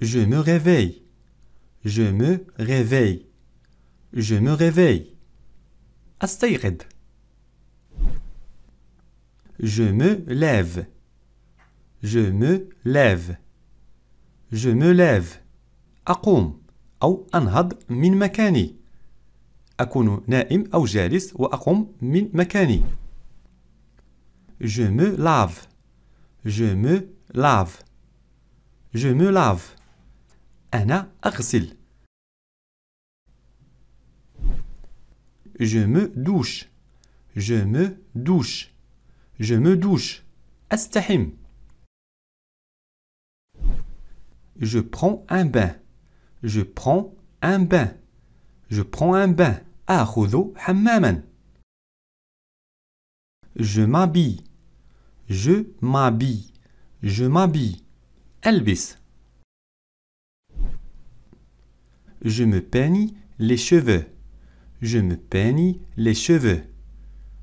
Je me réveille. Je me réveille. Je me réveille. أستيقظ Je me lève. Je me lève. Je me lève. أقوم أو أنهض من مكاني أكون نائم أو جالس وأقوم من مكاني. Je me lave. Je me lave. Je me lave. أنا أغسل Je me douche. Je me douche. Je me douche. أستحم Je prends un bain. Je prends un bain. Je prends un bain. آخذ حماما Je m'habille. Je m'habille. Je m'habille. ألبس Je me peignis les cheveux. Je me peignis les cheveux.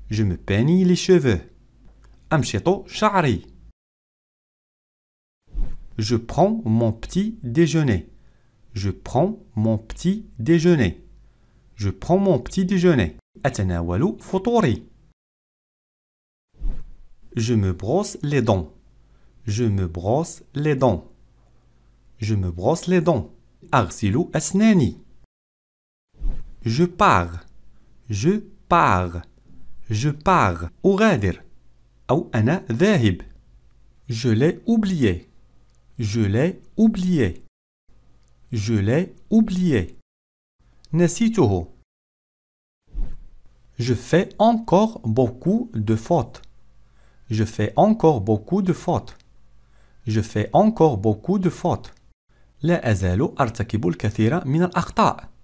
Je me peignis les cheveux. Amshito sha'ri. Je prends mon petit déjeuner. Je prends mon petit déjeuner. Je prends mon petit déjeuner. Fotori. Je me brosse les dents. Je me brosse les dents. Je me brosse les dents. أغسل أسناني Je pars. Je pars. Je pars. أغادر أو أنا ذاهب Je l'ai oublié. Je l'ai oublié. Je l'ai oublié. نسيته Je fais encore beaucoup de fautes. Je fais encore beaucoup de fautes. Je fais encore beaucoup de fautes. لا أزال أرتكب الكثير من الأخطاء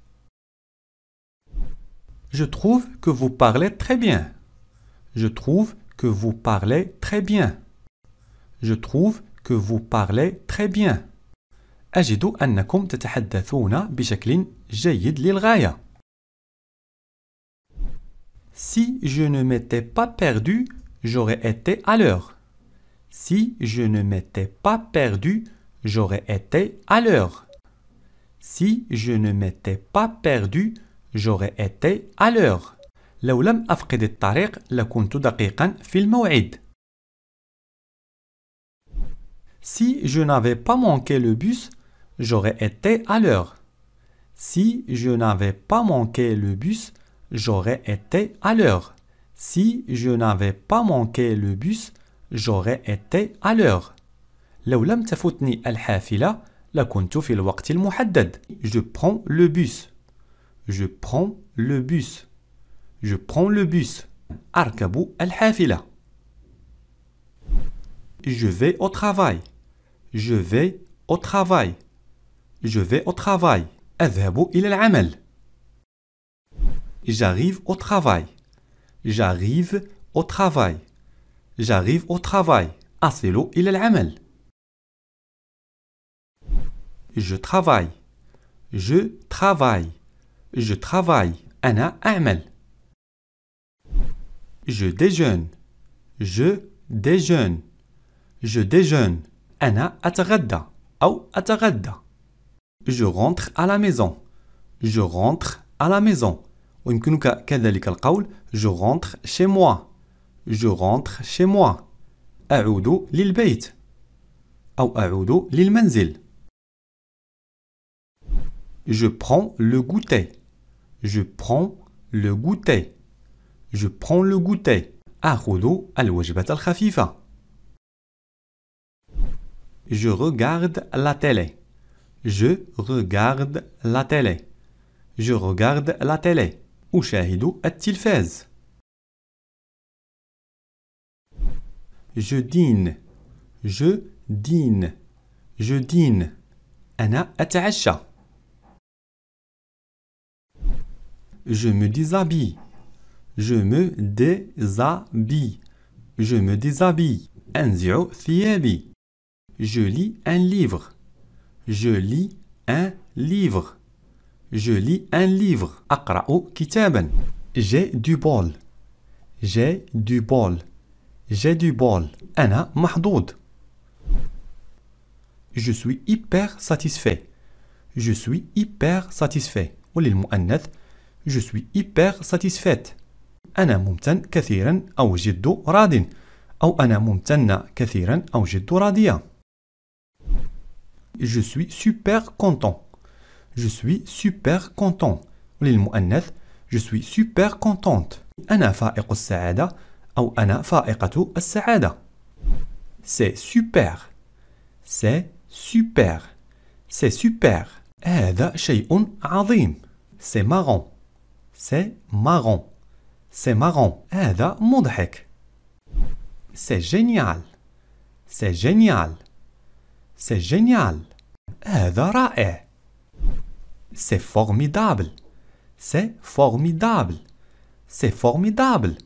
Je trouve que vous parlez très bien. Je trouve que vous parlez très bien. Je trouve que vous parlez très bien. أجد أنكم تتحدثون بشكل جيد للغاية. Si je ne m'étais pas perdu, j'aurais été à l'heure. Si je ne m'étais pas perdu, j'aurais été à l'heure. Si je ne m'étais pas perdu, j'aurais été à l'heure. لو لم أفقد الطريق لكنت دقيقا في الموعد. Si je n'avais pas manqué le bus, j'aurais été à l'heure. Si je n'avais pas manqué le bus, j'aurais été à l'heure. Si je n'avais pas manqué le bus, j'aurais été à l'heure. لو لم تفوتني الحافلة لكنت في الوقت المحدد. Je prends le bus. Je prends le bus. Je prends le bus. أركب الحافلة. Je vais au travail. Je vais au travail. Je vais au travail. أذهب إلى العمل. J'arrive au travail. J'arrive au travail. J'arrive au travail. أصل إلى العمل. Je travaille. Je travaille. Je travaille. أنا أعمل. Je déjeune. Je déjeune. Je déjeune. أنا أتغدى أو أتغدى. Je rentre à la maison. Je rentre à la maison. ويمكنك كذلك القول Je rentre chez moi. Je rentre chez moi. أعود للبيت أو أعود للمنزل. Je prends le goûter. Je prends le goûter. Je prends le goûter. آخذ الوجبة الخفيفة. Je regarde la télé. Je regarde la télé. Je regarde la télé. أشاهد التلفاز. Je dîne. Je dîne. Je dîne. أنا أتعشى. Je me déshabille. Je me déshabille. Je me déshabille. أنزع ثيابي. Je lis un livre. Je lis un livre. Je lis un livre. أقرأ كتابا. J'ai du bol. J'ai du bol. J'ai du bol. أنا محظوظ. Je suis hyper satisfait. Je suis hyper satisfait. وللمؤنث Je suis hyper satisfaite. أنا ممتن كثيرا أو جد راض أو أنا ممتنة كثيرا أو جد راضية. Je suis super content. Je suis super content. وللمؤنث Je suis super contente. أنا فائق السعادة أو أنا فائقة السعادة. C'est super. C'est super. C'est super. هذا شيء عظيم. C'est marrant. C'est marrant. C'est marrant. هذا مضحك. C'est génial. C'est génial. C'est génial. هذا رائع. C'est formidable. C'est formidable. C'est formidable.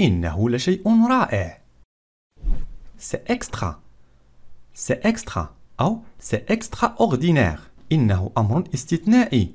إنه لشيء رائع. C'est extra. C'est extra أو c'est extraordinaire. إنه أمر استثنائي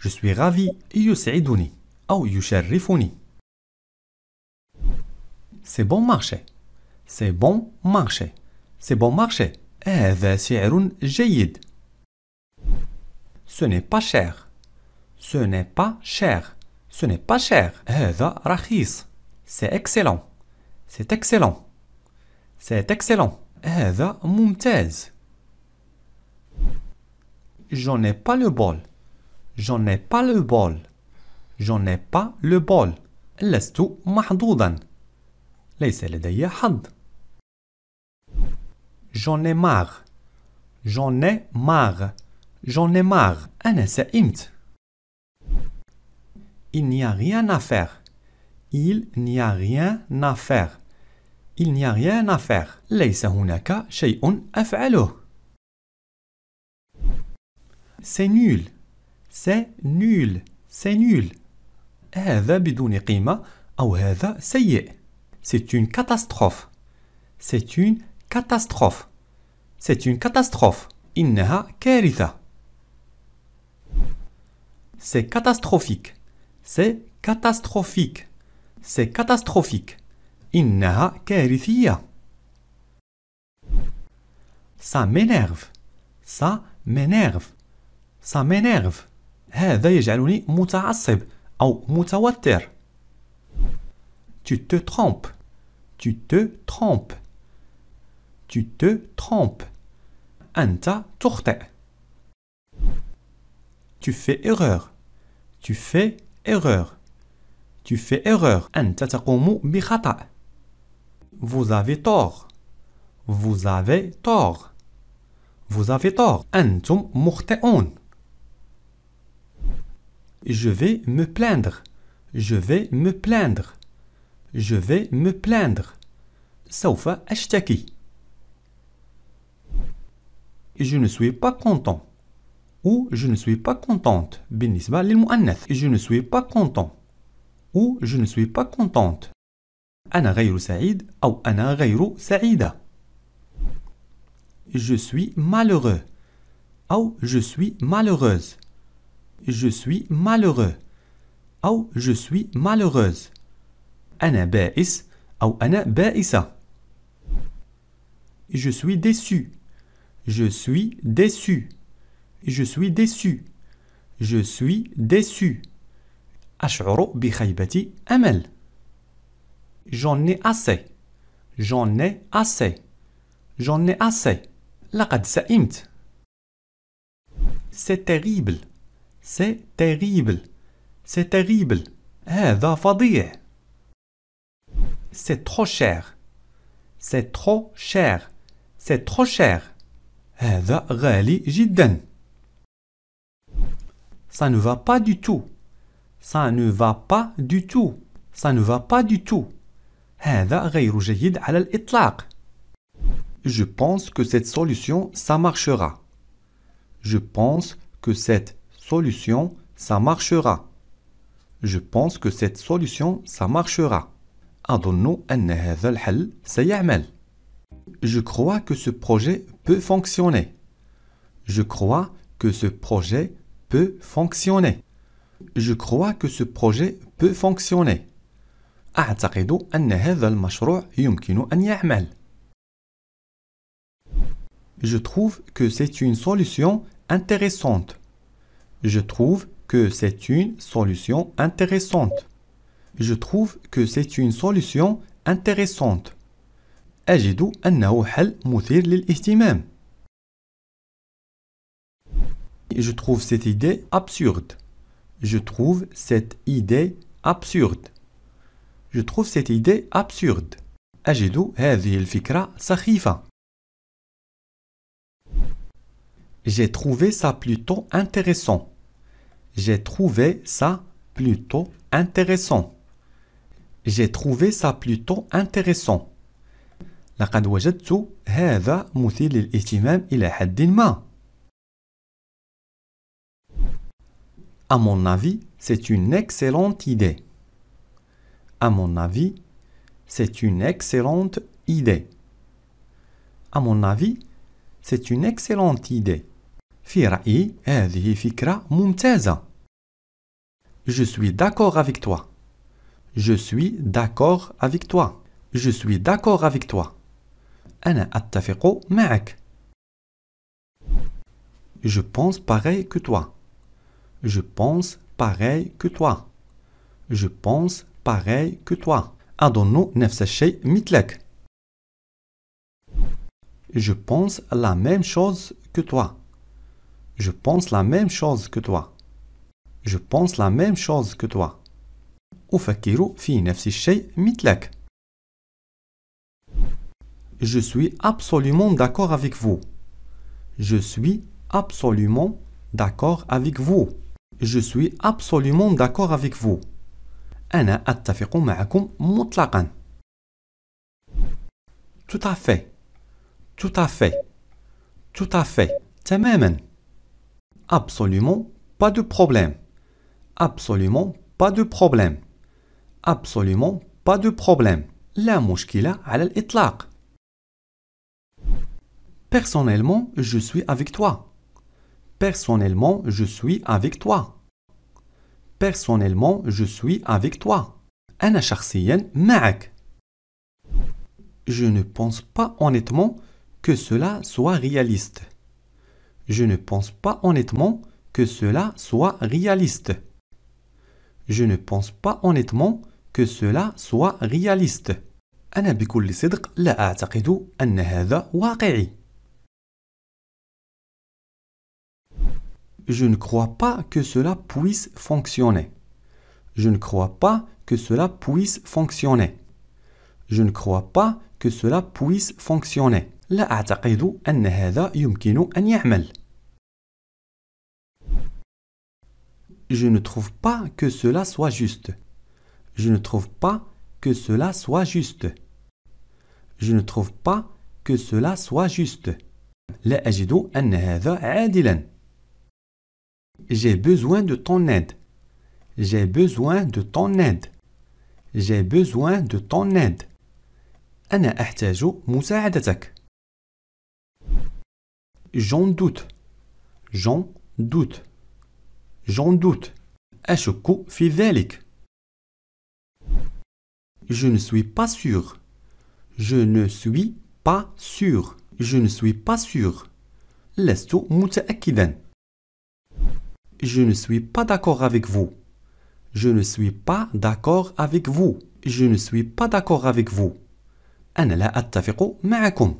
Je suis ravi. يسعدني أو يشرفني. C'est bon marché. C'est bon marché. C'est bon marché. هذا سعر جيد. Ce n'est pas cher. Ce n'est pas cher. Ce n'est pas cher. هذا رخيص. C'est excellent. C'est excellent. C'est excellent. هذا ممتاز. J'en ai pas le bol. J'en ai pas le bol. J'en ai pas le bol. لست محظوظا. ليس لدي حظ. J'en ai marre. J'en ai marre. J'en ai marre. أنا سئمت. Il n'y a rien à faire. Il n'y a rien à faire. Il n'y a rien à faire. ليس هناك شيء أفعله. C'est nul. C'est nul. C'est nul. هذا بدون قيمة أو هذا سيء. C'est une catastrophe. C'est une catastrophe. C'est une catastrophe. إنها كارثة. C'est catastrophique. C'est catastrophique. C'est catastrophique. إنها كارثية. Ça m'énerve. Ça m'énerve. Ça m'énerve. هذا يجعلني متعصب أو متوتر. Tu te trompes. Tu te trompes. Tu te trompes. أنت تخطئ. Tu fais erreur. Tu fais erreur. Tu fais erreur. أنت تقوم بخطأ. Vous avez tort. Vous avez tort. Vous avez tort. أنتم مخطئون. Je vais me plaindre. Je vais me plaindre. Je vais me plaindre. سوف أشتكي. Je ne suis pas content. Ou je ne suis pas contente. بالنسبة للمؤنث. Je ne suis pas content. Ou je ne suis pas contente. أنا غير سعيد أو أنا غير سعيدة. Je suis malheureux. أو je suis malheureuse. Je suis malheureux. أو je suis malheureuse. أنا بائس أو أنا بائسة. Je suis déçu. Je suis déçu. Je suis déçu. Je suis déçu. أشعر بخيبة أمل. J'en ai assez. J'en ai assez. J'en ai assez. لقد سئمت. C'est terrible. C'est terrible. C'est terrible. Hein, C'est trop cher. C'est trop cher. C'est trop cher. Hein, ça ne va pas du tout. Ça ne va pas du tout. Ça ne va pas du tout. Hein, Je pense que cette solution, ça marchera. Je pense que cette solution, ça marchera. Je pense que cette solution, ça marchera. أظن أن هذا الحل سيعمل. Je crois que ce projet peut fonctionner. Je crois que ce projet peut fonctionner. Je crois que ce projet peut fonctionner. أعتقد أن هذا المشروع يمكن أن يعمل. Je trouve que c'est une solution intéressante. Je trouve que c'est une solution intéressante. Je trouve que c'est une solution intéressante. أجد أنه حل مثير للاهتمام. Je trouve cette idée absurde. Je trouve cette idée absurde. Je trouve cette idée absurde. أجد هذه الفكرة سخيفة. J'ai trouvé ça plutôt intéressant. J'ai trouvé ça plutôt intéressant. J'ai trouvé ça plutôt intéressant. لقد وجدت هذا مثير للاهتمام إلى حد ما. À mon avis, c'est une excellente idée. À mon avis, c'est une excellente idée. À mon avis, c'est une excellente idée. في رأيي هذه فكرة ممتازة. Je suis d'accord avec toi. Je suis d'accord avec toi. Je suis d'accord avec toi. أنا أتفق معك. Je pense pareil que toi. Je pense pareil que toi. Je pense pareil que toi. أظن نفس الشيء مثلك. Je pense la même chose que toi. Je pense la même chose que toi. Je pense la même chose que toi. أفكر في نفس الشيء مثلك. Je suis absolument d'accord avec vous. Je suis absolument d'accord avec vous. Je suis absolument d'accord avec vous. أنا أتفق معكم مطلقا. Tout à fait. Tout à fait. Tout à fait. تماما. Absolument pas de problème. Absolument pas de problème. Absolument pas de problème. لا مشكلة على الإطلاق. Personnellement, je suis avec toi. Personnellement, je suis avec toi. Personnellement, je suis avec toi. أنا شخصيا معك. Je ne pense pas honnêtement que cela soit réaliste. Je ne pense pas honnêtement que cela soit réaliste. Je ne pense pas honnêtement que cela soit réaliste. أنا بكل صدق لا أعتقد أن هذا واقعي. Je ne crois pas que cela puisse fonctionner. Je ne crois pas que cela puisse fonctionner. Je ne crois pas que cela puisse fonctionner. لا أعتقد أن هذا يمكن أن يعمل. je ne trouve pas que cela soit juste. Je ne trouve pas que cela soit juste. Je ne trouve pas que cela soit juste. J'ai besoin de ton aide. J'ai besoin de ton aide. J'ai besoin de ton aide. J'en doute. J'en doute. J'en doute. أشك في ذلك. Je ne suis pas sûr. Je ne suis pas sûr. Je ne suis pas sûr. لست متأكدا. Je ne suis pas d'accord avec vous. Je ne suis pas d'accord avec vous. Je ne suis pas d'accord avec vous. أنا لا أتفق معكم.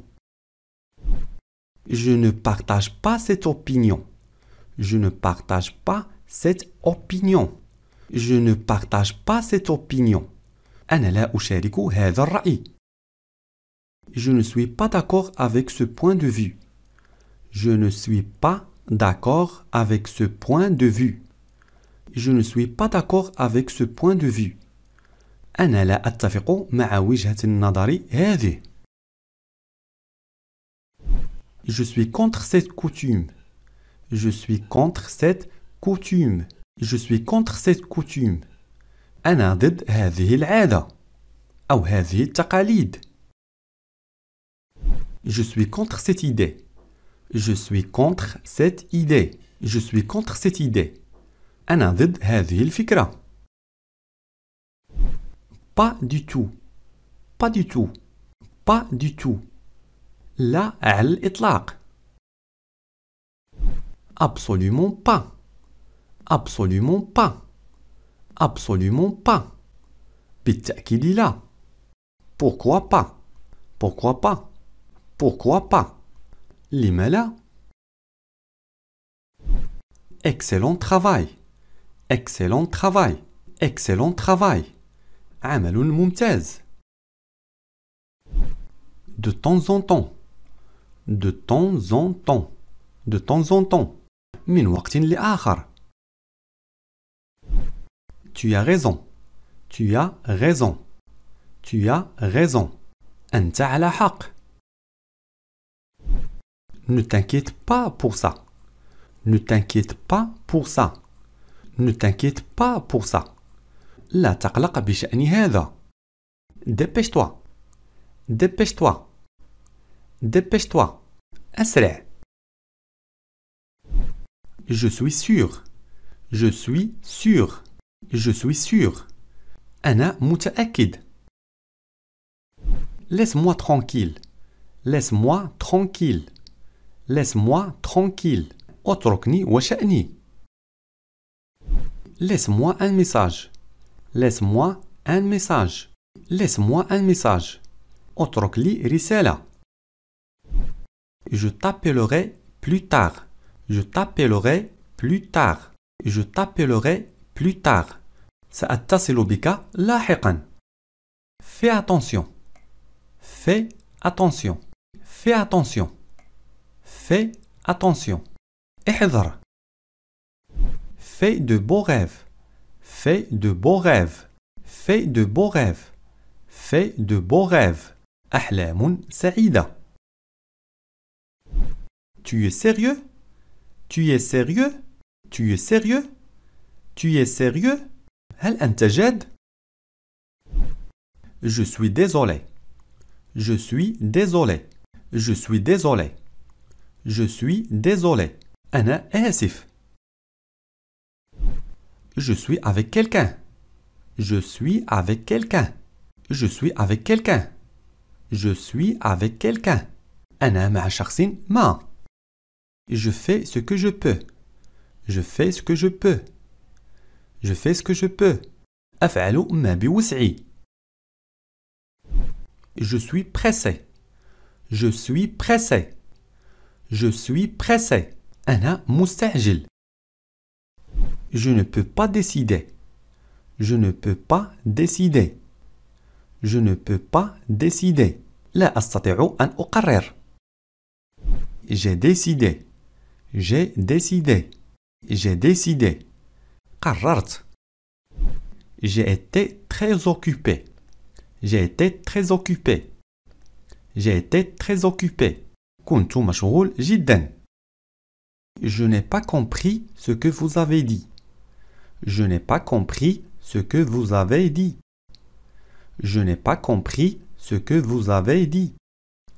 Je ne partage pas cette opinion. je ne partage pas cette opinion. Je ne partage pas cette opinion. Je ne suis pas d'accord avec ce point de vue. Je ne suis pas d'accord avec ce point de vue. Je ne suis pas d'accord avec ce point de vue. Je suis contre cette coutume. Je suis contre cette coutume. Je suis contre cette coutume. أنا ضد هذه العادة أو هذه التقاليد. Je suis contre cette idée. Je suis contre cette idée. Je suis contre cette idée. أنا ضد هذه الفكرة. Pas du tout. Pas du tout. Pas du tout. لا على الإطلاق. Absolument pas. Absolument pas. Absolument pas. بالتأكيد لا. Pourquoi pas? Pourquoi pas? Pourquoi pas? لما لا؟ Excellent travail. Excellent travail. Excellent travail. عمل ممتاز. De temps en temps. De temps en temps. De temps en temps. من وقت لآخر. Tu as raison. Tu as raison. Tu as raison. أنت على حق. Ne t'inquiète pas pour ça. Ne t'inquiète pas pour ça. Ne t'inquiète pas pour ça. لا تقلق بشأن هذا. Dépêche-toi. Dépêche-toi. Dépêche-toi. أسرع. Je suis sûr. Je suis sûr. Je suis sûr. أنا متأكد. Laisse-moi tranquille. Laisse-moi tranquille. Laisse-moi tranquille. اتركني وشأني. Laisse-moi un message. Laisse-moi un message. Laisse-moi un message. اترك لي رسالة. Je t'appellerai plus tard. Je t'appellerai plus tard. Je t'appellerai plus tard. سأتصل بك لاحقا. Fais attention. Fais attention. Fais attention. Fais attention. احذر. Fais de beaux rêves. Fais de beaux rêves. Fais de beaux rêves. Fais de beaux rêves. أحلام سعيدة. Tu es sérieux? Tu es sérieux? Tu es sérieux? Tu es sérieux? هل أنت جاد؟ Je suis désolé. Je suis désolé. Je suis désolé. Je suis désolé. أنا آسف. Je suis avec quelqu'un. Je suis avec quelqu'un. Je suis avec quelqu'un. Je suis avec quelqu'un. أنا مع شخص ما. Je fais ce que je peux. Je fais ce que je peux. Je fais ce que je peux. أفعل ما بوسعي. Je suis pressé. Je suis pressé. Je suis pressé. أنا مستعجل. Je ne peux pas décider. Je ne peux pas décider. Je ne peux pas décider. لا أستطيع أن أقرر. J'ai décidé. J'ai décidé. J'ai décidé. قررت. J'ai été très occupé. J'ai été très occupé. J'ai été très occupé. كنت مشغول جدا. Je n'ai pas compris ce que vous avez dit. Je n'ai pas compris ce que vous avez dit. Je n'ai pas compris ce que vous avez dit.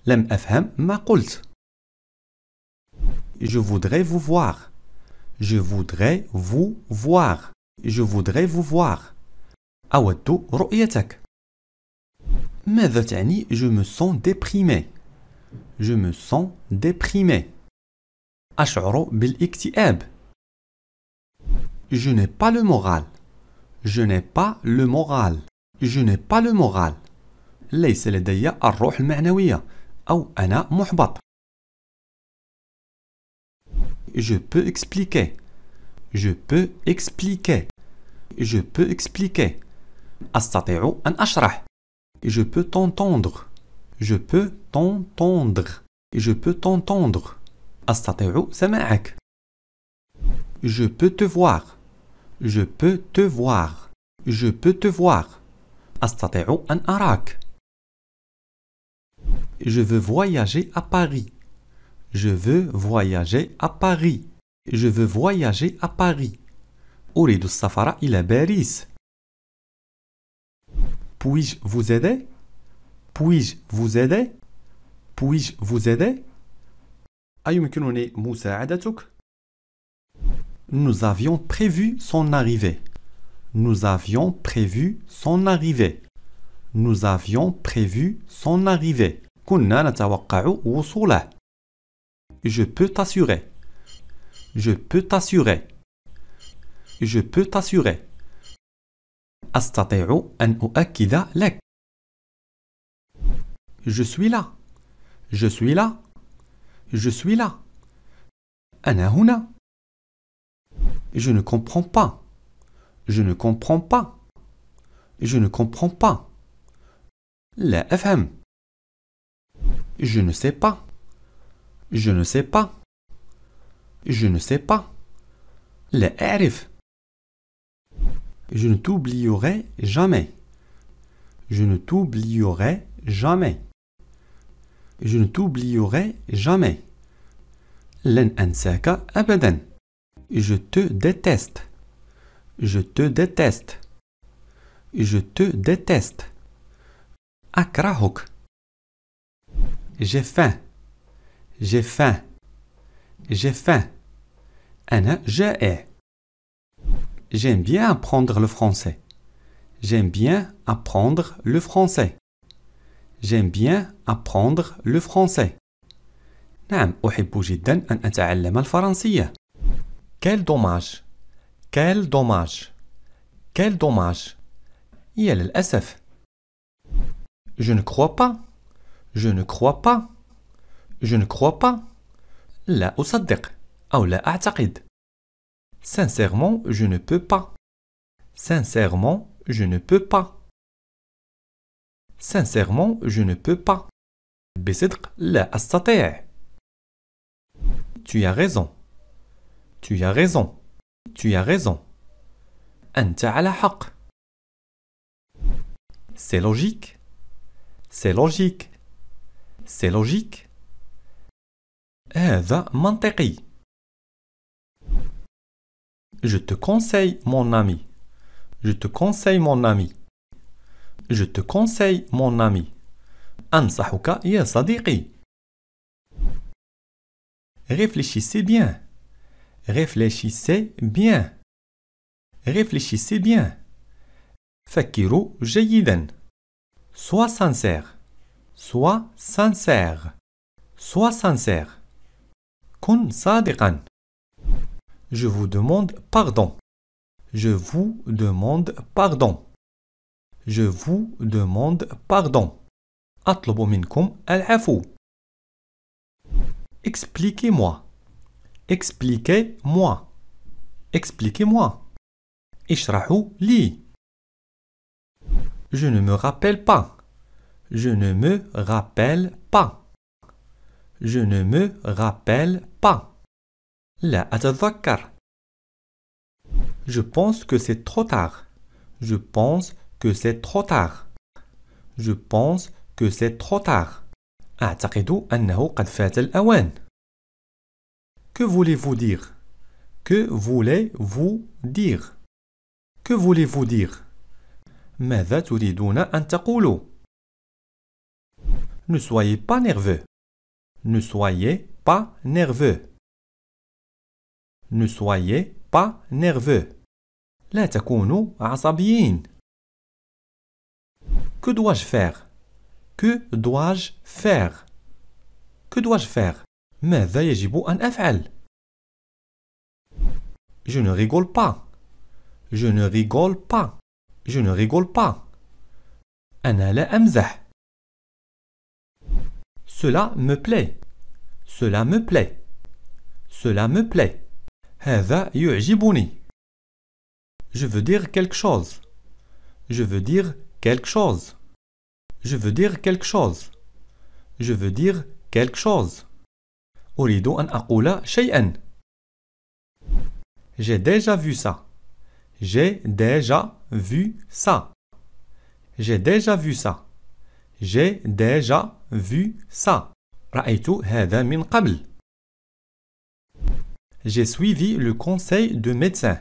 لم أفهم ما قلت. Je voudrais vous voir. Je voudrais vous voir. Je voudrais vous voir. أود رؤيتك. ماذا تعني je me sens déprimé. Je me sens déprimé. أشعر بالاكتئاب. Je n'ai pas le moral. Je n'ai pas le moral. Je n'ai pas le moral. ليس لدي الروح المعنوية أو أنا محبط. Je peux expliquer. Je peux expliquer. Je peux expliquer. أستطيع أن أشرح. Je peux t'entendre. Je peux t'entendre. Je peux t'entendre. أستطيع سماعك. Je peux te voir. Je peux te voir. Je peux te voir. أستطيع أن أراك. Je veux voyager à Paris. Je veux voyager à Paris. Je veux voyager à Paris. أريد السفر إلى باريس. Puis-je vous aider? Puis-je vous aider? Puis-je vous aider? أيمكنني مساعدتك؟ Nous avions prévu son arrivée. Nous avions prévu son arrivée. Nous avions prévu son arrivée. كنا نتوقع وصوله. Je peux t'assurer. Je peux t'assurer. Je peux t'assurer. أستطيع أن أؤكد لك. Je suis là. Je suis là. Je suis là. أنا هنا. Je ne comprends pas. Je ne comprends pas. Je ne comprends pas. لا أفهم. Je ne sais pas. Je ne sais pas. Je ne sais pas. Le arif. Je ne t'oublierai jamais. Je ne t'oublierai jamais. Je ne t'oublierai jamais. Len. Je te déteste. Je te déteste. Je te déteste. Akrahok. J'ai faim. J'ai faim. J'ai faim. أنا جائع. J'aime bien apprendre le français. J'aime bien apprendre le français. J'aime bien apprendre le français. نعم أحب جدا أن أتعلم الفرنسية. Quel dommage. Quel dommage. Quel dommage. يا للأسف. Je ne crois pas. Je ne crois pas. Je ne crois pas. لا أصدق أو لا أعتقد. Sincèrement, je ne peux pas. Sincèrement, je ne peux pas. Sincèrement, je ne peux pas. بصدق لا أستطيع. Tu as raison. Tu as raison. Tu as raison. أنت على حق. C'est logique. C'est logique. C'est logique. هذا منطقي. Je te conseille, mon ami. Je te conseille, mon ami. Je te conseille, mon ami. أنصحك يا صديقي. Réfléchissez bien. Réfléchissez bien. Réfléchissez bien. فكروا جيدا. Sois sincère. Sois sincère. Sois sincère. كن صادقا. Je vous demande pardon. Je vous demande pardon. Je vous demande pardon. أطلب منكم العفو. Expliquez-moi. Expliquez-moi. Expliquez-moi. اشرحوا لي. Je ne me rappelle pas. Je ne me rappelle pas. Je ne me rappelle pas. La atadhakar. Je pense que c'est trop tard. Je pense que c'est trop tard. Je pense que c'est trop tard. Que voulez-vous dire? Que voulez-vous dire? Que voulez-vous dire? Ne soyez pas nerveux. Ne soyez pas nerveux. Ne soyez pas nerveux. لا تكونوا عصبيين. Que dois-je faire? Que dois-je faire? Que dois-je faire? ماذا يجب أن أفعل؟ Je ne rigole pas. Je ne rigole pas. Je ne rigole pas. أنا لا أمزح. Cela me plaît. Cela me plaît. Cela me plaît. هذا يعجبني. Je veux dire quelque chose. Je veux dire quelque chose. Je veux dire quelque chose. Je veux dire quelque chose. أريد أن أقول شيئا. J'ai déjà vu ça. J'ai déjà vu ça. J'ai déjà vu ça. J'ai déjà vu ça. J'ai suivi le conseil de médecin.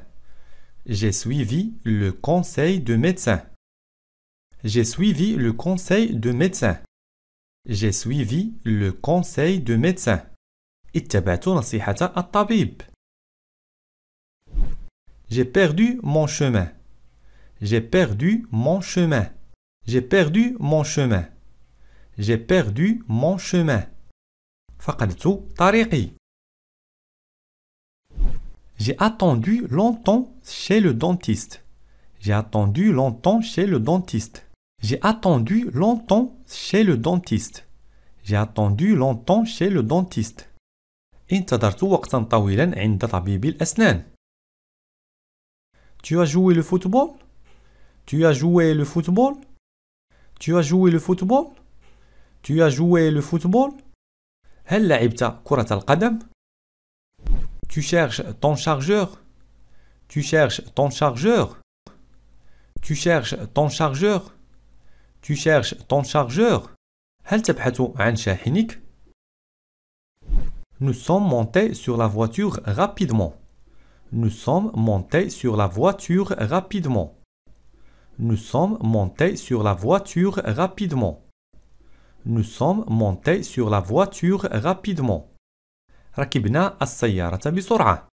J'ai suivi le conseil de médecin. J'ai suivi le conseil de médecin. J'ai suivi le conseil de médecin. J'ai perdu mon chemin. J'ai perdu mon chemin. J'ai perdu mon chemin. J'ai perdu mon chemin. J'ai attendu longtemps chez le dentiste. J'ai attendu longtemps chez le dentiste. J'ai attendu longtemps chez le dentiste. J'ai attendu longtemps chez le dentiste. Tu as joué le football? Tu as joué le football? Tu as joué le football? Tu as joué le football? هل لعبت كرة القدم؟ Tu cherches ton chargeur? Tu cherches ton chargeur? Tu cherches ton chargeur? Tu cherches ton chargeur? هل تبحث عن شاحنك؟ Nous sommes montés sur la voiture rapidement. Nous sommes montés sur la voiture rapidement. Nous sommes montés sur la voiture rapidement. Nous sommes montés sur la voiture rapidement. ركبنا السيارة بسرعة.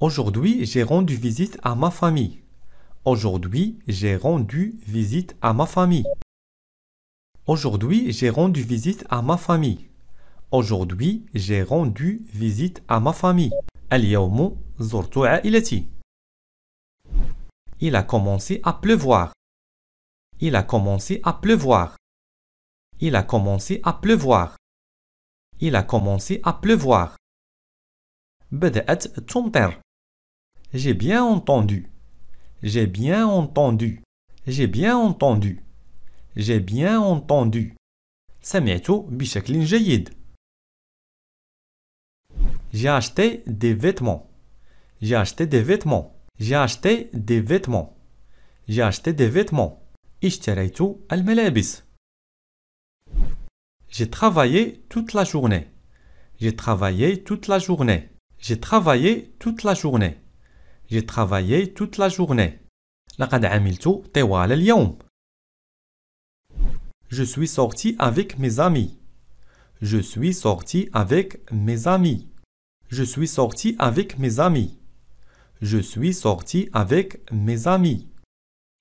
Aujourd'hui, j'ai rendu visite à ma famille. Aujourd'hui, j'ai rendu visite à ma famille. Aujourd'hui, j'ai rendu visite à ma famille. Aujourd'hui, j'ai rendu visite à ma famille. اليوم زرت عائلتي. Il a commencé à pleuvoir. Il a commencé à pleuvoir. Il a commencé à pleuvoir. Il a commencé à pleuvoir. بدأت تمطر. J'ai bien entendu. J'ai bien entendu. J'ai bien entendu. J'ai bien entendu. سمعت بشكل جيد. J'ai acheté des vêtements. J'ai acheté des vêtements. J'ai acheté des vêtements. J'ai acheté des vêtements. اشتريت الملابس. J'ai travaillé toute la journée. J'ai travaillé toute la journée. J'ai travaillé toute la journée. J'ai travaillé toute la journée. لقد عملت طوال اليوم. Je suis sorti avec mes amis. Je suis sorti avec mes amis. Je suis sorti avec mes amis. Je suis sorti avec mes amis.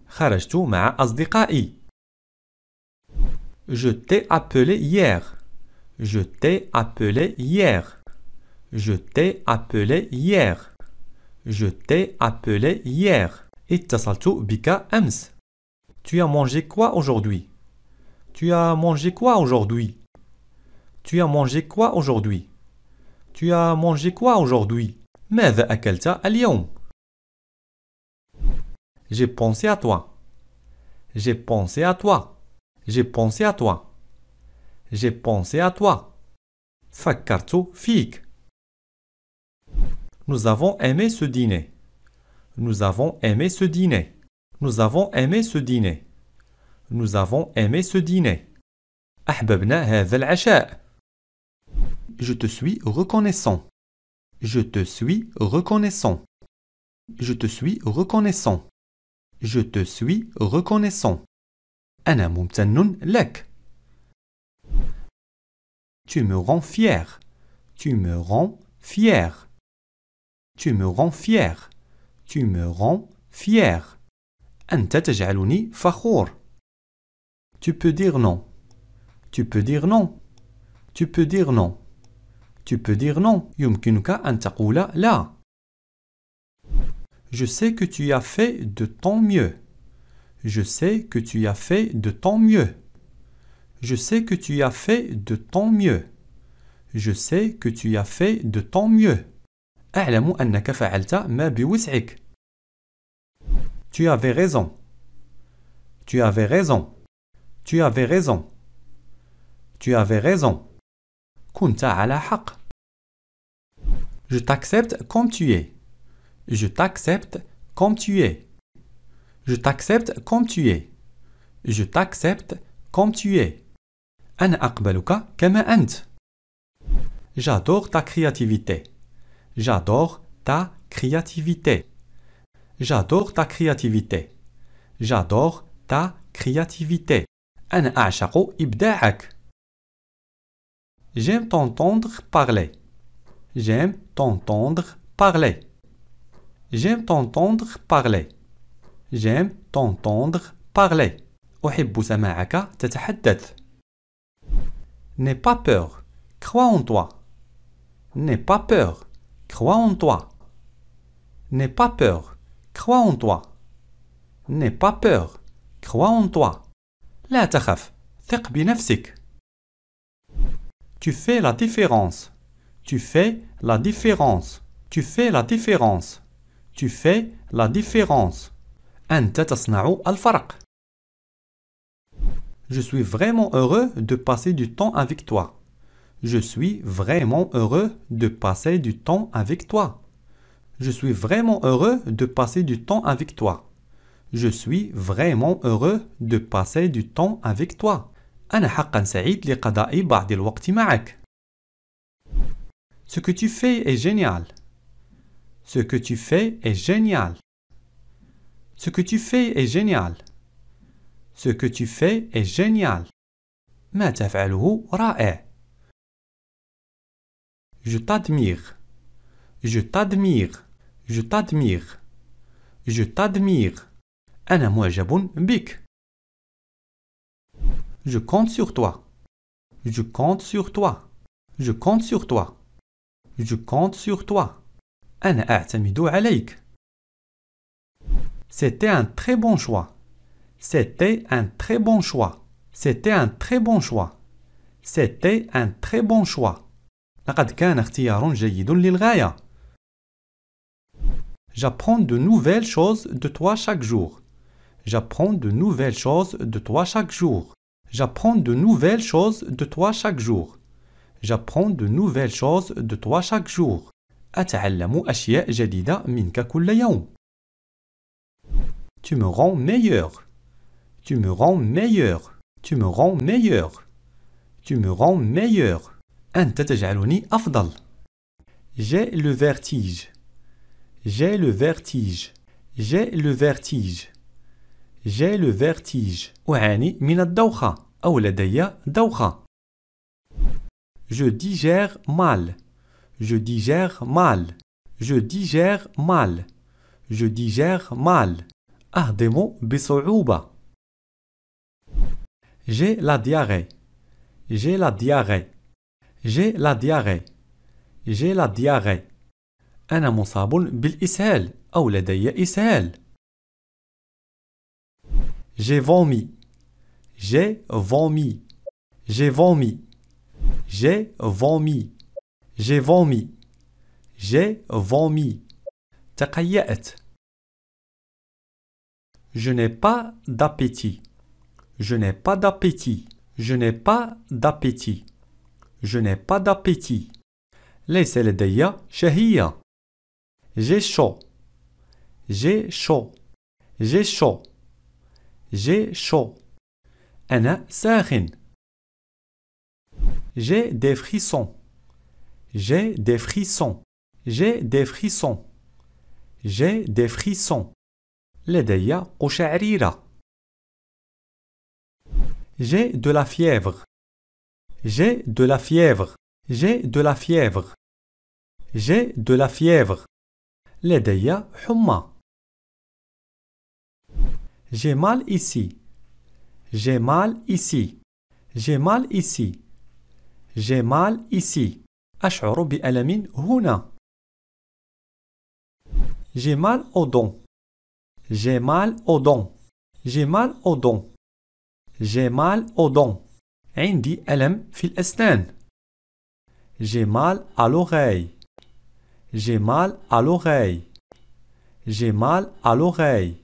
خرجت مع أصدقائي. Je t'ai appelé hier. Je t'ai appelé hier. Je t'ai appelé hier. Je t'ai appelé hier. اتصلت بك أمس. Tu as mangé quoi aujourd'hui? Tu as mangé quoi aujourd'hui? Tu as mangé quoi aujourd'hui? Tu as mangé quoi aujourd'hui? ماذا أكلت اليوم؟ j'ai pensé à toi. J'ai pensé à toi. J'ai pensé à toi. J'ai pensé à toi. Fakarto fik. Nous avons aimé ce dîner. Nous avons aimé ce dîner. Nous avons aimé ce dîner. Nous avons aimé ce dîner. Je te suis reconnaissant. Je te suis reconnaissant. Je te suis reconnaissant. Je te suis reconnaissant. أنا ممتن لك. Tu me rends fier. Tu me rends fier. Tu me rends fier. Tu me rends fier. أنت تجعلني فخور. Tu peux dire non. Tu peux dire non. Tu peux dire non. Tu peux dire non. يمكنك أن تقول لا. Je sais que tu as fait de ton mieux. Je sais que tu as fait de ton mieux. Je sais que tu as fait de ton mieux. Je sais que tu as fait de ton mieux. أعلم أنك فعلت ما بوسعك. Tu avais raison. Tu avais raison. Tu avais raison. Tu avais raison. كنت على حق. Je t'accepte comme tu es. Je t'accepte comme tu es. Je t'accepte comme tu es. Je t'accepte comme tu es. J'adore ta créativité. J'adore ta créativité. J'adore ta créativité. J'adore ta créativité. J'aime t'entendre parler. J'aime t'entendre parler. J'aime t'entendre parler. J'aime t'entendre parler. أحب سماعك تتحدث. N'aie pas peur. Crois en toi. N'aie pas peur. Crois en toi. N'aie pas peur. Crois en toi. N'aie pas peur. Crois en toi. لا تخف. ثق بنفسك. Tu fais la différence. Tu fais la différence. Tu fais la différence. Tu fais la différence. Je suis vraiment heureux de passer du temps avec toi. Je suis vraiment heureux de passer du temps avec toi. Je suis vraiment heureux de passer du temps avec toi. Je suis vraiment heureux de passer du temps avec toi. Ce que tu fais est génial. Ce que tu fais est génial. Ce que tu fais est génial. Ce que tu fais est génial. ما تفعله رائع. Je t'admire. Je t'admire. Je t'admire. Je t'admire. أنا معجب بك. Je compte sur toi. Je compte sur toi. Je compte sur toi. Je compte sur toi. C'était un très bon choix. C'était un très bon choix. C'était un très bon choix. C'était un très bon choix. J'apprends de nouvelles choses de toi chaque jour. J'apprends de nouvelles choses de toi chaque jour. J'apprends de nouvelles choses de toi chaque jour. J'apprends de nouvelles choses de toi chaque jour. أتعلم أشياء جديدة منك كل يوم. Tu me rends meilleur. Tu me rends meilleur. Tu me rends meilleur. Tu me rends meilleur. أنت تجعلني أفضل. J'ai le vertige. J'ai le vertige. J'ai le vertige. J'ai le vertige. أعاني من الدوخة أو لدي دوخة. Je digère mal. Je digère mal. Je digère mal. Je digère mal. أهضم بصعوبة. J'ai la diarrhée. J'ai la diarrhée. J'ai la diarrhée. J'ai la diarrhée. أنا مصاب بالإسهال أو لدي إسهال. J'ai vomi. J'ai vomi. J'ai vomi. J'ai vomi. J'ai vomi. J'ai vomi. تقيأت. Je n'ai pas d'appétit. Je n'ai pas d'appétit. Je n'ai pas d'appétit. Je n'ai pas d'appétit. ليس لدي شهية. J'ai chaud. J'ai chaud. J'ai chaud. J'ai chaud. أنا ساخن. J'ai des frissons. J'ai des frissons. J'ai des frissons. J'ai des frissons. لدي قشعريرة. J'ai de la fièvre. J'ai de la fièvre. J'ai de la fièvre. J'ai de la fièvre. لدي حمى. J'ai mal ici. J'ai mal ici. J'ai mal ici. J'ai mal ici. أشعر بألم هنا. J'ai mal aux dents. J'ai mal aux dents. J'ai mal aux dents. J'ai mal aux dents. عندي ألم في الأسنان. J'ai mal à l'oreille. J'ai mal à l'oreille. J'ai mal à l'oreille.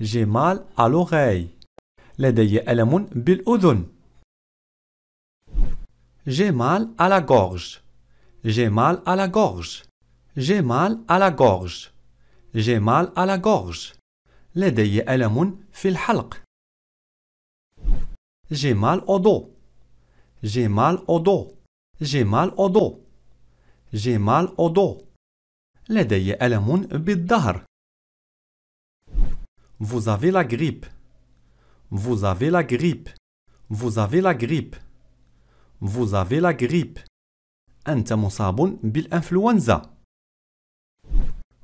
J'ai mal à l'oreille. لدي ألم بالأذن. J'ai mal à la gorge. J'ai mal à la gorge. J'ai mal à la gorge. J'ai mal à la gorge. لدي ألم في الحلق. J'ai mal au dos. J'ai mal au dos. J'ai mal au dos. J'ai mal au dos. لدي ألم بالظهر. Vous avez la grippe. Vous avez la grippe. Vous avez la grippe. Vous avez la grippe. أنت مصاب بالإنفلونزا.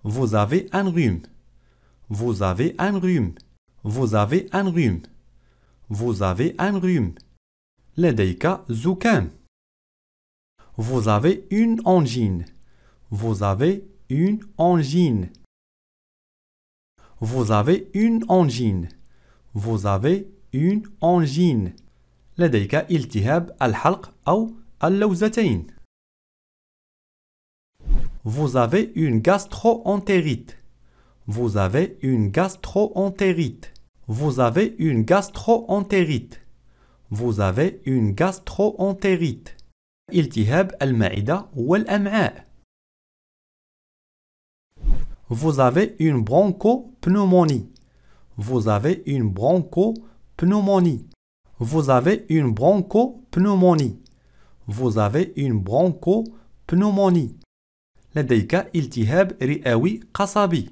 Vous avez un rhume. Vous avez un rhume. Vous avez un rhume. Vous avez un rhume. لديك زكام. Vous avez une angine. Vous avez une angine. Vous avez une angine. Vous avez une angine. لديك التهاب الحلق أو اللوزتين. Vous avez une gastro-entérite. Vous avez une gastro-entérite. Vous avez une gastro-entérite. Vous avez une gastro-entérite. التهاب المعدة والأمعاء. Vous avez une bronchopneumonie. Vous avez une bronchopneumonie. Vous avez une bronchopneumonie. Vous avez une bronchopneumonie. لديك التهاب رئوي قصبي.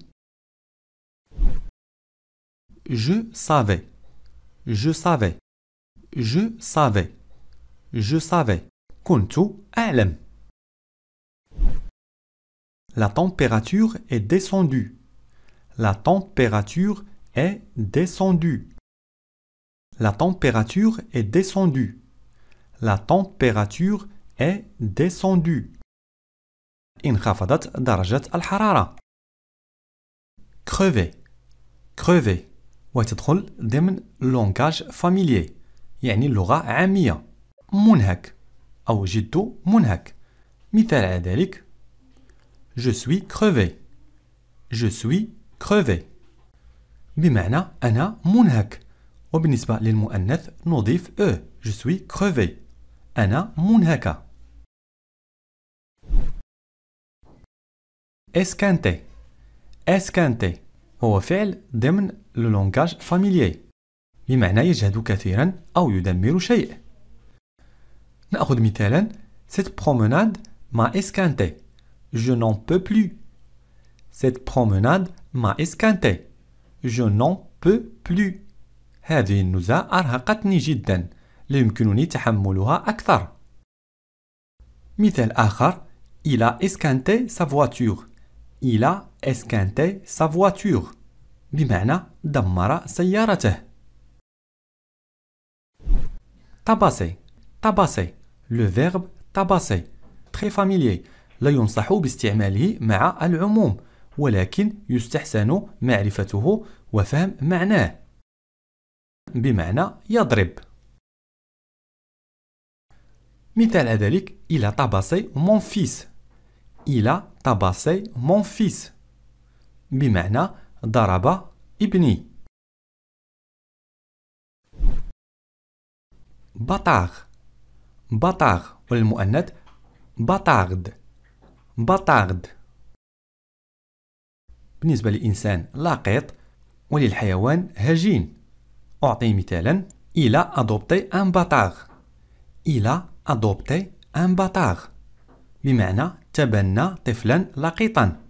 Je savais. Je savais. Je savais. Je savais. كنت أعلم. La température est descendue. La température est descendue. La température est descendue. La température est descendue. انخفضت درجة الحرارة. crever crever وتدخل ضمن لونغاج فاميليي يعني اللغة عامية منهك أو جد منهك مثال على ذلك Je suis crevé. Je suis crevé. بمعنى أنا منهك. وبالنسبة للمؤنث نضيف أ. Je suis crevé. أنا منهكة. اسكانتي. اسكانتي هو فعل ضمن لو لونغاج فاميليي بمعنى يجهد كثيرا أو يدمر شيء. نأخذ مثالا Cette promenade m'a escanté. Je n'en peux plus. Cette promenade m'a escanté. Je n'en peux plus. هذه النزهة أرهقتني جدا. لا يمكنني تحملها أكثر. مثال آخر Il a escanté sa voiture. Il a voiture. بمعنى دمر سيارته. tabasser. Tabasser. Le verbe tabasser. Très familier. لا ينصح باستعماله مع العموم ولكن يستحسن معرفته وفهم معناه بمعنى يضرب. مثال ذلك tabassé mon fils. Il a tabassé mon fils. بمعنى ضرب ابني. بطاغ. بطاغ والمؤنث بطاغد. بطاغد. بالنسبة للإنسان لاقط وللحيوان هجين. أعطي مثالا adopté un bâtard. Il a adopté un bâtard. بمعنى تبنى طفلا لقيطا.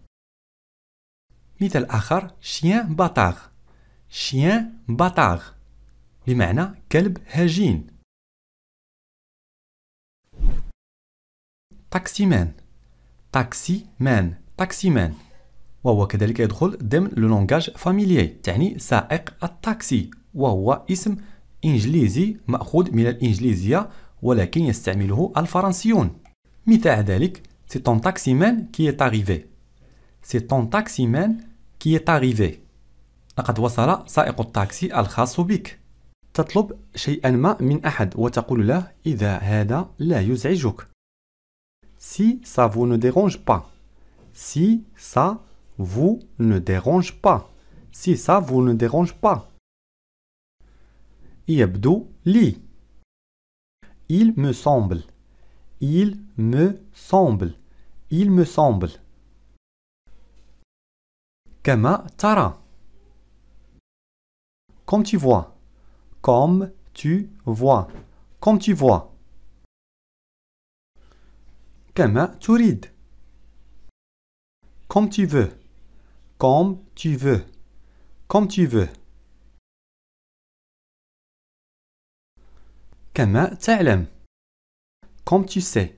مثال آخر chien bâtard. chien bâtard. بمعنى كلب هجين. taximan. تاكسي مان تاكسي مان وهو كذلك يدخل ضمن لو لونغاج فاميليي تعني سائق التاكسي وهو اسم إنجليزي مأخوذ من الإنجليزية ولكن يستعمله الفرنسيون مثال ذلك طون تاكسي مان كي est arrivé طون تاكسي مان كي est arrivé لقد وصل سائق التاكسي الخاص بك تطلب شيئا ما من أحد وتقول له إذا هذا لا يزعجك si ça vous ne dérange pas. Si ça vous ne dérange pas. Si ça vous ne dérange pas. يبدو li. Il me semble. Il me semble. Il me semble. كما tara. Comme tu vois. Comme tu vois. Comme tu vois. كما تريد comme tu veux comme tu veux comme tu veux كما تعلم comme tu sais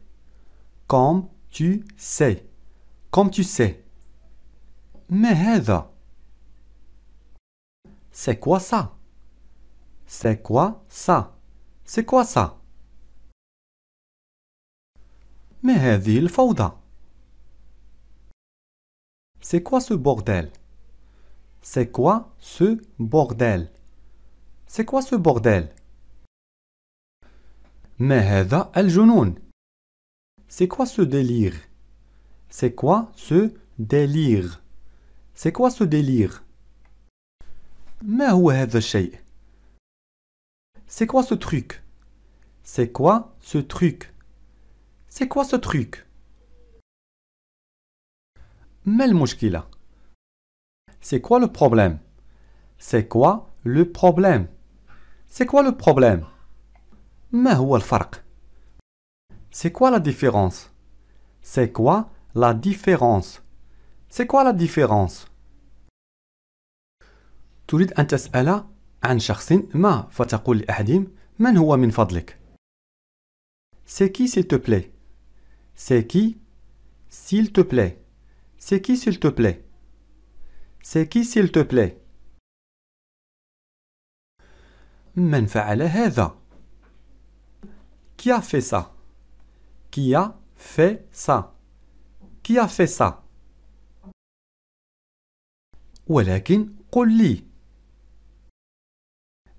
comme tu sais comme tu sais ما هذا c'est quoi ça c'est quoi ça c'est quoi ça ما هذه الفوضى C'est quoi ce bordel C'est quoi ce bordel C'est quoi ce bordel ما هذا الجنون C'est quoi ce délire? C'est quoi ce délire? C'est quoi ce délire? C'est quoi ce truc? C'est quoi ce truc? C'est quoi ce truc? C'est quoi le problème? C'est quoi le problème? C'est quoi le problème? ما هو الفرق C'est quoi la différence C'est quoi la différence C'est quoi la différence تريد أن تسأل عن شخص ما فتقول لأحدهم من هو من فضلك C'est qui s'il te plaît C'est qui S'il te plaît C'est qui s'il te plaît C'est qui s'il te plaît من فعل هذا Qui a fait ça Qui a fait ça Qui a fait ça ولكن قل لي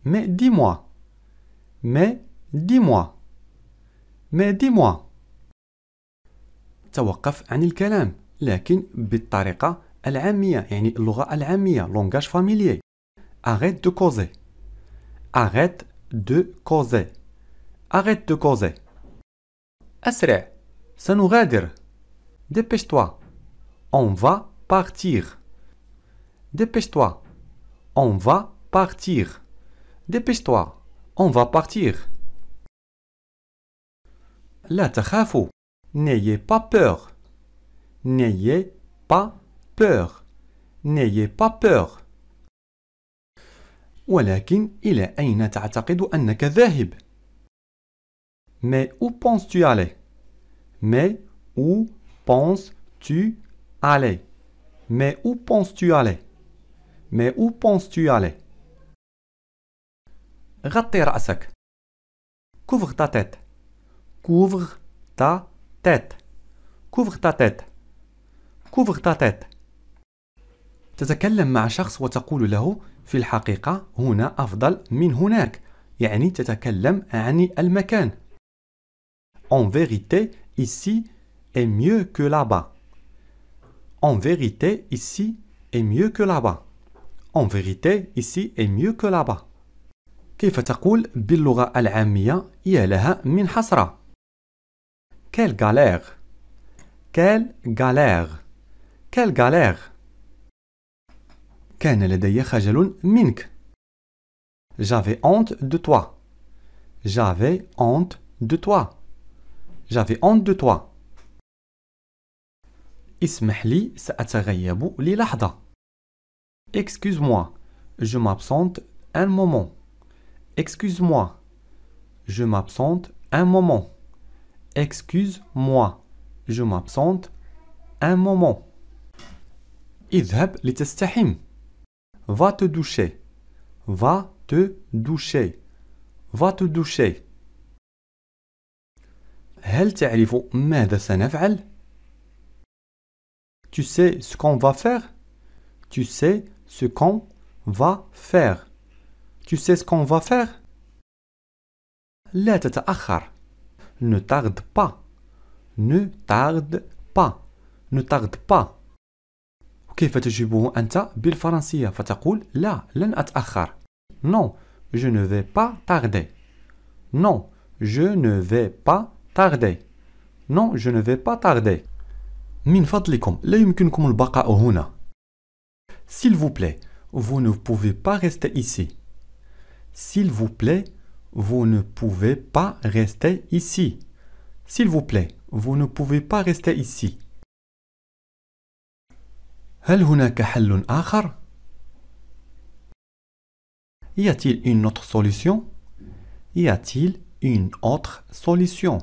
Mais dis-moi Mais dis-moi Mais dis-moi توقف عن الكلام لكن بالطريقة العامية يعني اللغة العامية لونغاج فاميليي Arrête de causer Arrête de causer Arrête de causer أسرع سنغادر Dépêche-toi On va partir Dépêche-toi On va partir Dépêche-toi On va partir لا تخافوا N'ayez pas peur N'ayez pas peur. N'ayez pas peur. ولكن إلى أين تعتقد أنك ذاهب؟ Mais où penses-tu aller? Mais où penses-tu aller? Mais où penses-tu aller? Mais où penses-tu aller? غطي رأسك. Couvre ta tête. Couvre ta tête. Couvre ta tête. couvre ta tête تتكلم مع شخص وتقول له في الحقيقة هنا أفضل من هناك يعني تتكلم عن المكان En vérité, ici est mieux que là-bas. En vérité, ici est mieux que là-bas. En vérité, ici est mieux que là-bas. كيف تقول باللغة العامية يا لها من حسرة؟ Quelle galère! Quelle galère! Quelle galère كان لدي خجل منك J'avais honte de toi. J'avais honte de toi. J'avais honte de toi. Ismahli sa'ataghayabu li lahda. Excuse-moi, je m'absente un moment. Excuse-moi, je m'absente un moment. Excuse-moi, je m'absente un moment. Idhab li testahim. Va te doucher. Va te doucher. Va te doucher. هل تعرف ماذا سنفعل؟ Tu sais ce qu'on va faire? Tu sais ce qu'on va faire. Tu sais ce qu'on va faire? لا تتأخر. Ne tarde pas. Ne tarde pas. Ne tarde pas. كيف تجيبه أنت بالفرنسية فتقول لا لن أتأخر non je ne vais pas tarder non je ne vais pas tarder non je ne vais pas tarder من فضلكم لا يمكنكم البقاء هنا s'il vous plaît vous ne pouvez pas rester ici s'il vous plaît vous ne pouvez pas rester ici s'il vous plaît Vous ne pouvez pas rester ici. هل هناك حل آخر؟ Y a-t-il une autre solution? Y a-t-il une autre solution?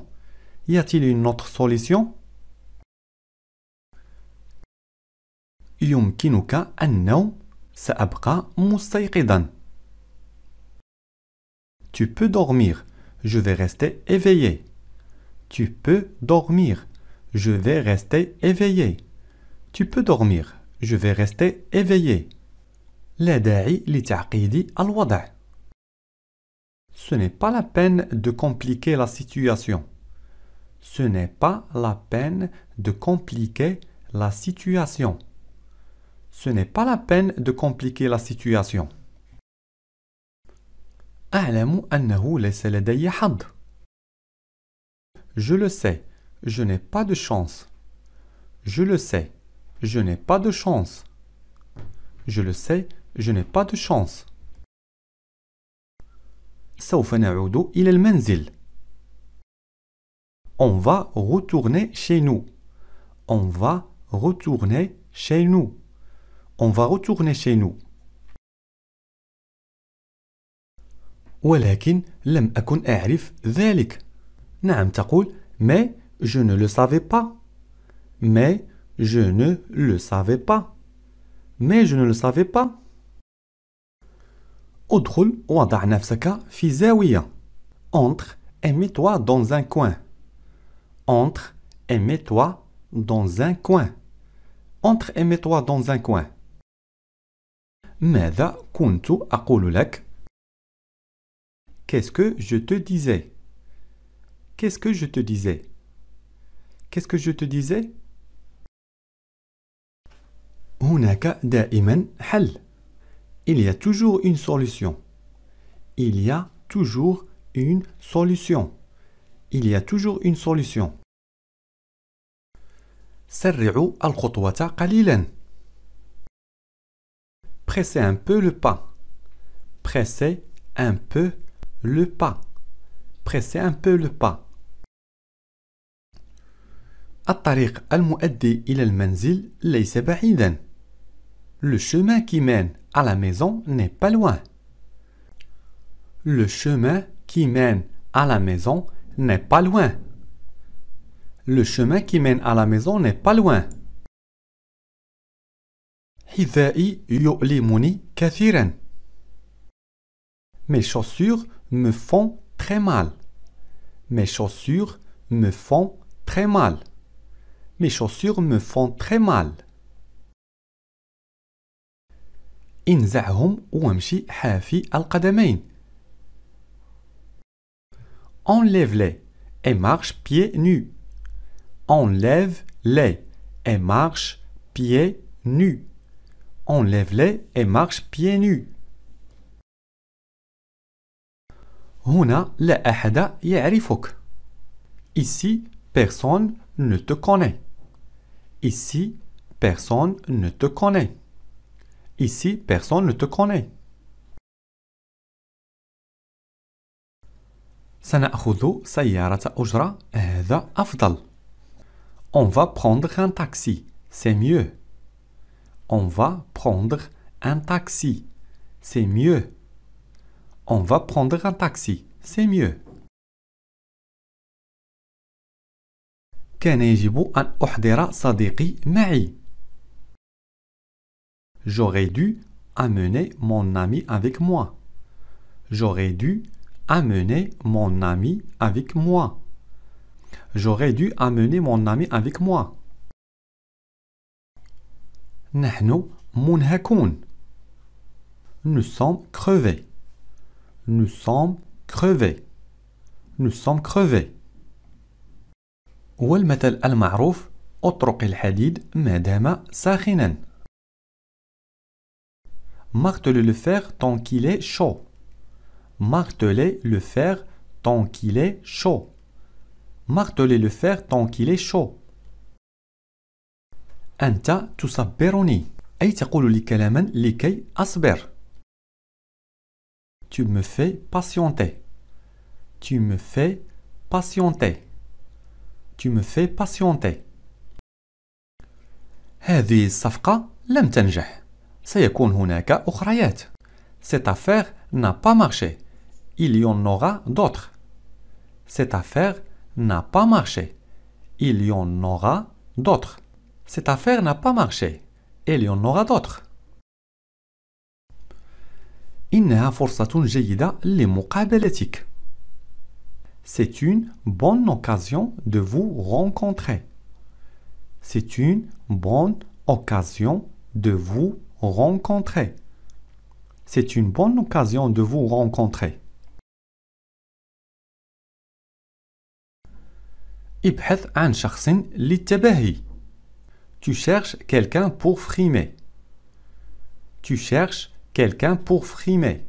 Y a-t-il une autre solution? يمكنك النوم سأبقى مستيقظا Tu peux dormir. Je vais rester éveillé. Tu peux dormir. Je vais rester éveillé. Tu peux dormir. Je vais rester éveillé. لا داعي لتعقيد الوضع. Ce n'est pas la peine de compliquer la situation. Ce n'est pas la peine de compliquer la situation. Ce n'est pas la peine de compliquer la situation. أعلم أنه ليس لدي حظ. Je le sais, je n'ai pas de chance. Je le sais, je n'ai pas de chance. Je le sais, je n'ai pas de chance. سوف نعود إلى المنزل. On va retourner chez nous. On va retourner chez nous. On va retourner chez nous. ولكن لم أكن أعرف ذلك. نعم تقول mais je ne le savais pas. Mais je ne le savais pas. Mais je ne le savais pas. ادخل وضع نفسك في زاوية. Entre et mets-toi dans un coin. Entre et mets-toi dans un coin. Entre et mets-toi dans un coin. ماذا كنت أقول لك؟ Qu'est-ce que je te disais Qu'est-ce que je te disais Qu'est-ce que je te disais هناك دائما حل Il y a toujours une solution. Il y a toujours une solution. Il y a toujours une solution. سرعوا الخطوة قليلا. Pressez un peu le pas. Pressez un peu le pas. Pressez un peu le pas. الطريق المؤدي إلى المنزل ليس بعيدا. Le chemin qui mène à la maison n'est pas loin. Le chemin qui mène à la maison n'est pas loin. Le chemin qui mène à la maison n'est pas loin. حذائي يؤلمني كثيرا. Mes chaussures me font très mal. Mes chaussures me font très mal. Mes chaussures me font très mal. انزعهم وامشي حافي القدمين. Enlève-les et marche pieds nus. Enlève-les et marche pieds nus. Enlève-les et marche pieds nus. هنا لا أحد يعرفك. Ici, personne ne te connaît. Ici, personne ne te connaît. Ici, personne ne te connaît. سنأخذ سيارة أجرة هذا أفضل. On va prendre un taxi. C'est mieux. On va prendre un taxi. C'est mieux. On va prendre un taxi. C'est mieux. كان يجب أن أحضر صديقي معي. J'aurais dû amener mon ami avec moi. J'aurais dû amener mon ami avec moi. J'aurais dû amener mon ami avec moi. نحن منهكون. Nous sommes crevés. Nous sommes crevés. Nous sommes crevés. والمثل المعروف اطرق الحديد ما دام ساخنا. Martelez le fer tant qu'il est chaud. Martelez le fer tant qu'il est chaud. Martelez le fer tant qu'il est chaud. أنت تصبرني أي تقول لي كلاما لكي أصبر. Tu me fais patienter. Tu me fais patienter. Tu me fais patienter. هذه الصفقة لم تنجح. سيكون هناك أخريات. Cette affaire n'a pas marché. Il y en aura d'autres. Cette affaire n'a pas marché. Il y en aura d'autres. Cette affaire n'a pas marché. Il y en aura d'autres. إنها فرصة جيدة لمقابلتك. C'est une bonne occasion de vous rencontrer. C'est une bonne occasion de vous rencontrer. C'est une bonne occasion de vous rencontrer. ابحث عن شخص للتباهي. Tu cherches quelqu'un pour frimer. Tu cherches quelqu'un pour frimer.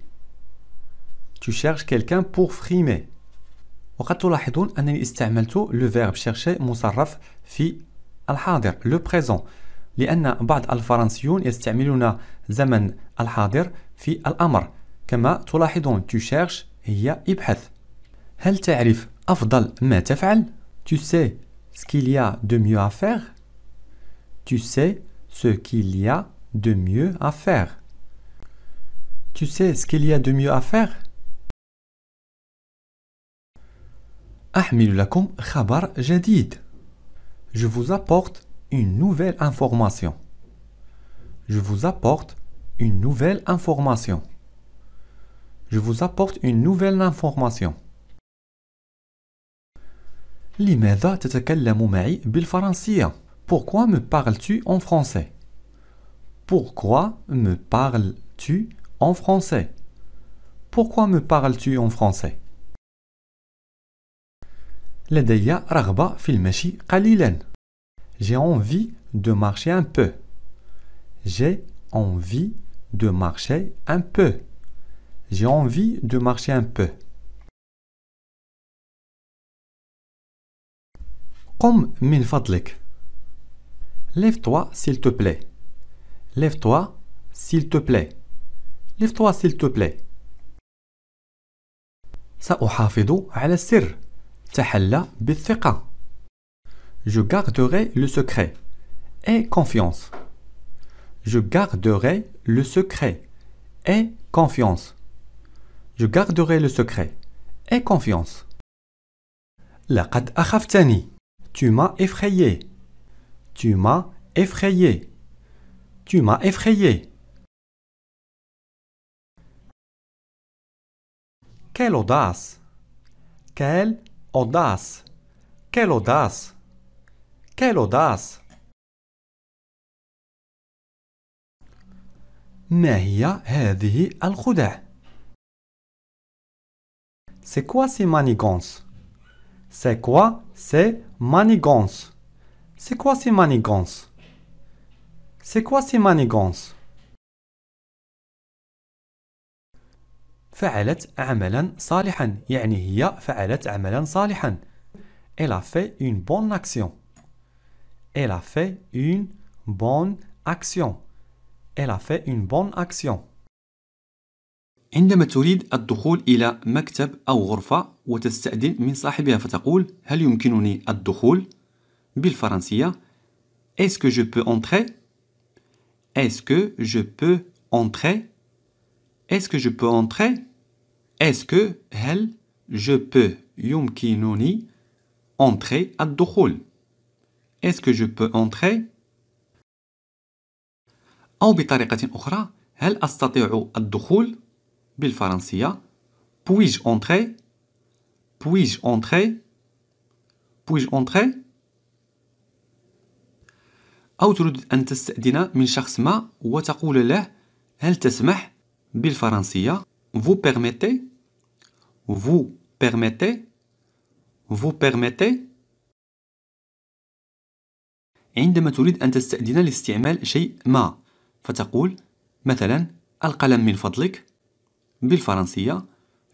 Tu cherches quelqu'un pour frimer. وقد تلاحظون أنني استعملت لو فيرب chercher مصرف في الحاضر لو بريزون لأن بعض الفرنسيون يستعملون زمن الحاضر في الأمر كما تلاحظون tu cherches هي ابحث هل تعرف أفضل ما تفعل؟ Tu sais ce qu'il y a de mieux à faire? Tu sais ce qu'il y a de mieux à faire Tu sais ce qu'il y a de mieux à faire? Je vous apporte une nouvelle information. Je vous apporte une nouvelle information. Je vous apporte une nouvelle information. لماذا تتكلم معي بالفرنسية؟ Pourquoi me parles-tu en français? Pourquoi me parles-tu en français? Pourquoi me parles-tu en français? لدي رغبة في المشي قليلا. J'ai envie de marcher un peu. J'ai envie de marcher un peu. J'ai envie de marcher un peu. قم من فضلك. Lève-toi s'il te plaît. Lève-toi s'il te plaît. Lève-toi s'il te plaît. سأحافظ على السر. تحلى بالثقة. Je garderai le secret. Aie confiance. Je garderai le secret. Aie confiance. Je garderai le secret. Aie confiance. لقد أخفتني. Tu m'as effrayé. Tu m'as effrayé. Tu m'as effrayé. Quelle audace. Quelle audace. Quelle audace. Quelle audace. ما هي هذه الخدع؟ C'est quoi ces manigances C'est quoi ces manigances C'est quoi ces manigances C'est quoi ces manigances فعلت عملا صالحا يعني هي فعلت عملا صالحا Elle a fait une bonne action Elle a fait une bonne action Elle a fait une bonne action عندما تريد الدخول إلى مكتب أو غرفة وتستأذن من صاحبها فتقول هل يمكنني الدخول؟ بالفرنسية Est-ce que je peux entrer? Est-ce que je peux entrer? Est-ce que je peux entrer? Est-ce que هل je peux يمكنني entrer الدخول Est-ce que je peux entrer? أو بطريقة أخرى هل أستطيع الدخول بالفرنسية. Puis-je entrer? Puis-je entrer? Puis-je entrer? أو تريد أن تستأذن من شخص ما وتقول له هل تسمح؟ بالفرنسية. Vous permettez? Vous permettez? Vous permettez? عندما تريد أن تستأذن لاستعمال شيء ما فتقول مثلا القلم من فضلك. بالفرنسية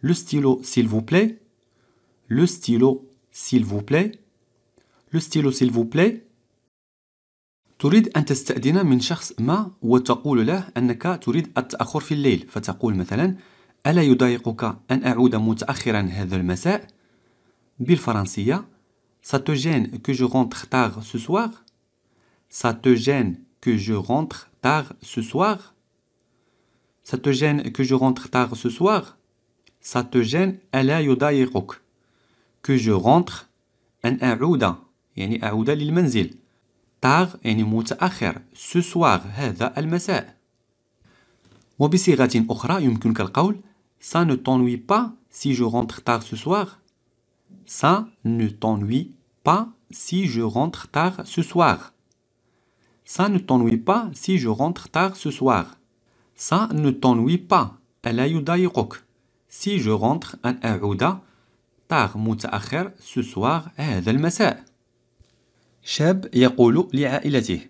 لو ستيلو s'il vous plaît لو ستيلو s'il vous plaît لو ستيلو s'il vous plaît تريد أن تستأذن من شخص ما وتقول له أنك تريد التأخر في الليل فتقول مثلا ألا يضايقك أن أعود متأخرا هذا المساء بالفرنسية Ça te gêne que je rentre tard ce soir Ça te gêne que je rentre tard ce soir Ça te gêne que je rentre tard ce soir Ça te gêne ألا يضايقك que je rentre أن أعود يعني أعود للمنزل tard يعني متأخر ce soir هذا المساء وبصيغة أخرى يمكنك القول ça ne t'ennuie pas si je rentre tard ce soir ça ne t'ennuie pas si je rentre tard ce soir ça ne t'ennuie pas si je rentre tard ce soir ça ne t'ennuie pas ألا يضايقك si je rentre أن أعود tard متأخر ce soir هذا المساء شاب يقول لعائلته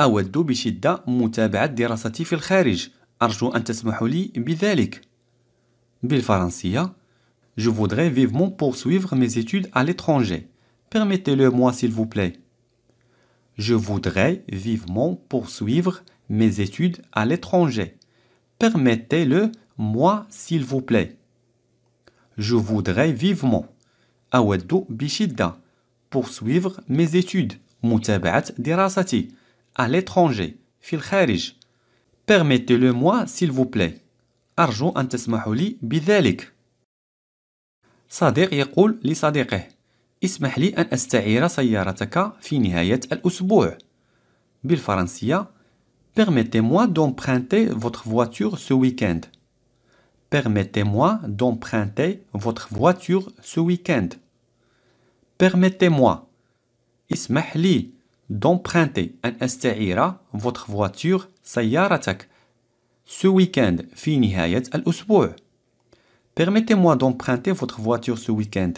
أود بشدة متابعة دراستي في الخارج أرجو أن تسمحوا لي بذلك بالفرنسية Je voudrais vivement poursuivre mes études à l'étranger. Permettez-le moi s'il vous plaît. Je voudrais vivement poursuivre mes études à l'étranger. Permettez-le moi s'il vous plaît. Je voudrais vivement أود بشدة poursuivre mes études متابعة دراستي à l'étranger في الخارج Permettez-le moi s'il vous plaît أرجو أن تسمحوا لي بذلك صديق يقول لصديقه اسمح لي أن أستعير سيارتك في نهاية الأسبوع بالفرنسية Permettez-moi d'emprunter votre voiture ce week-end. Permettez-moi d'emprunter votre voiture ce week-end. Permettez-moi. اسمح لي d'emprunter أن أستعير votre voiture سيارتك ce week-end في نهاية الأسبوع. Permettez-moi d'emprunter votre voiture ce week-end.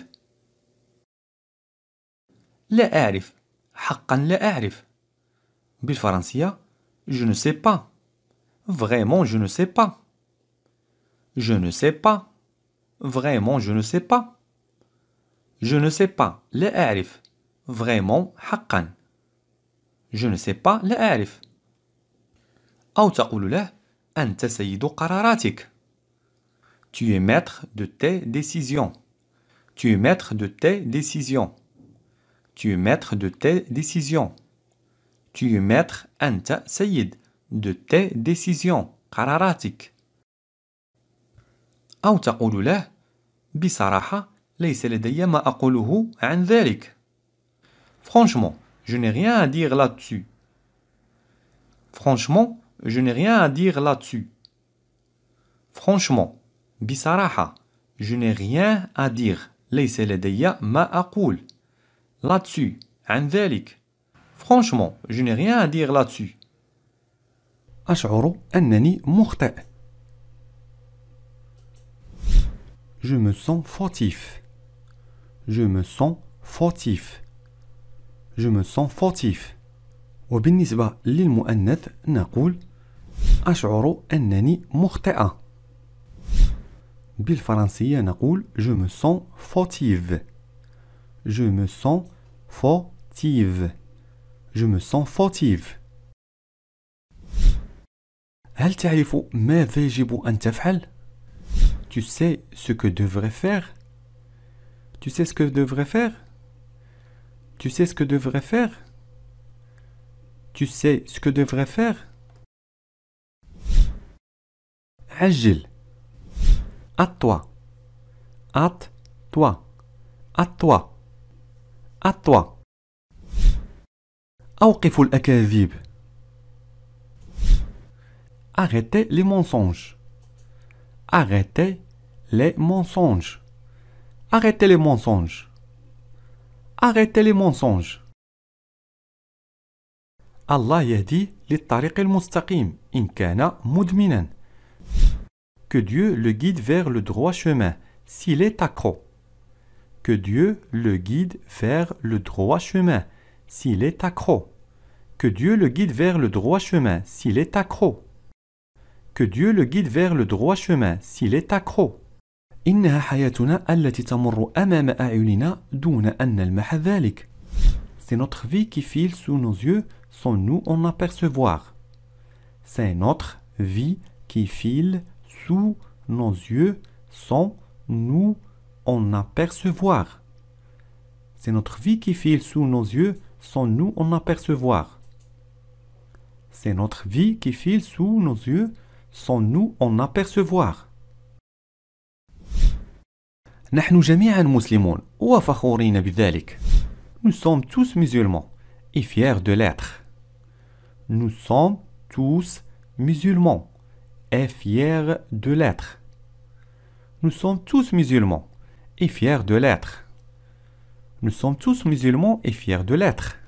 لا أعرف. حقا لا أعرف. بالفرنسية je ne sais pas. Vraiment, je ne sais pas. Je ne sais pas. Vraiment, je ne sais pas. Je ne sais pas. لا أعرف. Vraiment, حقا. Je ne sais pas. لا أعرف. أو تقول له أنت سيد قراراتك. Tu es maître de tes décisions. Tu es maître de tes décisions. Tu es maître de tes décisions. Tu es maître أنت سيد de tes décisions قراراتك أو تقول له بصراحة ليس لدي ما أقوله عن ذلك Franchement, je n'ai rien à dire là-dessus. Franchement, je n'ai rien à dire là-dessus. Franchement, بصراحة, je n'ai rien à dire. ليس لدي ما أقول. Là-dessus, عن ذلك. Franchement, je n'ai rien à dire là-dessus. أشعر أنني مخطئ. Je me sens fautif. Je me sens fautif. Je me sens fautif. وبالنسبة للمؤنث نقول أشعر أنني مخطئة. بالفرنسية نقول je me sens fautive. Je me sens fautive. Je me sens fautive. هل تعرف ماذا يجب أن تفعل؟ Tu sais ce que devrait faire? Tu sais ce que devrait faire? Tu sais ce que devrait faire? Tu sais ce que devrait faire? عجل À toi. À toi. À toi. À toi. أوقف الأكاذيب. Arrêtez les mensonges. Arrêtez les mensonges. Arrêtez les mensonges. Arrêtez les mensonges. الله يهدي للطريق المستقيم إن كان مدمنا. Que Dieu le guide vers le droit chemin s'il est accro. Que Dieu le guide vers le droit chemin s'il est accro. Que Dieu le guide vers le droit chemin s'il est accro. Que Dieu le guide vers le droit chemin s'il est accro. إنها حياتنا التي تمر أمام أعيننا دون أن نلمح ذلك. C'est notre vie qui file sous nos yeux sans nous en apercevoir. C'est notre vie qui file sous nos yeux sans nous en apercevoir. C'est notre vie qui file sous nos yeux sans nous en apercevoir. C'est notre vie qui file sous nos yeux sans nous en apercevoir. Nous sommes tous musulmans et fiers de l'être. Nous sommes tous musulmans et fiers de l'être. Nous sommes tous musulmans et fiers de l'être. Nous sommes tous musulmans et fiers de l'être.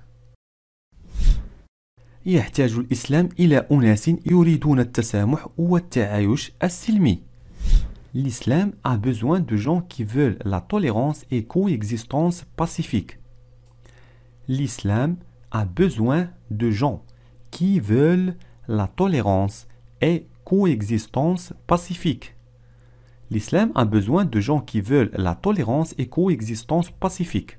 يحتاج الإسلام إلى أناس يريدون التسامح والتعايش السلمي. L'islam a besoin de gens qui veulent la tolérance et coexistence pacifique. L'islam a besoin de gens qui veulent la tolérance et coexistence pacifique. L'islam a besoin de gens qui veulent la tolérance et coexistence pacifique.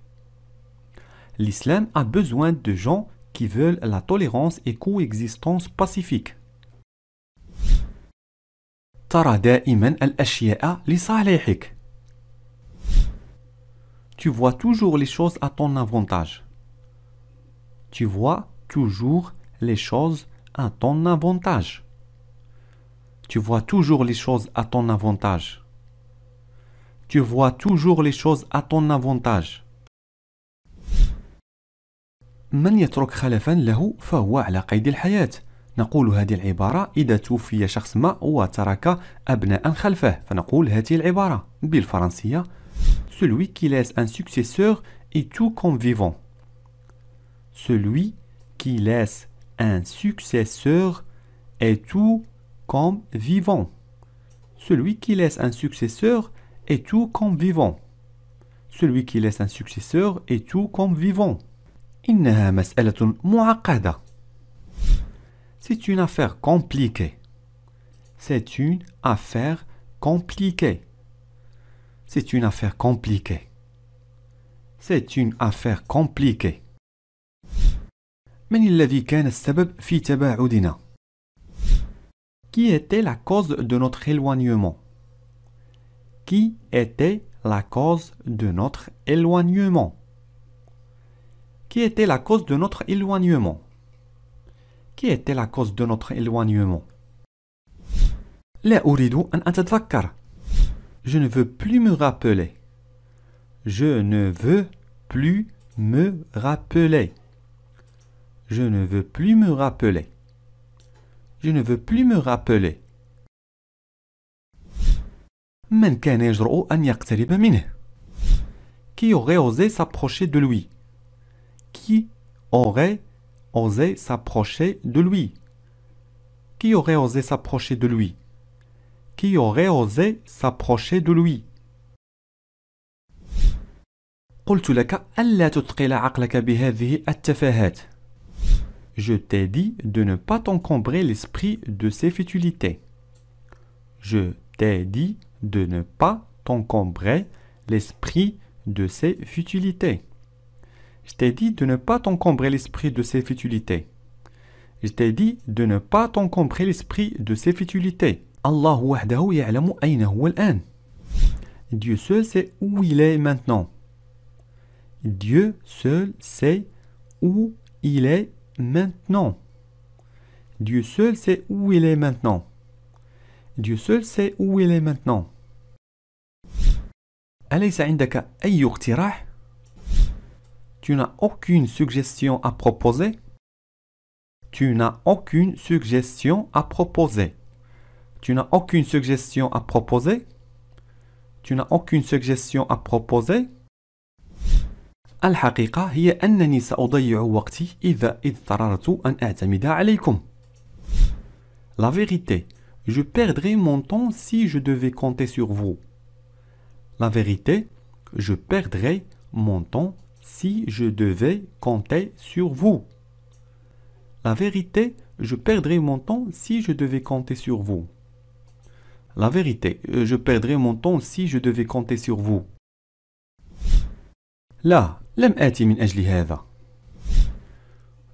L'islam a besoin de gens qui veulent la tolérance et coexistence pacifique. ترى دائما الأشياء لصالحك. Tu vois toujours les choses à ton avantage. Tu vois toujours les choses à ton avantage. Tu vois toujours les choses à ton avantage. Tu vois toujours les choses à ton avantage. من يترك خلفا له فهو على قيد الحياة. نقول هذه العبارة إذا توفي شخص ما وترك أبناء خلفه فنقول هذه العبارة بالفرنسية Celui qui laisse un successeur est tout comme vivant. Celui qui laisse un successeur est tout comme vivant. Celui qui laisse un successeur est tout comme vivant. Celui qui laisse un successeur est tout comme vivant. إنها مسألة معقدة. C'est une affaire compliquée. C'est une affaire compliquée. C'est une affaire compliquée. C'est une affaire compliquée. من الذي كان السبب في تباعدنا؟ Qui était la cause de notre éloignement Qui était la cause de notre éloignement Qui était la cause de notre éloignement? Qui était la cause de notre éloignement? Je ne veux plus me rappeler. Je ne veux plus me rappeler. Je ne veux plus me rappeler. Je ne veux plus me rappeler. Qui aurait osé s'approcher de lui? Qui aurait osé s'approcher de lui Qui aurait osé s'approcher de lui Qui aurait osé s'approcher de lui قلت لك ألا تثقل عقلك بهذه التفاهات Je t'ai dit de ne pas t'encombrer l'esprit de ces futilités. Je t'ai dit de ne pas t'encombrer l'esprit de ces futilités. Je t'ai dit de ne pas t'encombrer l'esprit de ces futilités. Je t'ai dit de ne pas t'encombrer l'esprit de ces futilités. Allah wahdahu ya'lamu ayna huwa al Dieu seul sait où il est maintenant. Dieu seul sait où il est maintenant. Dieu seul sait où il est maintenant. Dieu seul sait où il est maintenant. أليس عندك أي اقتراح؟ Tu n'as aucune suggestion à proposer? Tu n'as aucune suggestion à proposer. Tu n'as aucune suggestion à proposer? Tu n'as aucune suggestion à proposer? الحقيقة هي أنني سأضيع وقتي إذا اضطررت أن أعتمد عليكم. La vérité, je perdrai mon temps si je devais compter sur vous. La vérité, je perdrai mon temps si je devais compter sur vous. La vérité, je perdrais mon temps si je devais compter sur vous. La vérité, je perdrais mon temps si je devais compter sur vous. Là,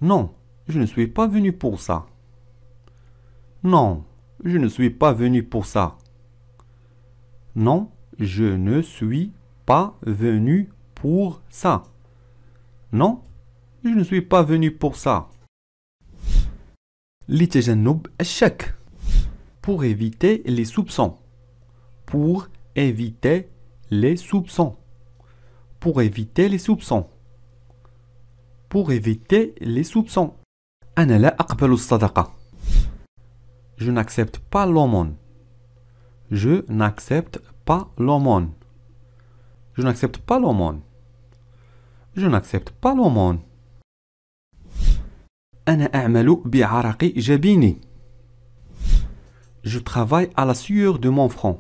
Non, je ne suis pas venu pour ça. Non, je ne suis pas venu pour ça. Non, je ne suis pas venu pour ça. Non, je ne suis pas venu pour ça. Pour éviter les soupçons. Pour éviter les soupçons. Pour éviter les soupçons. Pour éviter les soupçons. Je n'accepte pas l'aumône. Je n'accepte pas l'aumône. Je n'accepte pas l'aumône. Je n'accepte pas l'aumône. Je travaille à la sueur de mon front.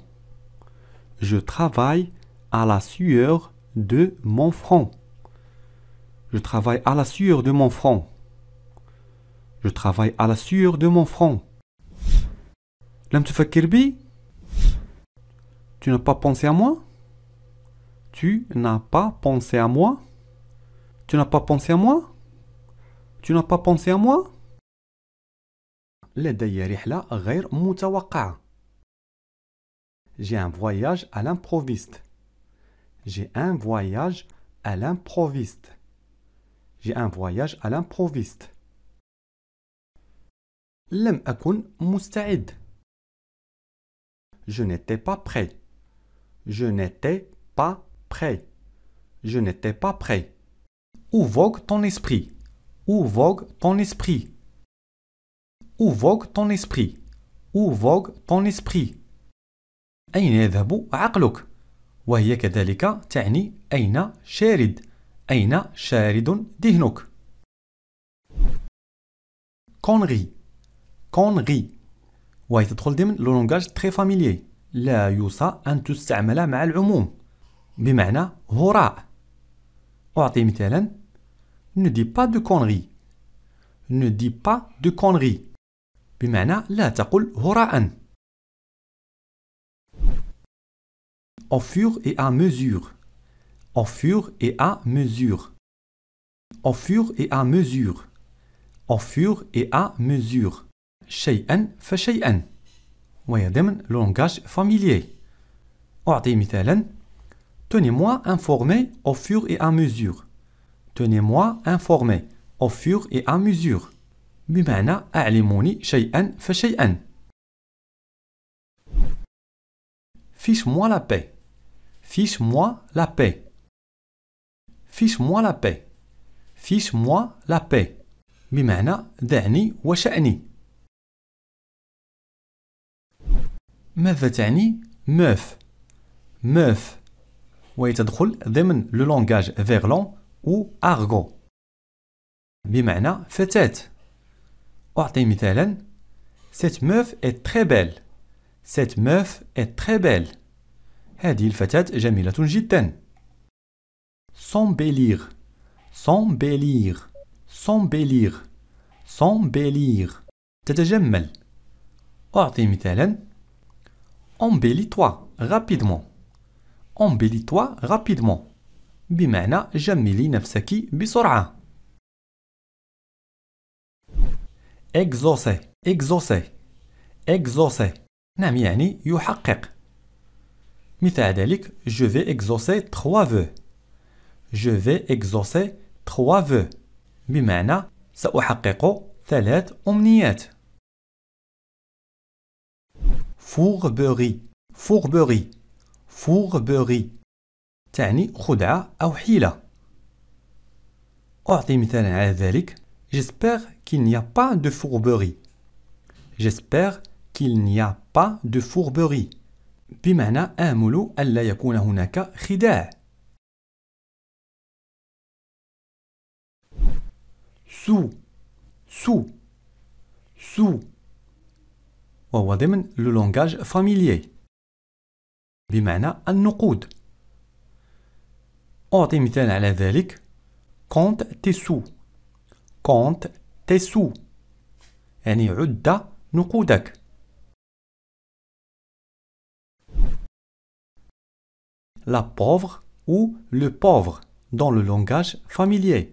Je travaille à la sueur de mon front. Je travaille à la sueur de mon front. Je travaille à la sueur de mon front. Tu n'as pas pensé à moi? Tu n'as pas pensé à moi? Tu n'as pas pensé à moi Tu n'as pas pensé à moi لدي رحلة غير متوقعة. J'ai un voyage à l'improviste. J'ai un voyage à l'improviste. J'ai un voyage à l'improviste. لم أكن مستعد. Je n'étais pas prêt. Je n'étais pas prêt. Je n'étais pas prêt. Où vogue ton esprit. Où vogue ton esprit. Où vogue ton esprit. Où vogue ton esprit. أين يذهب عقلك؟ وهي كذلك تعني أين شارد. أين شارد ذهنك؟ Connerie. Connerie. وهي تدخل ضمن لو لونغاج تري فاميليي لا يوصى أن تستعمل مع العموم. بمعنى هراء. أعطي مثالا. ne dis pas de conneries ne dis pas de conneries بمعنى لا تقل هراء au fur et à mesure au fur et à mesure au fur et à mesure au fur et à mesure شيئا فشيئا وهي ضمن لونغاج فاميليي أعطي مثالا Tenez-moi informé au fur et à mesure. Tenez-moi informé au fur et à mesure. بمعنى أعلموني شيئا فشيئا. Fiche-moi la paix. Fiche-moi la paix. Fiche-moi la paix. Fiche-moi la paix. بمعنى دعني وشأني. ماذا تعني meuf meuf وهي تدخل ضمن لو لونغاج فيرلون ou argot بمعنى فتاة أعطي مثالا Cette meuf est très belle. Cette meuf est très belle. هذه الفتاة جميلة جدا. S'embellir. S'embellir. S'embellir. S'embellir. تتجمل. أعطي مثالا Embellis-toi rapidement. Embellis-toi rapidement. بمعنى جملي نفسك بسرعة. exaucer exaucer exaucer نعم يعني يحقق مثال ذلك je vais exaucer trois vœux je vais exaucer trois vœux بمعنى سأحقق ثلاث أمنيات fourberie fourberie fourberie تعني خدعة أو حيلة. أعطي مثالا على ذلك. J'espère qu'il n'y a pas de fourberie. J'espère qu'il n'y a pas de fourberie. بمعنى آمل ألا يكون هناك خداع. sous sous sous وهو ضمن لو لونغاج فاميليي بمعنى النقود. أعطي مثال على ذلك compte tes sous compte tes sous يعني عد نقودك la pauvre ou le pauvre dans le langage familier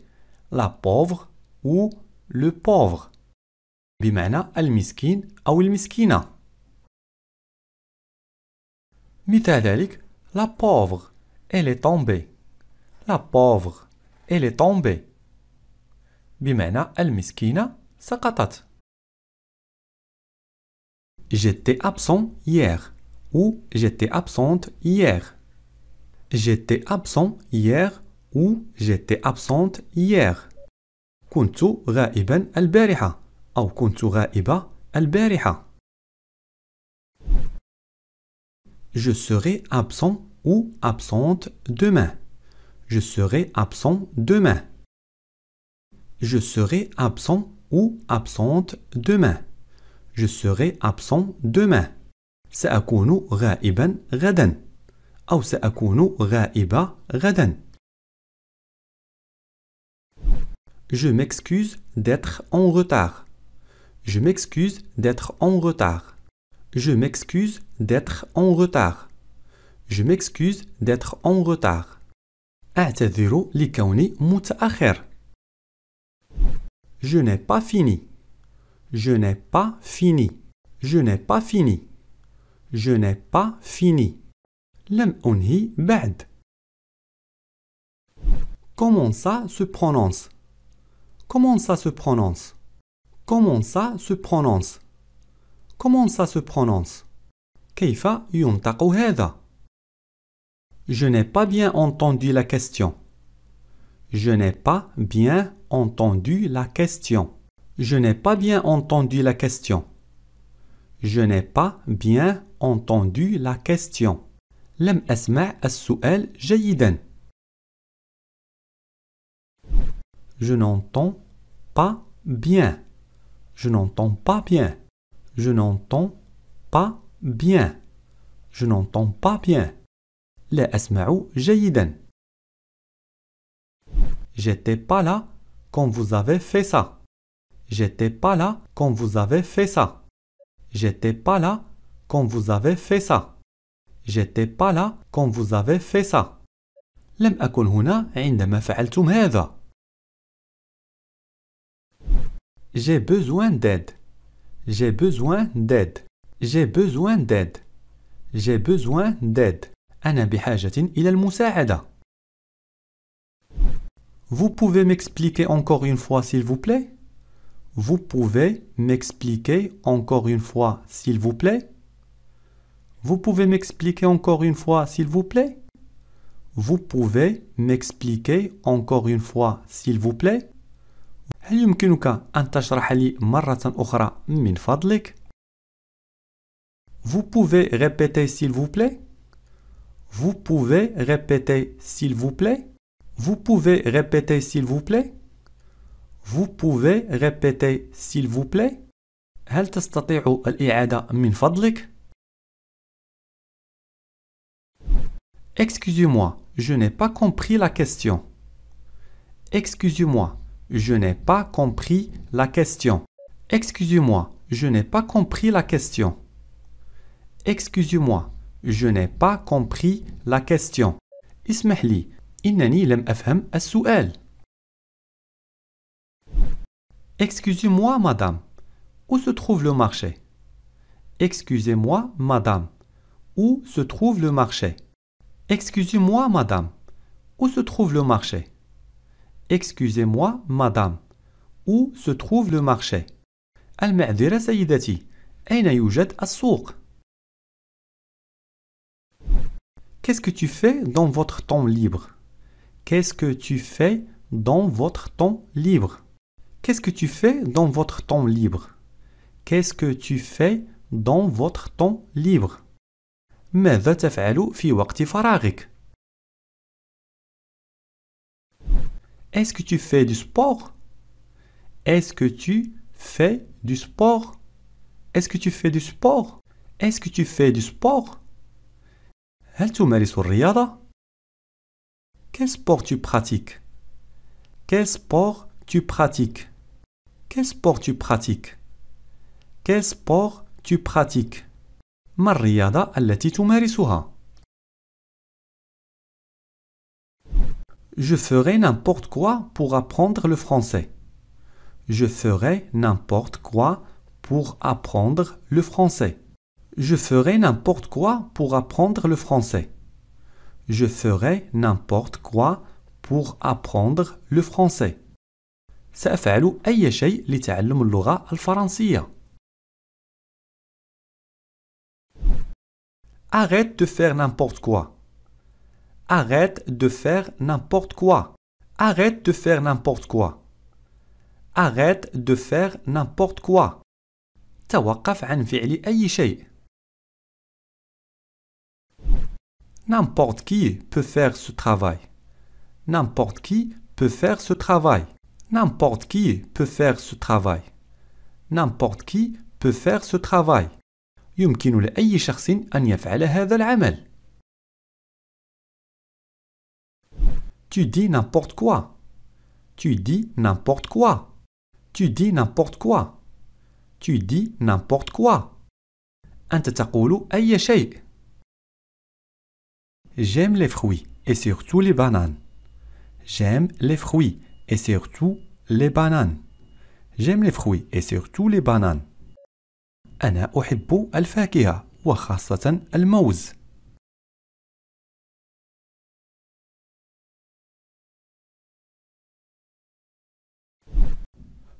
la pauvre ou le pauvre بمعنى المسكين أو المسكينة مثال ذلك la pauvre elle est tombée la pauvre Elle est tombée. بمعنى المسكينة سقطت. J'étais absent hier ou j'étais absente hier. J'étais absent hier ou j'étais absente hier. كنت غائبا البارحة أو كنت غائبة البارحة. Je serai absent ou absente demain. Je serai absent demain. Je serai absent ou absente demain. Je serai absent demain. سأكون غائبا غدا أو سأكون غائبة غدا. Je m'excuse d'être en retard. Je m'excuse d'être en retard. Je m'excuse d'être en retard. Je m'excuse d'être en retard. أعتذر لكوني متأخر. Je n'ai pas fini. Je n'ai pas fini. Je n'ai pas fini. Je n'ai pas fini. لم أنهي بعد. Comment ça se prononce Comment ça se prononce Comment ça se prononce Comment ça se prononce كيف ينطق هذا Je n'ai pas bien entendu la question. Je n'ai pas bien entendu la question. Je n'ai pas bien entendu la question. Je n'ai pas bien entendu la question. لم أسمع السؤال جيدا. Je n'entends pas bien. Je n'entends pas bien. Je n'entends pas bien. Je n'entends pas bien. لا أسمع جيدا. J'étais pas là quand vous avez fait ça. J'étais pas là quand vous avez fait ça. J'étais pas là quand vous avez fait ça. J'étais pas là quand vous avez fait ça. لم أكن هنا عندما فعلتم هذا. J'ai besoin d'aide. J'ai besoin d'aide. J'ai besoin d'aide. J'ai besoin d'aide. أنا بحاجة إلى المساعدة. Vous pouvez m'expliquer encore une fois s'il vous plaît Vous pouvez m'expliquer encore une fois s'il vous plaît Vous pouvez m'expliquer encore une fois s'il vous plaît Vous pouvez m'expliquer encore une fois s'il vous plaît هل يمكنك أن تشرح لي مرة أخرى من فضلك؟ Vous pouvez répéter s'il vous plaît Vous pouvez répéter s'il vous plaît Vous pouvez répéter s'il vous plaît Vous pouvez répéter s'il vous plaît هل تستطيع الإعادة من فضلك؟ Excusez-moi, je n'ai pas compris la question. Excusez-moi, je n'ai pas compris la question. Excusez-moi, je n'ai pas compris la question. Excusez-moi, je n'ai pas compris la question. اسمح لي إنني لم أفهم السؤال. Excusez-moi, madame. Où se trouve le marché Excusez-moi, madame. Où se trouve le marché Excusez-moi, madame. Où se trouve le marché Excusez-moi, madame. Où se trouve le marché المعذرة سيدتي. أين يوجد السوق Qu'est-ce que tu fais dans votre temps libre Qu'est-ce que tu fais dans votre temps libre Qu'est-ce que tu fais dans votre temps libre Qu'est-ce que tu fais dans votre temps libre ماذا تفعل في وقت فراغك Est-ce que tu fais du sport Est-ce que tu fais du sport Est-ce que tu fais du sport Est-ce que tu fais du sport هل تمارس الرياضة؟ Quel sport tu pratiques Quel sport tu pratiques Quel sport tu pratiques Quel sport tu pratiques ما الرياضة التي تمارسها؟ Je ferai n'importe quoi pour apprendre le français. Je ferai n'importe quoi pour apprendre le français. Je ferai n'importe quoi pour apprendre le français. Je ferai n'importe quoi pour apprendre le français. سأفعل أي شيء لتعلم اللغة الفرنسية. Arrête de faire n'importe quoi. Arrête de faire n'importe quoi. Arrête de faire n'importe quoi. Arrête de faire n'importe quoi. توقف عن فعل أي شيء. N'importe qui peut faire ce travail. N'importe qui peut faire ce travail. N'importe qui peut faire ce travail. N'importe qui peut faire ce travail. يمكن لأي شخص أن يفعل هذا العمل. Tu dis n'importe quoi. Tu dis n'importe quoi. Tu dis n'importe quoi. Tu dis n'importe quoi. أنت تقول أي شيء. J'aime les fruits et surtout les bananes. J'aime les fruits et surtout les bananes. J'aime les fruits et surtout les bananes. أنا أحب الفاكهة وخاصة الموز.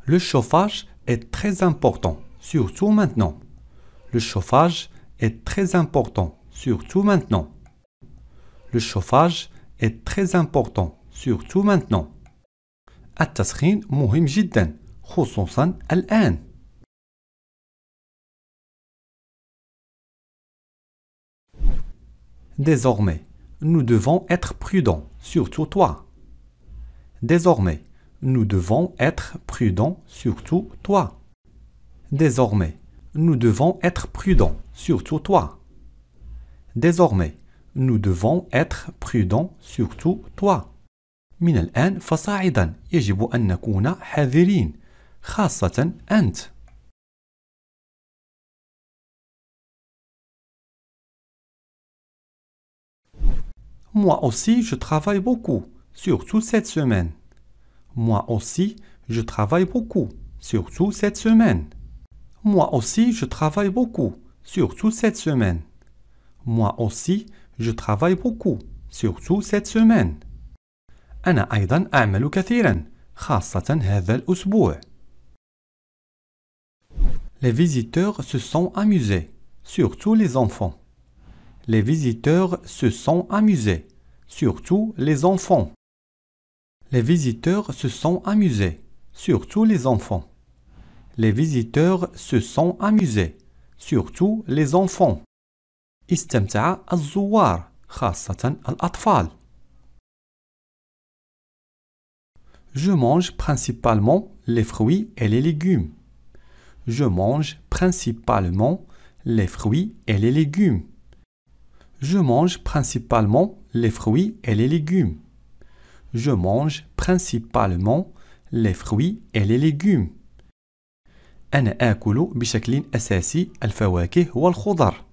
Le chauffage est très important, surtout maintenant. Le chauffage est très important, surtout maintenant. Le chauffage est très important, surtout maintenant. التسخين مهم جدا خصوصا الآن. Désormais, nous devons être prudents, surtout toi. Désormais, nous devons être prudents, surtout toi. Désormais, nous devons être prudents, surtout toi. Désormais, nous devons être prudents, surtout toi. من الآن فصاعدا يجب أن نكون حذرين خاصة أنت. Moi aussi, je travaille beaucoup, surtout cette semaine. Moi aussi, je travaille beaucoup, surtout cette semaine. Moi aussi, je travaille beaucoup, surtout cette semaine. Moi aussi, je travaille beaucoup, surtout cette semaine. أنا أيضا أعمل كثيرا، خاصة هذا الأسبوع. Les visiteurs se sont amusés, surtout les enfants. Les visiteurs se sont amusés, surtout les enfants. Les visiteurs se sont amusés, surtout les enfants. Les visiteurs se sont amusés, surtout les enfants. استمتع الزوار خاصة الأطفال. Je mange principalement les fruits et les légumes. Je mange principalement les fruits et les légumes. Je mange principalement les fruits et les légumes. Je mange principalement les fruits et les légumes. أنا آكل بشكل أساسي الفواكه والخضر.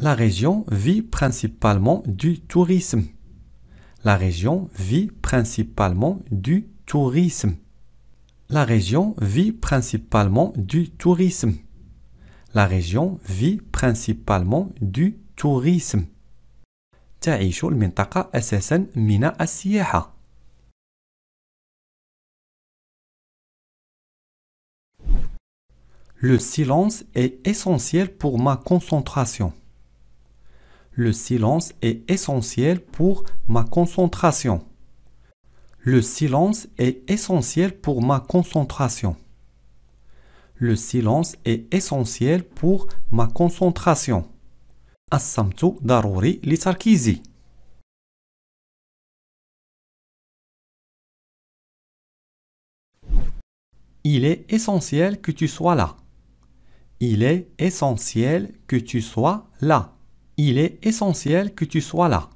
La région vit principalement du tourisme. La région vit principalement du tourisme. La région vit principalement du tourisme. La région vit principalement du tourisme. تعيش المنطقة أساسا من السياحة. Le silence est essentiel pour ma concentration. Le silence est essentiel pour ma concentration. Le silence est essentiel pour ma concentration. Le silence est essentiel pour ma concentration. الصمت ضروري لتركيزي. Il est essentiel que tu sois là. Il est essentiel que tu sois là. Il est essentiel que tu sois là.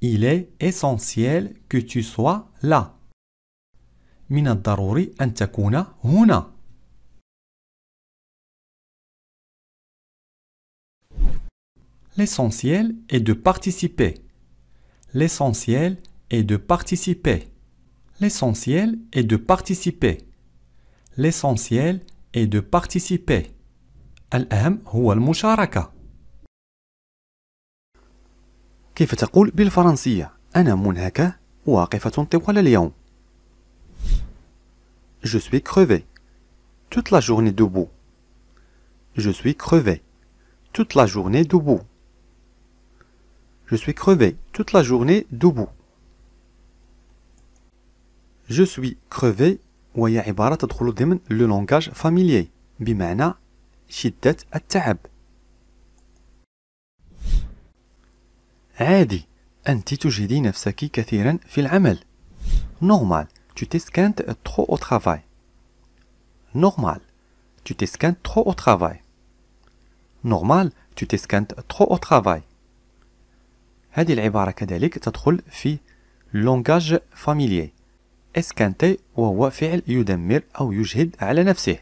Il est essentiel que tu sois là. من الضروري أن تكون هنا. L'essentiel est de participer. L'essentiel est de participer. L'essentiel est de participer. L'essentiel est de participer. الأهم هو المشاركة. كيف تقول بالفرنسية أنا منهكة واقفة طوال اليوم Je suis crevé. Toute la journée debout. Je suis crevé. Toute la journée debout. Je suis crevé toute la journée debout. Je suis crevé وهي عبارة تدخل ضمن لو لونغاج فاميليي بمعنى شدة التعب عادي أنت تجهدي نفسك كثيرا في العمل. نورمال tu t'escantes trop au travail. نورمال tu t'escantes trop au travail. نورمال tu t'escantes trop au travail. هذه العبارة كذلك تدخل في لونغاج فاميليي اسكانتي وهو فعل يدمر أو يجهد على نفسه.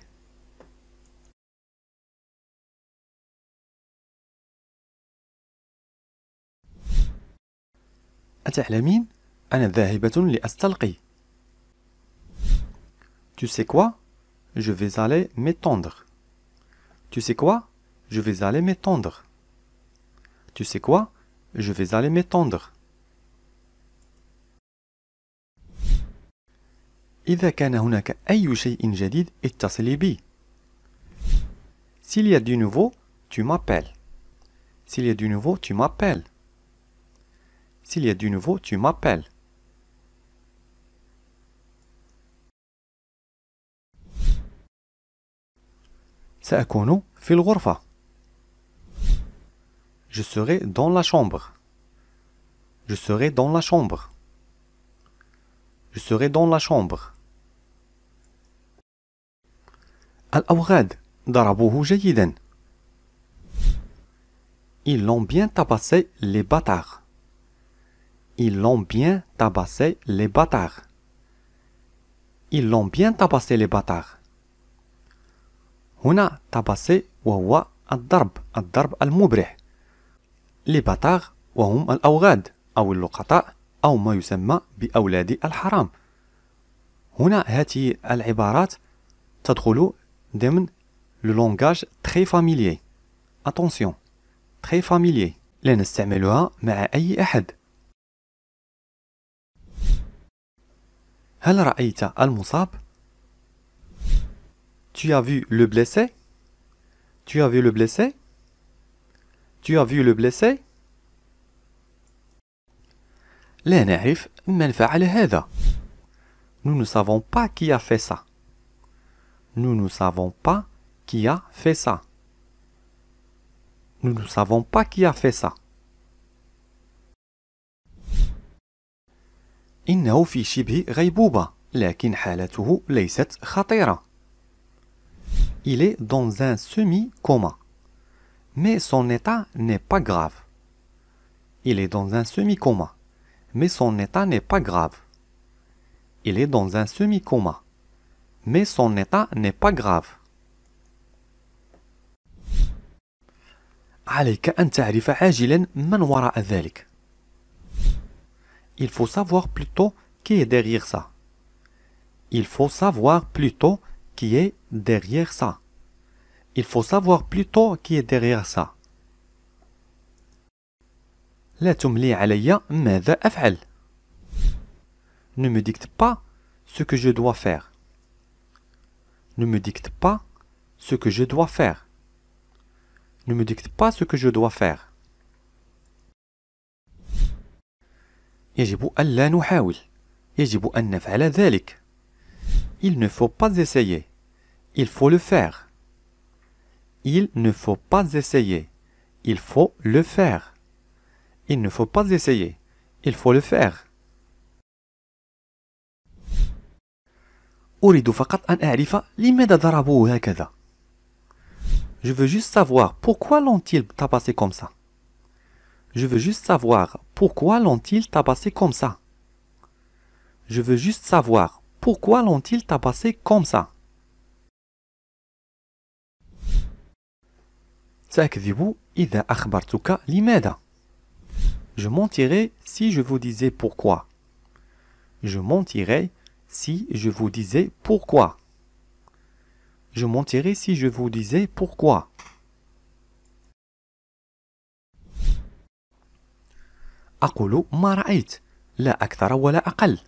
أتعلمين؟ أنا ذاهبة لأستلقي Tu sais quoi? Je vais aller m'étendre. Tu sais quoi? Je vais aller m'étendre. Tu sais quoi? Je vais aller m'étendre. إذا كان هناك أي شيء جديد اتصلي بي. S'il y a du nouveau, tu m'appelles. S'il y a du nouveau, tu m'appelles. S'il y a du nouveau, tu m'appelles. سأكون في الغرفة. Je serai dans la chambre. Je serai dans la chambre. Je serai dans la chambre. الأوغاد ضربوه جيدا. Ils l'ont bien tabassé les bâtards. Ils l'ont bien tabassé les bâtards. Ils l'ont bien tabassé les bâtards. هنا tabassé وهو الضرب الضرب المبرح لي باتاغ وهم الأوغاد أو اللقطاء أو ما يسمى بأولاد الحرام هنا هذه العبارات تدخل ضمن لو لونغاج تري فاميليي اتونسيون تري فاميليي لا نستعملها مع أي أحد هل رأيت المصاب؟ Tu as vu le blessé? Tu as vu le blessé? Tu as vu le blessé? لا نعرف من فعل هذا. Nous ne savons pas qui a fait ça. Nous ne savons pas qui a fait ça. Nous ne savons pas qui a fait ça. إنه في شبه غيبوبة لكن حالته ليست خطيرة. Il est dans un semi-coma. Mais son état n'est pas grave. Il est dans un semi-coma. Mais son état n'est pas grave. Il est dans un semi-coma. Mais son état n'est pas grave. عليك أن تعرف عاجلا من وراء ذلك. Il faut savoir plutôt qui est derrière ça. Il faut savoir plutôt qui est derrière ça. Il faut savoir plutôt qui est derrière ça. لا تملي علي ماذا أفعل. Ne me dicte pas ce que je dois faire. Ne me dicte pas ce que je dois faire. Ne me dicte pas ce que je dois faire. يجب ألا نحاول. يجب أن نفعل ذلك. Il ne faut pas essayer. Il faut le faire. Il ne faut pas essayer. Il faut le faire. Il ne faut pas essayer. Il faut le faire. أريد فقط أن أعرف لماذا ضربوه هكذا. Je veux juste savoir pourquoi l'ont-ils tabassé comme ça. Je veux juste savoir pourquoi l'ont-ils tabassé comme ça. Je veux juste savoir pourquoi l'ont-ils tabassé comme ça. سأكذب إذا أخبرتك لماذا. Je mentirais si je vous disais pourquoi. Je mentirais si je vous disais pourquoi. Je mentirais si je vous disais pourquoi. أقول ما رأيت لا أكثر ولا أقل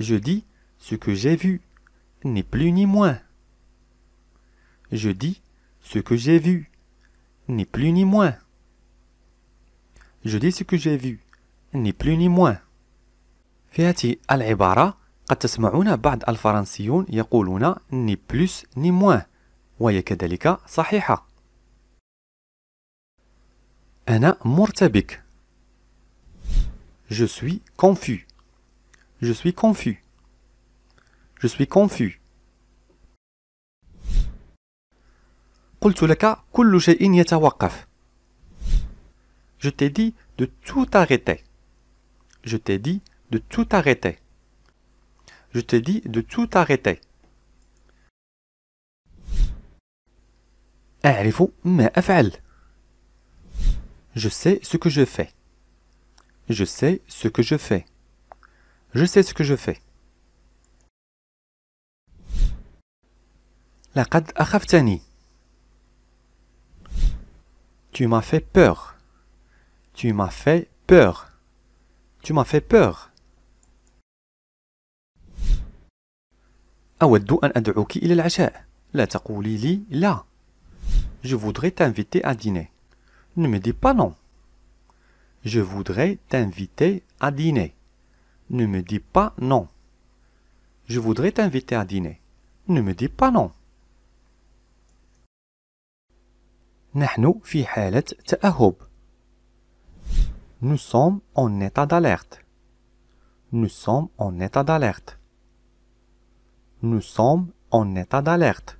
Je dis ce que j'ai vu, ni plus ni moins. Je dis ce que j'ai vu, ni plus ni moins. Je dis ce que j'ai vu, ni plus ni moins. في هذه العبارة قد تسمعون بعض الفرنسيون يقولون ni plus ni moins وهي كذلك صحيحة أنا مرتبك Je suis confus. Je suis confus. Je suis confus. قلت لك كل شيء يتوقف. Je t'ai dit de tout arrêter. Je t'ai dit de tout arrêter. Je t'ai dit de tout arrêter. أعرف ما أفعل. Je sais ce que je fais. Je sais ce que je fais. Je sais ce que je fais. لقد أخفتني. Tu m'as fait peur. Tu m'as fait peur. Tu m'as fait peur. أود أن أدعوك إلى العشاء. لا تقولي لي لا. Je voudrais t'inviter à dîner. Ne me dis pas non. Je voudrais t'inviter à dîner. Ne me dis pas non. Je voudrais t'inviter à dîner. Ne me dis pas non. نحن في حالة تأهب. Nous sommes en état d'alerte. Nous sommes en état d'alerte. Nous sommes en état d'alerte.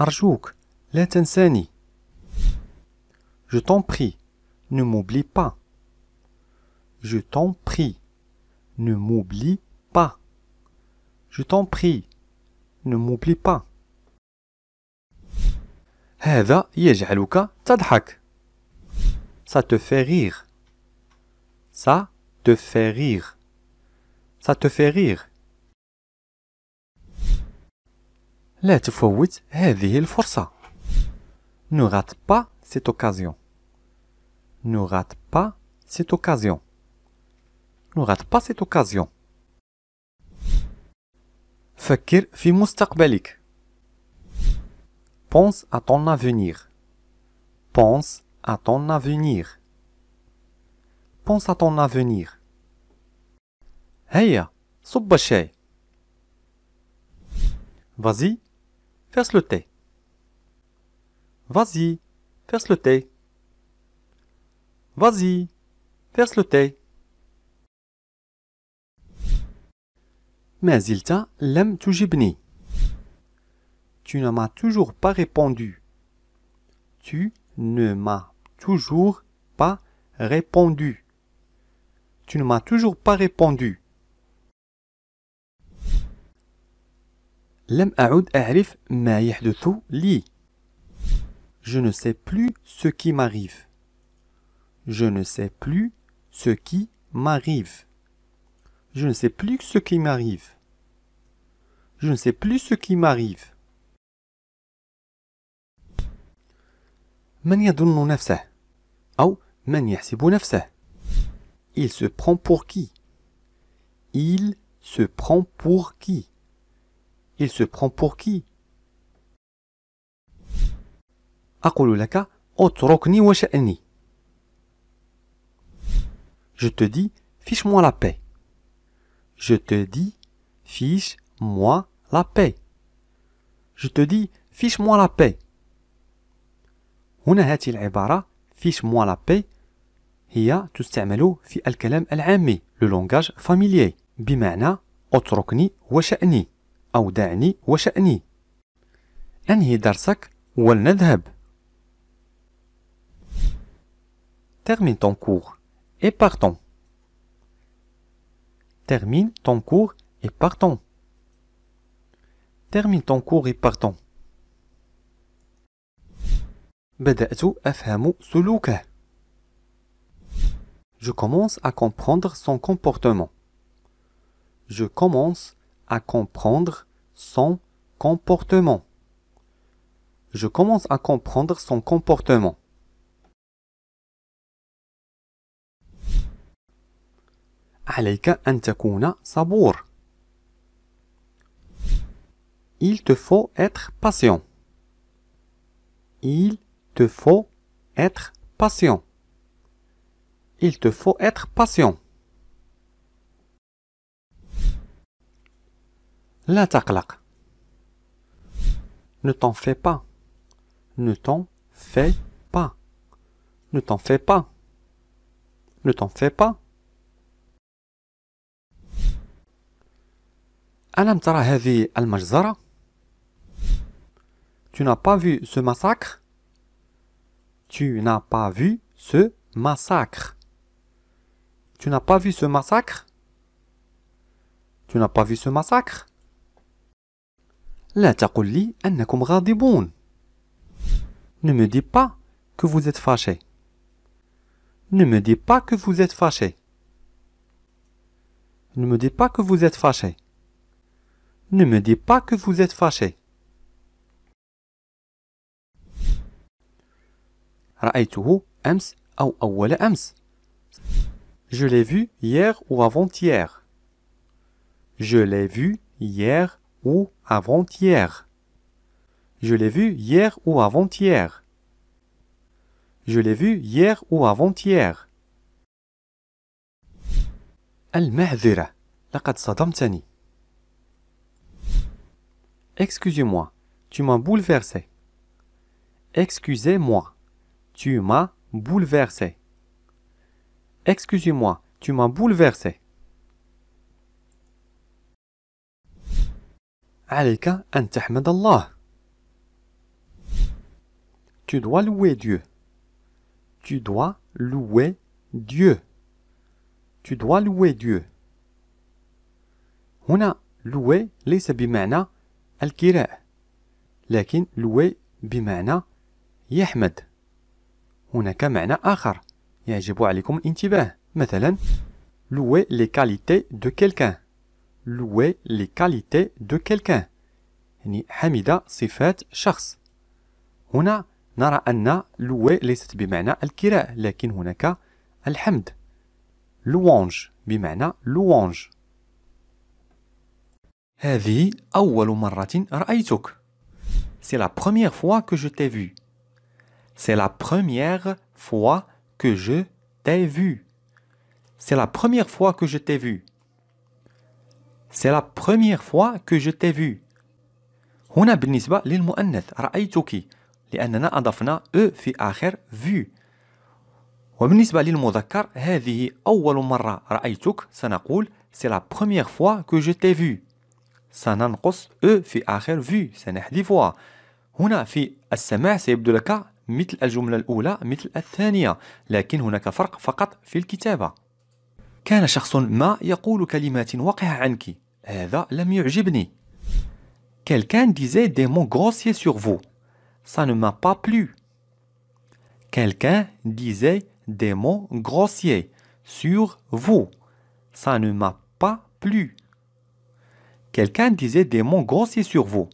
أرجوك لا تنساني. Je t'en prie, ne m'oublie pas. Je t'en prie, ne m'oublie pas. Je t'en prie, ne m'oublie pas. هذا يجعلك تضحك. Ça te fait rire. Ça te fait rire. Ça te fait rire. لا تفوت هذه الفرصة. Ne rate pas cette occasion. Ne rate pas cette occasion. Ne rate pas cette occasion. فكر في مستقبلك. Pense à ton avenir. Pense à ton avenir. Pense à ton avenir. هيا صب الشاي. Vas-y, verse le thé. Vas-y, verse le thé. Vas-y, verse le thé. ما زلت لم تجبني. Tu ne m'as toujours pas répondu. Tu ne m'as toujours pas répondu. Tu ne m'as toujours pas répondu. لم أعد أعرف ما يحدث لي. Je ne sais plus ce qui m'arrive. Je ne sais plus ce qui m'arrive. Je ne sais plus ce qui m'arrive. Je ne sais plus ce qui m'arrive. من يظن نفسه أو من يحسب نفسه Il se prend pour qui Il se prend pour qui Il se prend pour qui أقول لك اتركني وشأني Je te dis, fiche-moi la paix. Je te dis, fiche-moi la paix. Je te dis, fiche-moi la paix. هنا هذه العبارة fiche moi la paix هي تستعمل في الكلام العامي لو لونغاج فاميليي بمعنى اتركني وشأني أو دعني وشأني أنهي درسك ولنذهب Termine ton cours et partons. Termine ton cours et partons. Termine ton cours et partons. بدأت أفهم سلوكه. Je commence à comprendre son comportement. Je commence à comprendre son comportement. Je commence à comprendre son comportement. عليك أن تكون صبور. Il te faut être patient. Il te faut être patient. Il te faut être patient. لا تقلق. Ne t'en fais pas. Ne t'en fais pas. Ne t'en fais pas. Ne t'en fais pas. ألم ترى هذه المجزرة؟ Tu n'as pas vu ce massacre? Tu n'as pas vu ce massacre. Tu n'as pas vu ce massacre? Tu n'as pas vu ce massacre? لا تقل لي أنكم غاضبون. Ne me dis pas que vous êtes fâché. Ne me dis pas que vous êtes fâché. Ne me dis pas que vous êtes fâché. Ne me dis pas que vous êtes fâché. رأيته أمس أو أول أمس. Je l'ai vu hier ou avant-hier. Je l'ai vu hier ou avant-hier. Je l'ai vu hier ou avant-hier. Je l'ai vu hier ou avant-hier. المعذرة لقد صدمتني. Excusez-moi, tu m'as bouleversé. Excusez-moi, tu m'as bouleversé. Excusez-moi, tu m'as bouleversé. عليك أن تحمد الله. Tu dois louer Dieu. Tu dois louer Dieu. Tu dois louer Dieu. هنا louer ليس بمعنى الكراء لكن louer بمعنى يحمد. هناك معنى آخر يجب عليكم الانتباه مثلا louer les qualités de quelqu'un louer les qualités de quelqu'un يعني حمد صفات شخص. هنا نرى أن louer ليست بمعنى الكراء لكن هناك الحمد. louange بمعنى louange هذه أول مرة رأيتك C'est la première fois que je t'ai vu. C'est la première fois que je t'ai vu. C'est la première fois que je t'ai vu. C'est la première fois que je t'ai vu. هنا بالنسبة للمؤنث رأيتك لأننا أضفنا أ في آخر vu. وبالنسبة للمذكر هذه أول مرة رأيتك سنقول c'est la première fois que je t'ai vu. سننقص أ في آخر vu سنحذفها. هنا في السماع سيبدو لك مثل الجملة الأولى مثل الثانية لكن هناك فرق فقط في الكتابة. كان شخص ما يقول كلمات وقع عنك هذا لم يعجبني Quelqu'un disait des mots grossiers sur vous. Ça ne m'a pas plu. Quelqu'un disait des mots grossiers sur vous. Ça ne m'a pas plu. Quelqu'un disait des mots grossiers sur vous.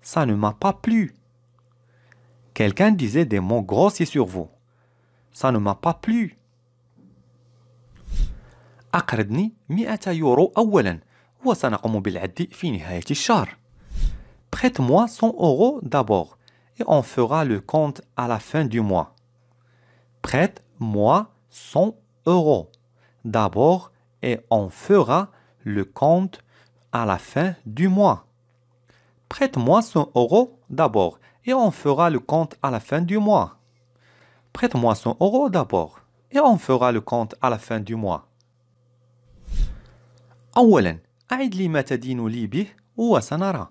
Ça ne m'a pas plu. Quelqu'un disait des mots grossiers sur vous. Ça ne m'a pas plu. أقرضني 100 يورو أولا وسنقوم بالعد في نهاية الشهر. Prête-moi 100 euros d'abord et on fera le compte à la fin du mois. Prête-moi 100 euros d'abord et on fera le compte à la fin du mois. Prête-moi 100 euros d'abord et on fera le compte à la fin du mois. Prête-moi 100 euros d'abord et on fera le compte à la fin du mois. أولا أعد لي ما تدين لي به وسنرى.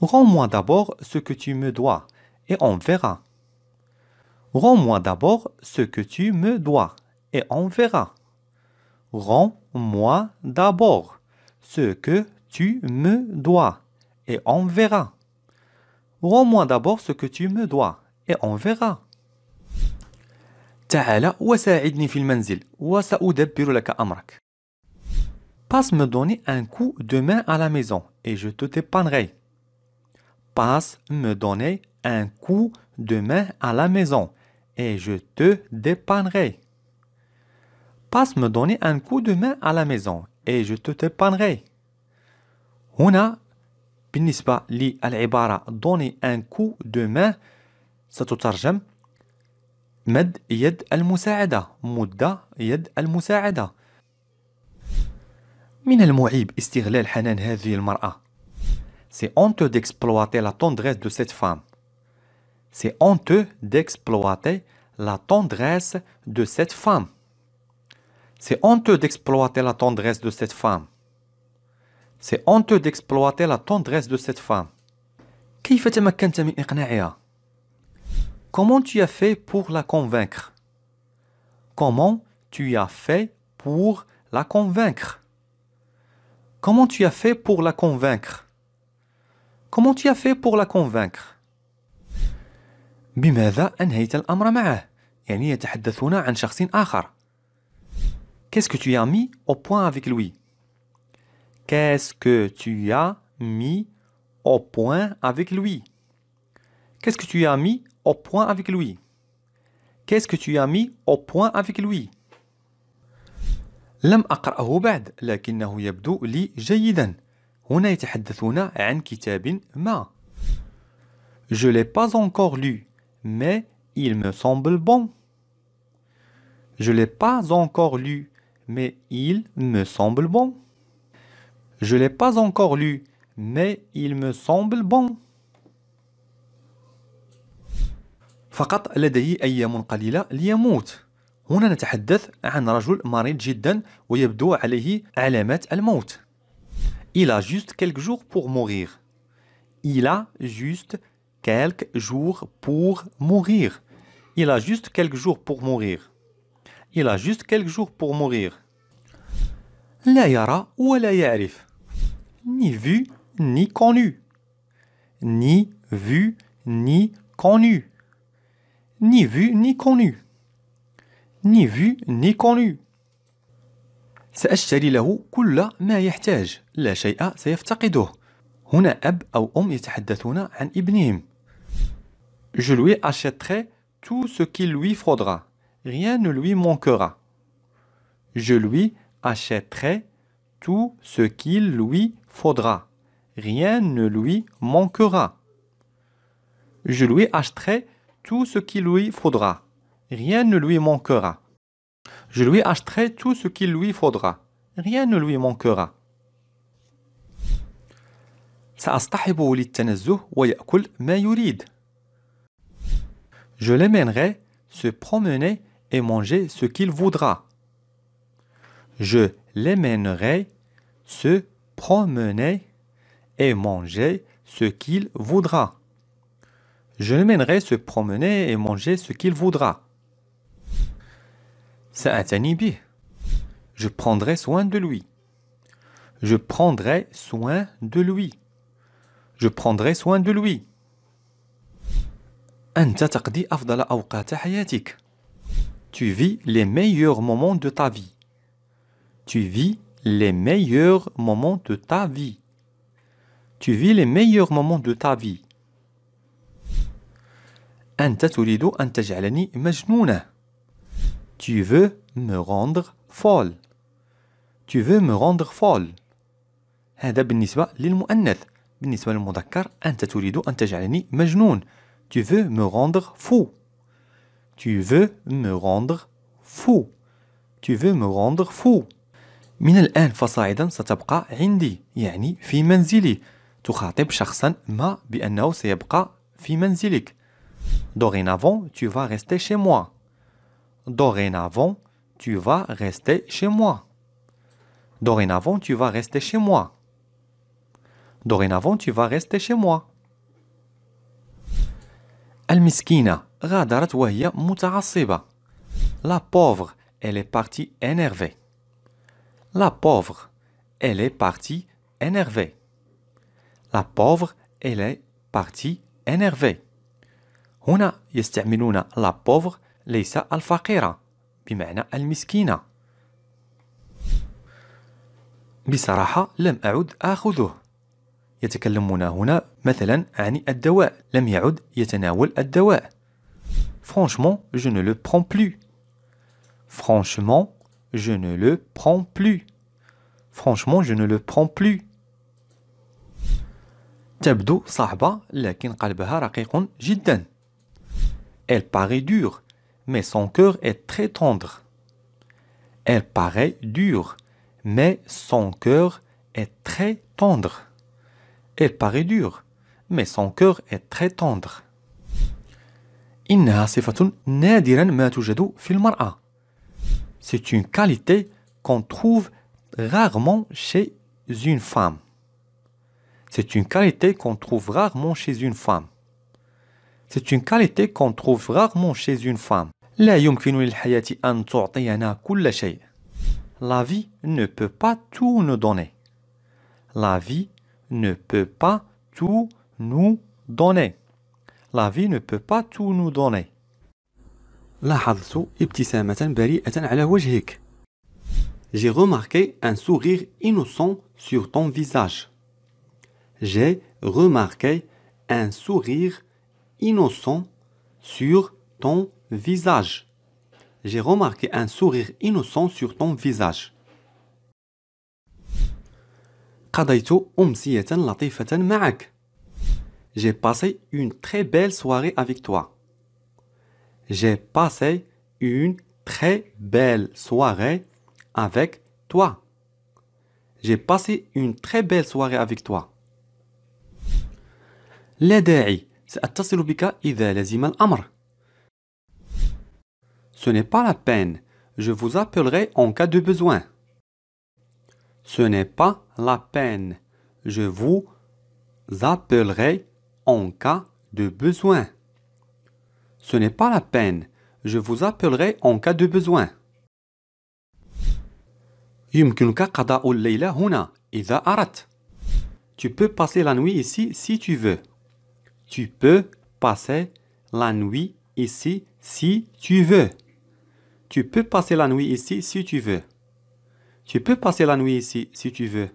Rends-moi d'abord ce que tu me dois et on verra. Rends-moi d'abord ce que tu me dois et on verra. Rends-moi d'abord ce que tu me dois et on verra. Rends-moi d'abord ce que tu me dois et on verra. تعال وساعدني في المنزل وسأدبر لك أمرك. Passe me donner un coup de main à la maison et je te dépannerai. Passe me donner un coup de main à la maison et je te dépannerai. passe me donner un coup de main à la maison et je te dépannerai. هنا بالنسبة للعبارة donner un coup de main ستترجم مد يد المساعدة مد يد المساعدة من المعيب استغلال حنان هذه المرأة C'est honteux d'exploiter la tendresse de cette femme. C'est honteux d'exploiter la tendresse de cette femme. C'est honteux d'exploiter la tendresse de cette femme. C'est honteux d'exploiter la tendresse de cette femme. كيف تمكنت من إقناعها؟ Comment tu as fait pour la convaincre Comment tu as fait pour la convaincre Comment tu as fait pour la convaincre Comment tu as fait pour la convaincre بماذا أنهيت الأمر معه؟ يعني يتحدثون عن شخص آخر. Qu'est-ce que tu as mis au point avec lui Qu'est-ce que tu as mis au point avec lui Qu'est-ce que tu as mis au point avec lui Qu'est-ce que tu as mis au point avec lui لم أقرأه بعد لكنه يبدو لي جيدا هنا يتحدثون عن كتاب ما Je l'ai pas encore lu mais il me semble bon. Je l'ai pas encore lu, mais il me semble bon. Je l'ai pas encore lu, mais il me semble bon. فقط لديه أيام قليلة ليموت. هنا نتحدث عن رجل مريض جدا ويبدو عليه علامات الموت. Il a juste quelques jours pour mourir. Il a juste quelques jours pour mourir. Il a juste quelques jours pour mourir. Il a juste quelques jours pour mourir. لا يرى ولا يعرف. Ni vu ni connu. Ni vu ni connu. Ni vu ni connu. Ni vu ni connu. سأشتري له كل ما يحتاج لا شيء سيفتقده هنا أب أو أم يتحدثون عن ابنهم je lui achèterai tout ce qu'il lui faudra. Rien ne lui manquera. Je lui achèterai tout ce qu'il lui faudra. Rien ne lui manquera. Je lui achèterai tout ce qu'il lui faudra. Rien ne lui manquera. Je lui achèterai tout ce qu'il lui faudra. Rien ne lui manquera. سأصطحبه للتنزه ويأكل ما يريد. Je l'emmènerai se promener et manger ce qu'il voudra. Je l'emmènerai se promener et manger ce qu'il voudra. Je l'emmènerai se promener et manger ce qu'il voudra. Je prendrai soin de lui. Je prendrai soin de lui. Je prendrai soin de lui. أنت تقضي أفضل أوقات حياتك. Tu vis les meilleurs moments de ta vie. Tu vis les meilleurs moments de ta vie. Tu vis les meilleurs moments de ta vie. أنت تريد أن تجعلني مجنونة. Tu veux me rendre folle. Tu veux me rendre folle. هذا بالنسبة للمؤنث. بالنسبة للمذكر أنت تريد أن تجعلني مجنون. Tu veux me rendre fou. Tu veux me rendre fou. Tu veux me rendre fou. من الآن فصاعدا ستبقى عندي يعني في منزلي تخاطب شخصا ما بأنه سيبقى في منزلك Dorénavant, tu vas rester chez moi. Dorénavant, tu vas rester chez moi. Dorénavant, tu vas rester chez moi. Dorénavant, tu vas rester chez moi. المسكينة غادرت وهي متعصبة. لا بوفغ إلي بارتي إنيرفي. لا بوفغ إلي بارتي إنيرفي. لا بوفغ إلي بارتي إنيرفي. هنا يستعملون لا بوفغ ليس الفقيرة بمعنى المسكينة. بصراحة لم أعد آخذه. يتكلمون هنا مثلا عن الدواء لم يعد يتناول الدواء Franchement, je ne le prends plus. Franchement, je ne le prends plus. Franchement, je ne le prends plus. تبدو صعبة لكن قلبها رقيق جدا. Elle paraît dure, mais son cœur est très tendre. Elle paraît dure, mais son cœur est très tendre. Elle paraît dure, mais son cœur est très tendre. C'est une qualité qu'on trouve rarement chez une femme. C'est une qualité qu'on trouve rarement chez une femme. C'est une qualité qu'on trouve rarement chez une femme. La vie ne peut pas tout nous donner. La vie ne peut pas tout nous donner. La vie ne peut pas tout nous donner. J'ai remarqué un sourire innocent sur ton visage. J'ai remarqué un sourire innocent sur ton visage. J'ai remarqué un sourire innocent sur ton visage. قضيت أمسية لطيفة معك. J'ai passé une très belle soirée avec toi. J'ai passé une très belle soirée avec toi. J'ai passé une très belle soirée avec toi. لا داعي سأتصل بك إذا لزم الأمر. Ce n'est pas la peine. Je vous appellerai en cas de besoin. Ce n'est pas la peine. Je vous appellerai en cas de besoin. Ce n'est pas la peine. Je vous appellerai en cas de besoin. Tu peux passer la nuit ici si tu veux. Tu peux passer la nuit ici si tu veux. Tu peux passer la nuit ici si tu veux. Tu peux passer la nuit ici si tu veux.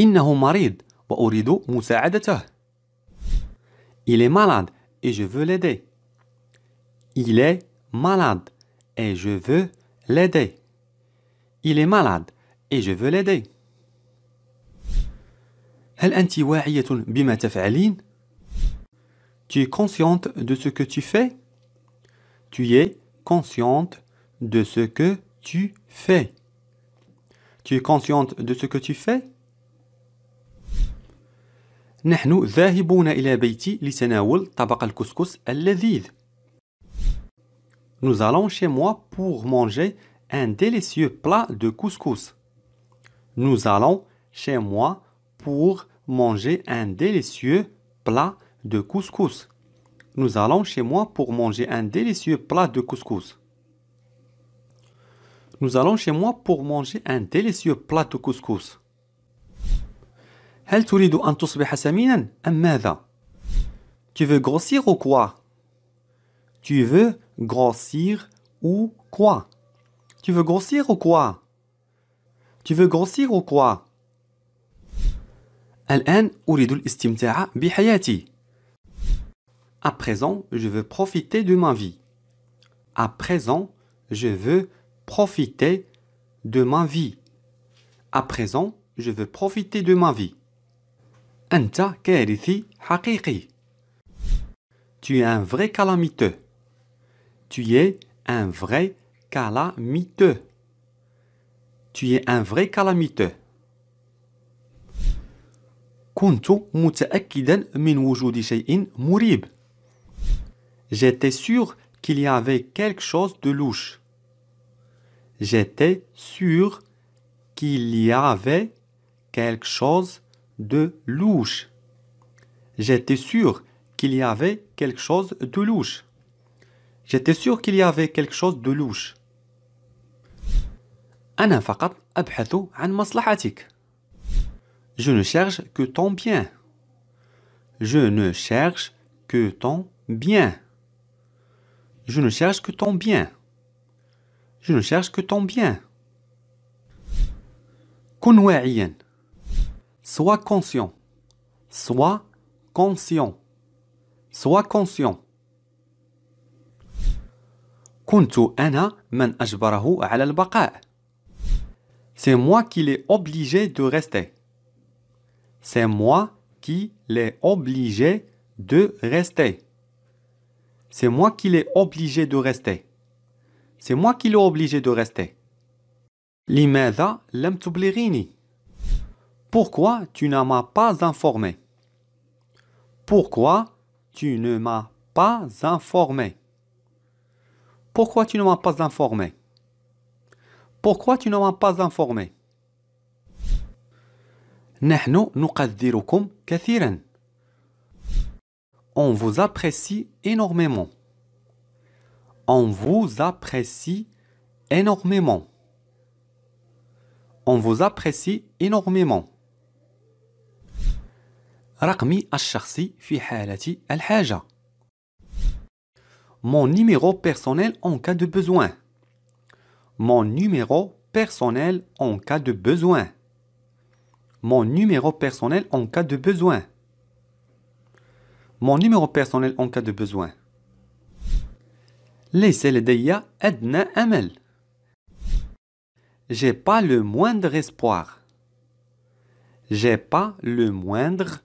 إنه مريض وأريد مساعدته. Il est malade et je veux l'aider. Il est malade et je veux l'aider. Il est malade et je veux l'aider. هل أنت واعية بما تفعلين؟ Tu es consciente de ce que tu fais? Tu es consciente de ce que tu fais. Tu es consciente de ce que tu fais? نحن ذاهبون إلى بيتي لتناول طبق الكسكس اللذيذ. Nous allons chez moi pour manger un délicieux plat de couscous. Nous allons chez moi pour manger un délicieux plat de couscous. Nous allons chez moi pour manger un délicieux plat de couscous. Nous allons chez moi pour manger un délicieux plat de couscous. هل تريد أن تصبح سمينا أم ماذا؟ Tu veux grossir ou quoi? Tu veux grossir ou quoi? Tu veux grossir ou quoi? Tu veux grossir ou quoi? الآن أريد الاستمتاع بحياتي. À présent, je veux profiter de ma vie. À présent, je veux profiter de ma vie. À présent, je veux profiter de ma vie. أنت كارثي حقيقي. Tu es un vrai calamiteux. Tu es un vrai calamiteux. Tu es un vrai calamiteux. كنت متأكدا من وجود شيء مريب. J'étais sûr qu'il y avait quelque chose de louche. J'étais sûr qu'il y avait quelque chose de de louche. J'étais sûr qu'il y avait quelque chose de louche. J'étais sûr qu'il y avait quelque chose de louche. Je ne cherche que ton bien. Je ne cherche que ton bien. Je ne cherche que ton bien. Je ne cherche que ton bien. كن واعيا. Sois conscient. Sois conscient. Sois conscient. كنت أنا من أجبره على البقاء. C'est moi qui l'ai obligé de rester. C'est moi qui l'ai obligé de rester. C'est moi qui l'ai obligé de rester. C'est moi qui l'ai obligé de rester. لماذا لم تبلغيني pourquoi tu ne m'as pas informé? Pourquoi tu ne m'as pas informé? Pourquoi tu ne m'as pas informé? Pourquoi tu ne m'as pas informé? On vous apprécie énormément. On vous apprécie énormément. On vous apprécie énormément. رقمي الشخصي في حالة الحاجة. Mon numéro personnel en cas de besoin. Mon numéro personnel en cas de besoin. Mon numéro personnel en cas de besoin. Mon numéro personnel en cas de besoin. ليس لدي أدنى أمل. J'ai pas le moindre espoir. J'ai pas le moindre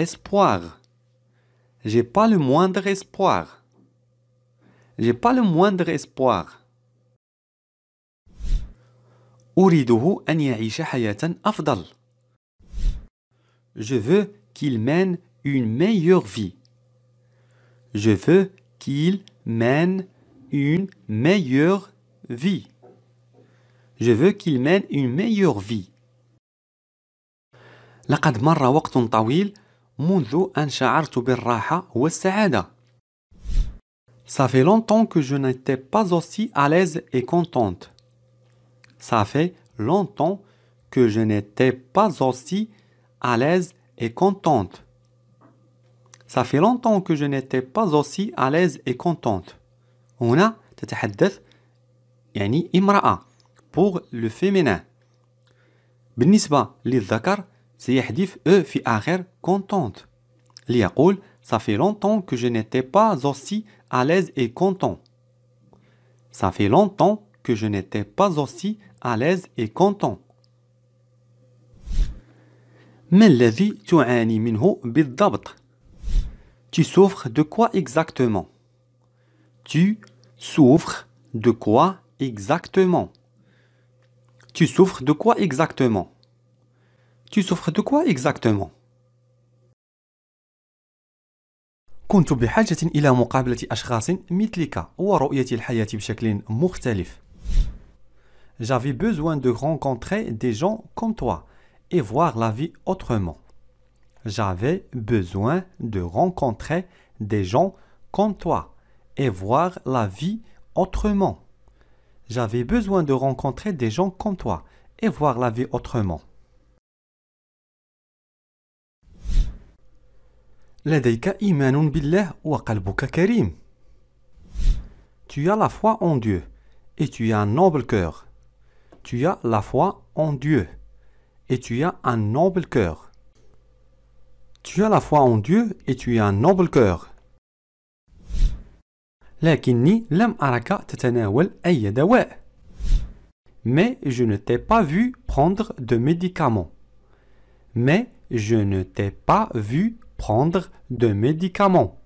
espoir. J'ai pas le moindre espoir. J'ai pas le moindre espoir. أريده أن يعيش حياة أفضل. Je veux qu'il mène une meilleure vie. Je veux qu'il mène une meilleure vie. Je veux qu'il mène une meilleure vie. لقد مر وقت طويل منذ أن شعرت بالراحة والسعادة. Ça fait longtemps que je n'étais pas aussi à l'aise et contente. Ça fait longtemps que je n'étais pas aussi à l'aise et contente. Ça fait longtemps que je n'étais pas aussi à l'aise et contente. هنا تتحدث يعني امرأة pour le féminin. بالنسبة للذكر سيحذف e في آخر contente. ليقول ça fait longtemps que je n'étais pas aussi à l'aise et content. Ça fait longtemps que je n'étais pas aussi à l'aise et content. ما الذي تعاني منه بالضبط Tu souffres de quoi exactement Tu souffres de quoi exactement Tu souffres de quoi exactement Tu souffres de quoi exactement كنت بحاجة إلى مقابلة أشخاص مثلك ورؤية الحياة بشكل مختلف. J'avais besoin de rencontrer des gens comme toi et voir la vie autrement. J'avais besoin de rencontrer des gens comme toi et voir la vie autrement. J'avais besoin de rencontrer des gens comme toi et voir la vie autrement. لديك إيمان بالله وقلبك كريم. Tu as la foi en Dieu et tu as un noble cœur. Tu as la foi en Dieu et tu as un noble cœur. Tu as la foi en Dieu et tu as un noble cœur. لكني لم أرك تتناول أي دواء. Mais je ne t'ai pas vu prendre de médicaments. Mais je ne t'ai pas vu prendre de médicaments.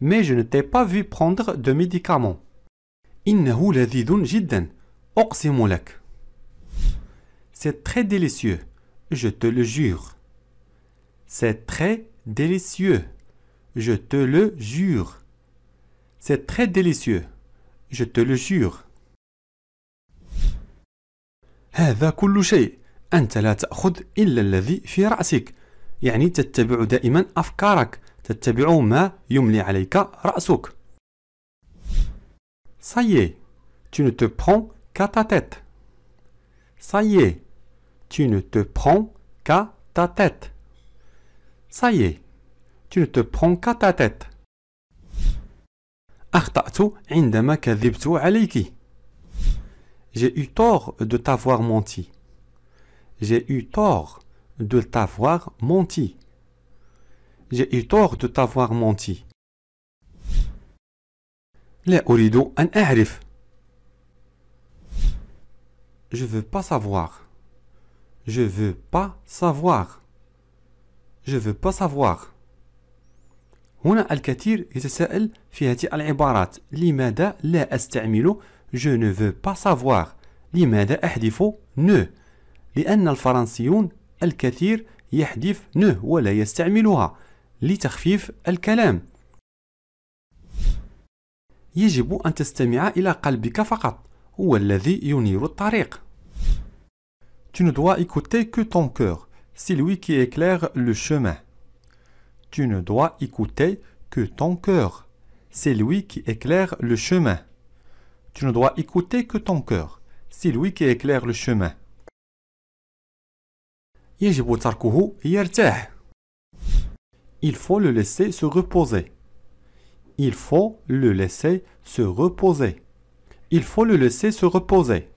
Mais je ne t'ai pas vu prendre de médicaments. إنه لذيذ جدا. أقسم لك. C'est très délicieux. Je te le jure. C'est très délicieux. Je te le jure. C'est très délicieux. Je te le jure. هذا كل شيء أنت لا تأخذ إلا الذي في رأسك يعني تتبع دائما أفكارك تتبع ما يملي عليك رأسك Ça y est, tu ne te prends qu'à ta tête. Ça y est, tu ne te prends qu'à ta tête. Ça y est, tu ne te prends qu'à ta tête. أخطأت عندما كذبت عليك. J'ai eu tort de t'avoir menti. J'ai eu tort de t'avoir menti. J'ai eu tort de t'avoir menti. لا أريد أن أعرف. Je veux pas savoir. Je veux pas savoir. Je veux pas savoir. هنا الكثير يتساءل في هذه العبارات لماذا لا أستعمل je ne veux pas savoir لماذا أحذف ne لأن الفرنسيون الكثير يحذف ne ولا يستعملها لتخفيف الكلام يجب أن تستمع إلى قلبك فقط هو الذي ينير الطريق Tu ne dois écouter que ton cœur, c'est lui qui éclaire le chemin. Tu ne dois écouter que ton cœur, c'est lui qui éclaire le chemin. Tu ne dois écouter que ton cœur, c'est lui qui éclaire le chemin. يجب تركه يرتاح. Il faut le laisser se reposer. Il faut le laisser se reposer. Il faut le laisser se reposer.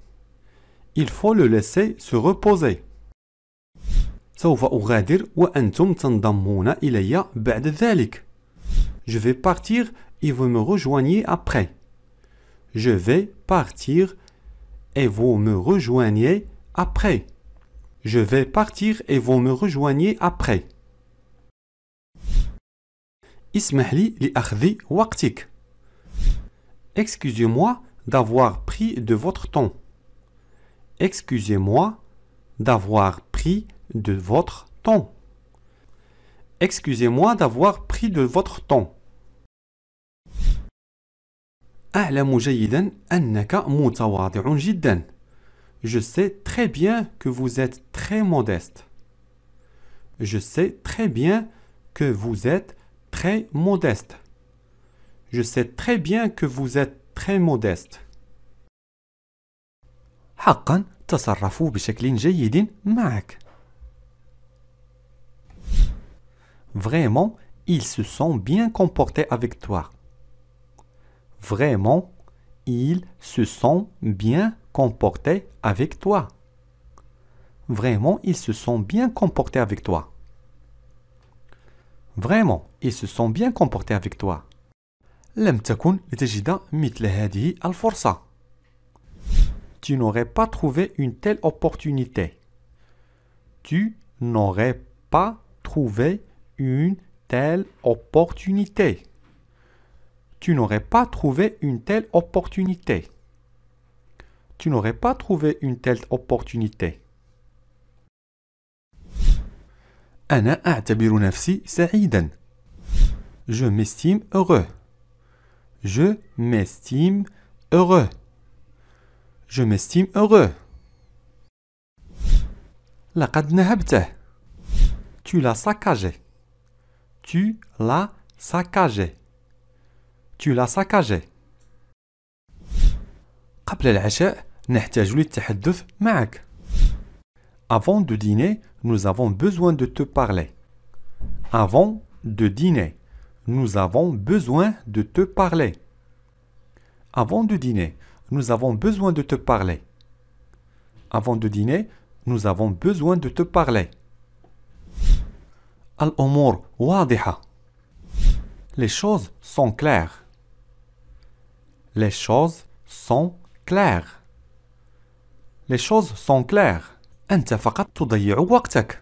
Il faut le laisser se reposer. سوف أغادر وأنتم تنضمون إلي بعد ذلك. Je vais partir et vous me rejoignez après. Je vais partir et vous me rejoignez après. Je vais partir et vous me rejoignez après. اسمح لي لأخذ وقتك. Excusez-moi d'avoir pris de votre temps. Excusez-moi d'avoir pris de votre temps. Excusez-moi d'avoir pris de votre temps. أعلم جيدا أنك متواضع جدا. Je sais très bien que vous êtes très modeste. Je sais très bien que vous êtes très modeste. Je sais très bien que vous êtes très modeste. حقا تصرفوا بشكل جيد معك. Vraiment, ils se sont bien comportés avec toi. Vraiment, ils se sont bien comportés avec toi. Vraiment, ils se sont bien comportés avec toi. Vraiment, ils se sont bien comportés avec toi. Tu n'aurais pas trouvé une telle opportunité. Tu n'aurais pas trouvé une telle opportunité tu n'aurais pas trouvé une telle opportunité. Tu n'aurais pas trouvé une telle opportunité. Je m'estime heureux. Je m'estime heureux. Je m'estime heureux. Tu l'as saccagé. Tu l'as saccagé. Tu l'as saccagé. قبل العشاء نحتاج للتحدث معك. Avant de dîner, nous avons besoin de te parler. Avant de dîner, nous avons besoin de te parler. Avant de dîner, nous avons besoin de te parler. Avant de dîner, nous avons besoin de te parler. الأمور واضحة. Les choses sont claires. Les choses sont claires. Les choses sont claires. أنت فقط تضيع وقتك.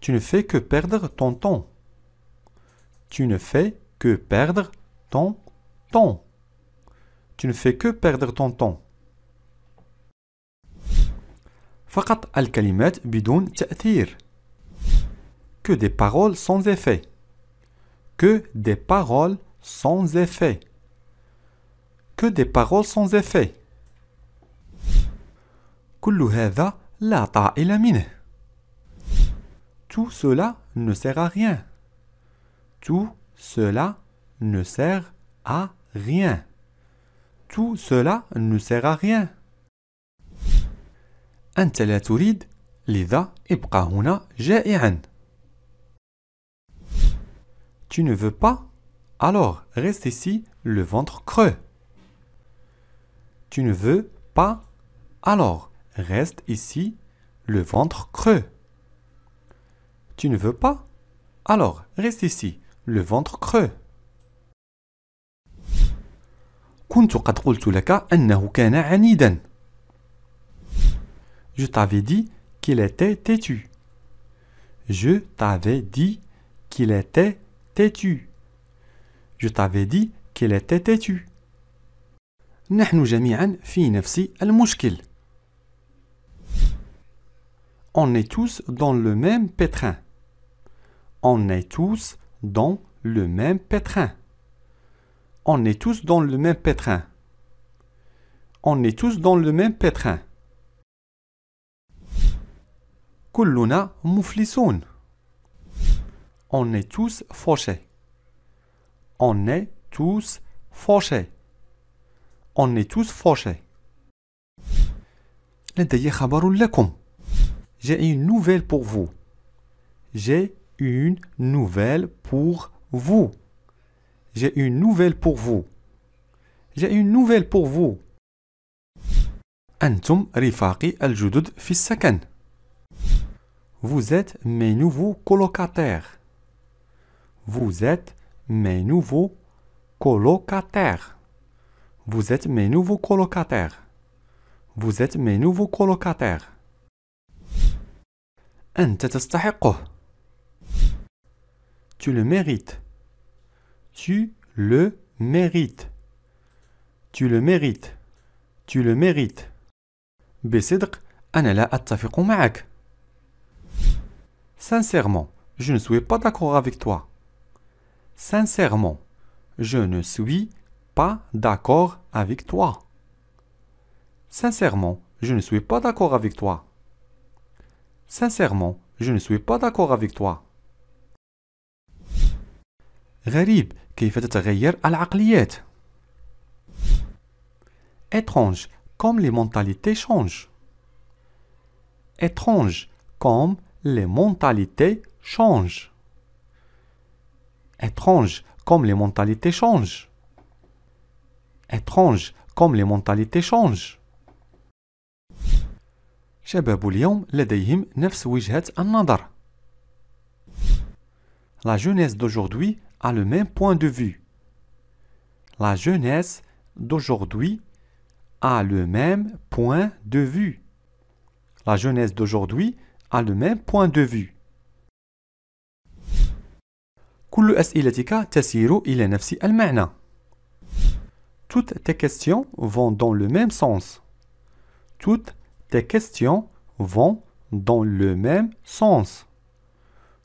Tu ne fais que perdre ton temps. Tu ne fais que perdre ton temps. Tu ne fais que perdre ton temps. فقط الكلمات بدون تأثير. Que des paroles sans effet. Que des paroles sans effet. Que des paroles sans effet. كل هذا لا طائل منه. Tout cela ne sert à rien. Tout cela ne sert à rien. Tout cela ne sert à rien. أنت لا تريد لذا ابقى هنا جائعا. Tu ne veux pas Alors reste ici le ventre creux. Tu ne veux pas Alors reste ici le ventre creux. Tu ne veux pas Alors reste ici le ventre creux. كنت قد قلت لك أنه كان عنيدا. Je t'avais dit qu'il était têtu. Je t'avais dit qu'il était têtu. Je t'avais dit qu'il était têtu. نحن جميعا في نفس المشكل. On est tous dans le même pétrin. On est tous dans le même pétrin. On est tous dans le même pétrin. On est tous dans le même pétrin. كلنا مفلسون. On est tous fauchés. On est tous fauchés. On est tous fauchés. J'ai une nouvelle pour vous. J'ai une nouvelle pour vous. J'ai une nouvelle pour vous. J'ai une nouvelle pour vous. Antum al. Vous êtes mes nouveaux colocataires. Vous êtes mes nouveaux colocataires. Vous êtes mes nouveaux colocataires. Vous êtes mes nouveaux colocataires. أنت تستحقه. Tu le mérites. Tu le mérites. Tu le mérites. Tu le mérites. بصدق أنا لا أتفق معك. Sincèrement, je ne suis pas d'accord avec toi. Sincèrement, je ne suis pas d'accord avec toi. Sincèrement, je ne suis pas d'accord avec toi. Sincèrement, je ne suis pas d'accord avec toi. غريب كيف تتغير العقليات. Étrange comme les mentalités changent. Étrange comme les mentalités changent. Étrange comme les mentalités changent. Étrange comme les mentalités changent. شباب اليوم لديهم نفس وجهة النظر. La jeunesse d'aujourd'hui a le même point de vue. La jeunesse d'aujourd'hui a le même point de vue. La jeunesse d'aujourd'hui a le même point de vue. كل أسئلتك تسير إلى نفس المعنى. Toutes tes questions vont dans le même sens. Toutes tes questions vont dans le même sens.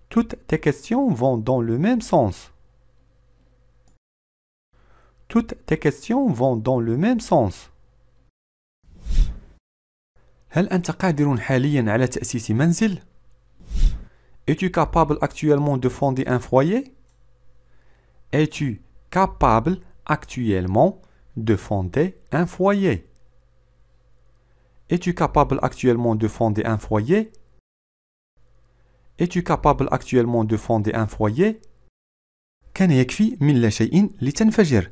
Toutes tes questions vont dans le même sens. Toutes tes questions vont dans le même sens. هل أنت قادر حاليا على تأسيس منزل؟ Es-tu capable actuellement de fonder un foyer? Es-tu capable actuellement de fonder un foyer? Es-tu capable actuellement de fonder un foyer? Es-tu capable actuellement de fonder un foyer? كان يكفي من لا شيء لتنفجر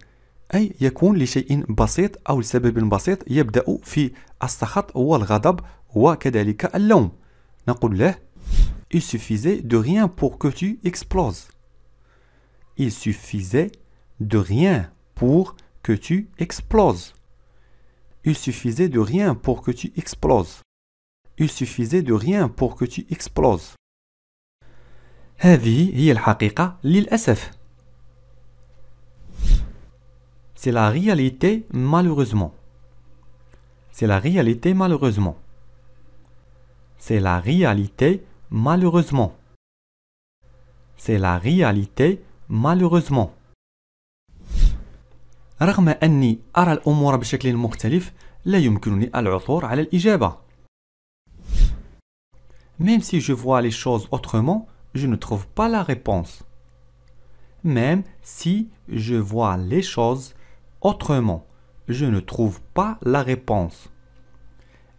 أي يكون لشيء بسيط أو لسبب بسيط يبدأ في السخط والغضب وكذلك اللوم نقول له Il suffisait de rien pour que tu exploses. Il suffisait de rien pour tu exploses. Il suffisait de rien pour que tu exploses. Il suffisait de rien pour que tu exploses. C'est la réalité malheureusement. C'est la réalité malheureusement. C'est la réalité malheureusement. C'est la réalité malheureusement. رغم أني أرى الأمور بشكل مختلف لا يمكنني العثور على الإجابة. Même si je vois les choses autrement, je ne trouve pas la réponse. Même si je vois les choses autrement, je ne trouve pas la réponse.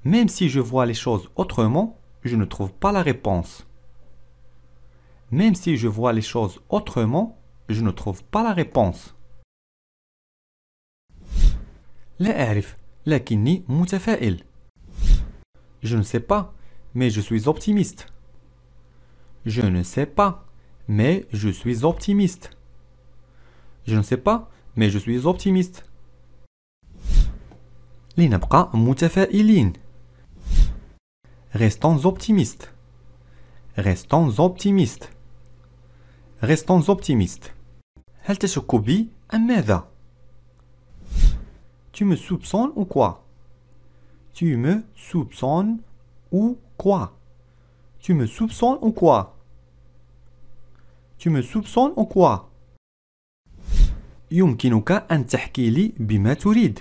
Même si je vois les choses autrement, je ne trouve pas la réponse. Même si je vois les choses autrement, je ne trouve pas la réponse. لا أعرف لكني متفائل. Je ne sais pas, mais je suis optimiste. Je ne sais pas, mais je suis optimiste. Je ne sais pas, mais je suis optimiste. لنبقى متفائلين. Restons optimistes. Restons optimistes. Restons optimistes. هل تشك بي أم ماذا؟ Tu me soupçonnes ou quoi? Tu me soupçonnes ou quoi? Tu me soupçonnes ou quoi? Tu me soupçonnes ou quoi? يمكنك أن تحكي لي بما تريد.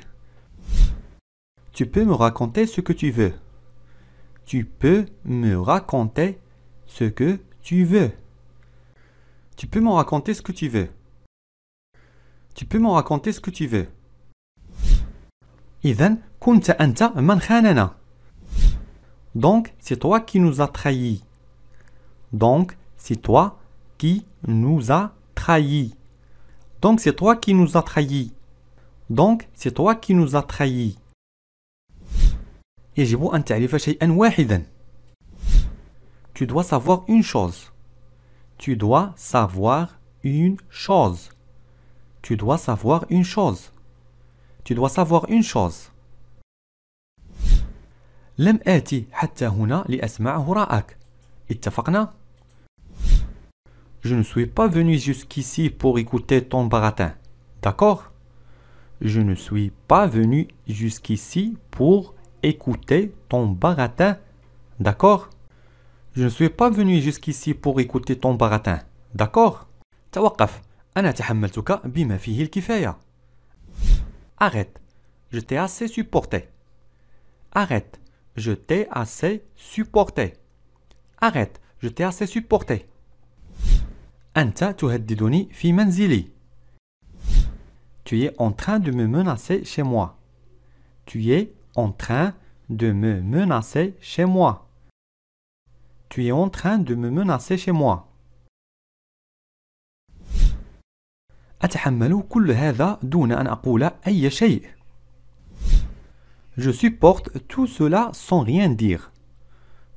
Tu peux me raconter ce que tu veux. Tu peux me raconter ce que tu veux. Tu peux me raconter ce que tu veux. Tu peux me raconter ce que tu veux. إذن كنت أنت من خاننا. Donc, c'est toi qui nous as trahis. Donc, c'est toi qui nous as trahis. Donc, c'est toi qui nous as trahis. Donc, c'est toi qui nous as trahis. يجب أن تعرف شيئا واحدا. Tu dois savoir une chose. Tu dois savoir une chose. Tu dois savoir une chose. Tu dois savoir une chose. لم آتي حتى هنا لأسمع هراءك. اتفقنا؟ Je ne suis pas venu jusqu'ici pour écouter ton baratin. D'accord Je ne suis pas venu jusqu'ici pour écouter ton baratin. D'accord Je ne suis pas venu jusqu'ici pour écouter ton baratin. D'accord توقف. أنا تحملتك بما فيه الكفاية. Arrête. Je t'ai assez supporté. Arrête. Je t'ai assez supporté. Arrête. Je t'ai assez supporté. أنت تهددني في منزلي. Tu es en train de me menacer chez moi. Tu es en train de me menacer chez moi. Tu es en train de me menacer chez moi. أتحمل كل هذا دون أن أقول أي شيء. Je supporte tout cela sans rien dire.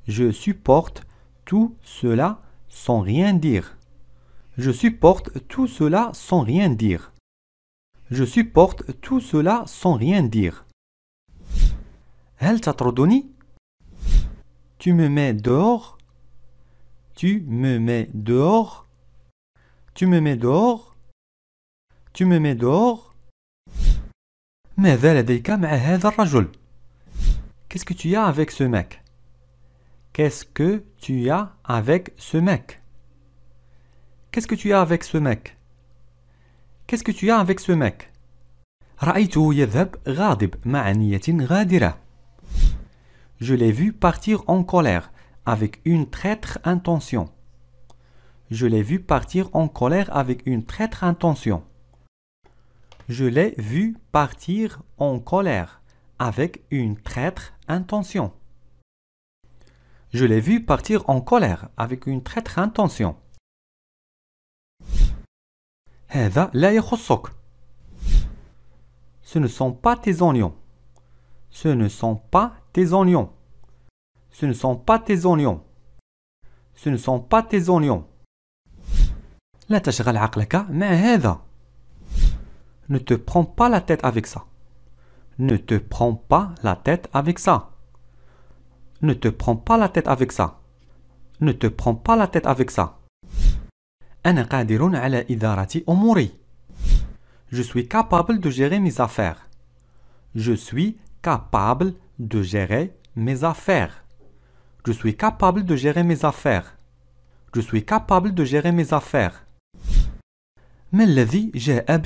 Je supporte tout cela sans rien dire. Je supporte tout cela sans rien dire. Je supporte tout cela sans rien dire. هل تطردني؟ Tu me mets dehors? Tu me mets dehors? Tu me mets dehors? Tu me mets dehors. Qu'est-ce que tu as avec ce mec? Qu'est-ce que tu as avec ce mec? Qu'est-ce que tu as avec ce mec? Qu'est-ce que tu as avec ce mec? Je l'ai vu partir en colère avec une traître intention. Je l'ai vu partir en colère avec une traître intention. Je l'ai vu partir en colère avec une traître intention. Je l'ai vu partir en colère avec une traître intention. هذا لا يخصك. Ce ne sont pas tes oignons. Ce ne sont pas tes oignons. Ce ne sont pas tes oignons. Ce ne sont pas tes oignons. لا تشغل عقلك مع هذا. ne te prends pas la tête avec ça. Ne te prends pas la tête avec ça. Ne te prends pas la tête avec ça. Ne te prends pas la tête avec ça. Je suis capable de gérer mes affaires. Je suis capable de gérer mes affaires. Je suis capable de gérer mes affaires. Je suis capable de gérer mes affaires. Mais la vie, j'ai un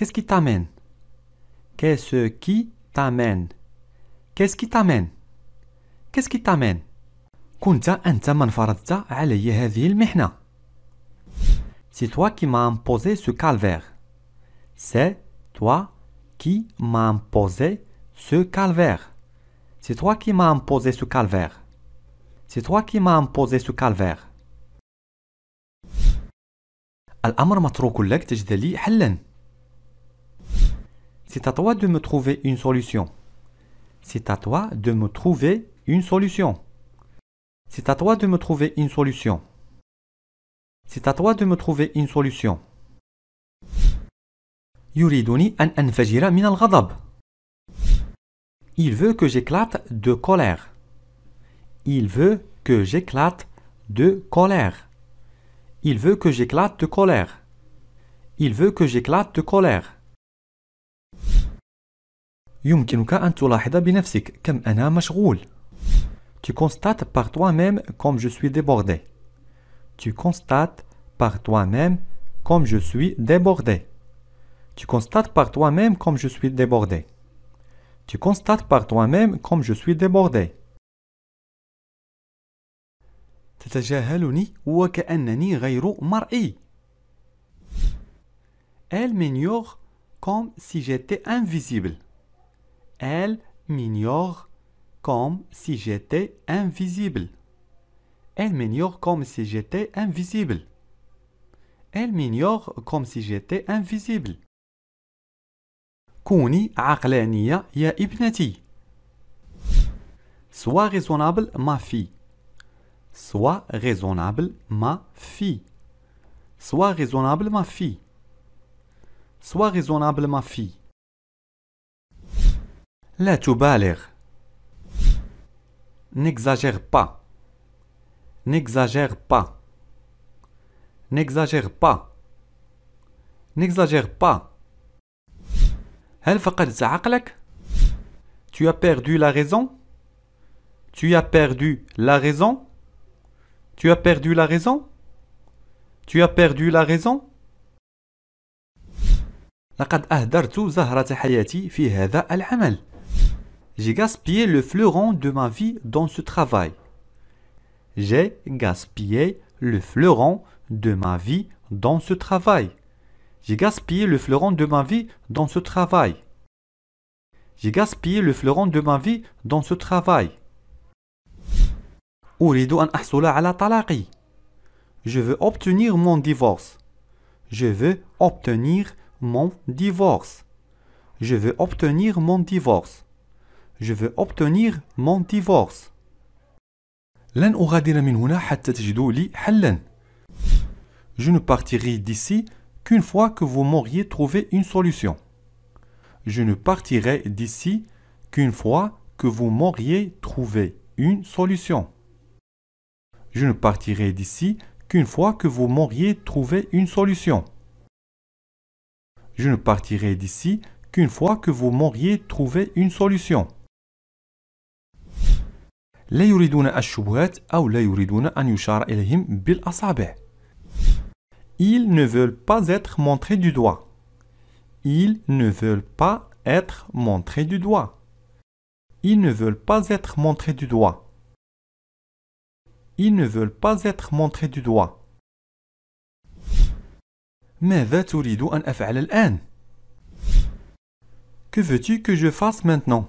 Qu'est-ce qui t'amène? Qu'est-ce qui t'amène? Qu'est-ce qui t'amène? Qu'est-ce qui t'amène? كنت أنت من فرضت علي هذه المحنة. C'est toi qui m'as imposé ce calvaire. C'est toi qui m'as imposé ce calvaire. C'est toi qui m'as imposé ce calvaire. C'est toi qui m'as imposé ce calvaire. الأمر متروك لك تجد لي حلا. C'est à toi de me trouver une solution. C'est à toi de me trouver une solution. C'est à toi de me trouver une solution. C'est à toi de me trouver une solution. Il veut que j'éclate de colère. Il veut que j'éclate de colère. Il veut que j'éclate de colère. Il veut que j'éclate de colère. يمكنك أن تلاحظ بنفسك كم أنا مشغول. Tu constates par toi-même comme je suis débordé. Tu constates par toi-même comme je suis débordé. Tu constates par toi-même comme je suis débordé. Tu constates par toi-même comme je suis débordé. تتجاهلني وكأنني غير مرئي. Elle m'ignore comme si j'étais invisible. Elle m'ignore comme si j'étais invisible. Elle m'ignore comme si j'étais invisible. Elle m'ignore comme si j'étais invisible. كوني عقلانية يا ابنتي. Sois raisonnable, ma fille. Sois raisonnable, ma fille. Sois raisonnable, ma fille. Sois raisonnable, ma fille. لا تبالغ. N'exagère pas. N'exagère pas. N'exagère pas. N'exagère pas. هل فقدت عقلك؟ Tu as perdu la raison? Tu as perdu la raison? Tu as perdu la raison? Tu as perdu la raison? لقد أهدرت زهرة حياتي في هذا العمل. J'ai gaspillé le fleuron de ma vie dans ce travail. J'ai gaspillé le fleuron de ma vie dans ce travail. J'ai gaspillé le fleuron de ma vie dans ce travail. J'ai gaspillé le fleuron de ma vie dans ce travail. Je veux obtenir mon divorce. Je veux obtenir mon divorce. Je veux obtenir mon divorce. Je veux obtenir mon divorce. لن أغادر من هنا حتى تجدوا لي حلا. Je ne partirai d'ici qu'une fois que vous m'auriez trouvé une solution. Je ne partirai d'ici qu'une fois que vous m'auriez trouvé une solution. Je ne partirai d'ici qu'une fois que vous m'auriez trouvé une solution. Je ne partirai d'ici qu'une fois que vous m'auriez trouvé une solution. لا يريدون الشبهات أو لا يريدون أن يشار إليهم بالأصابع. Ils ne veulent pas être montrés du doigt. Ils ne veulent pas être montrés du doigt. Ils ne veulent pas être montrés du doigt. Ils ne veulent pas être montrés du doigt. ماذا تريد أن أفعل الآن؟ Que veux-tu que je fasse maintenant?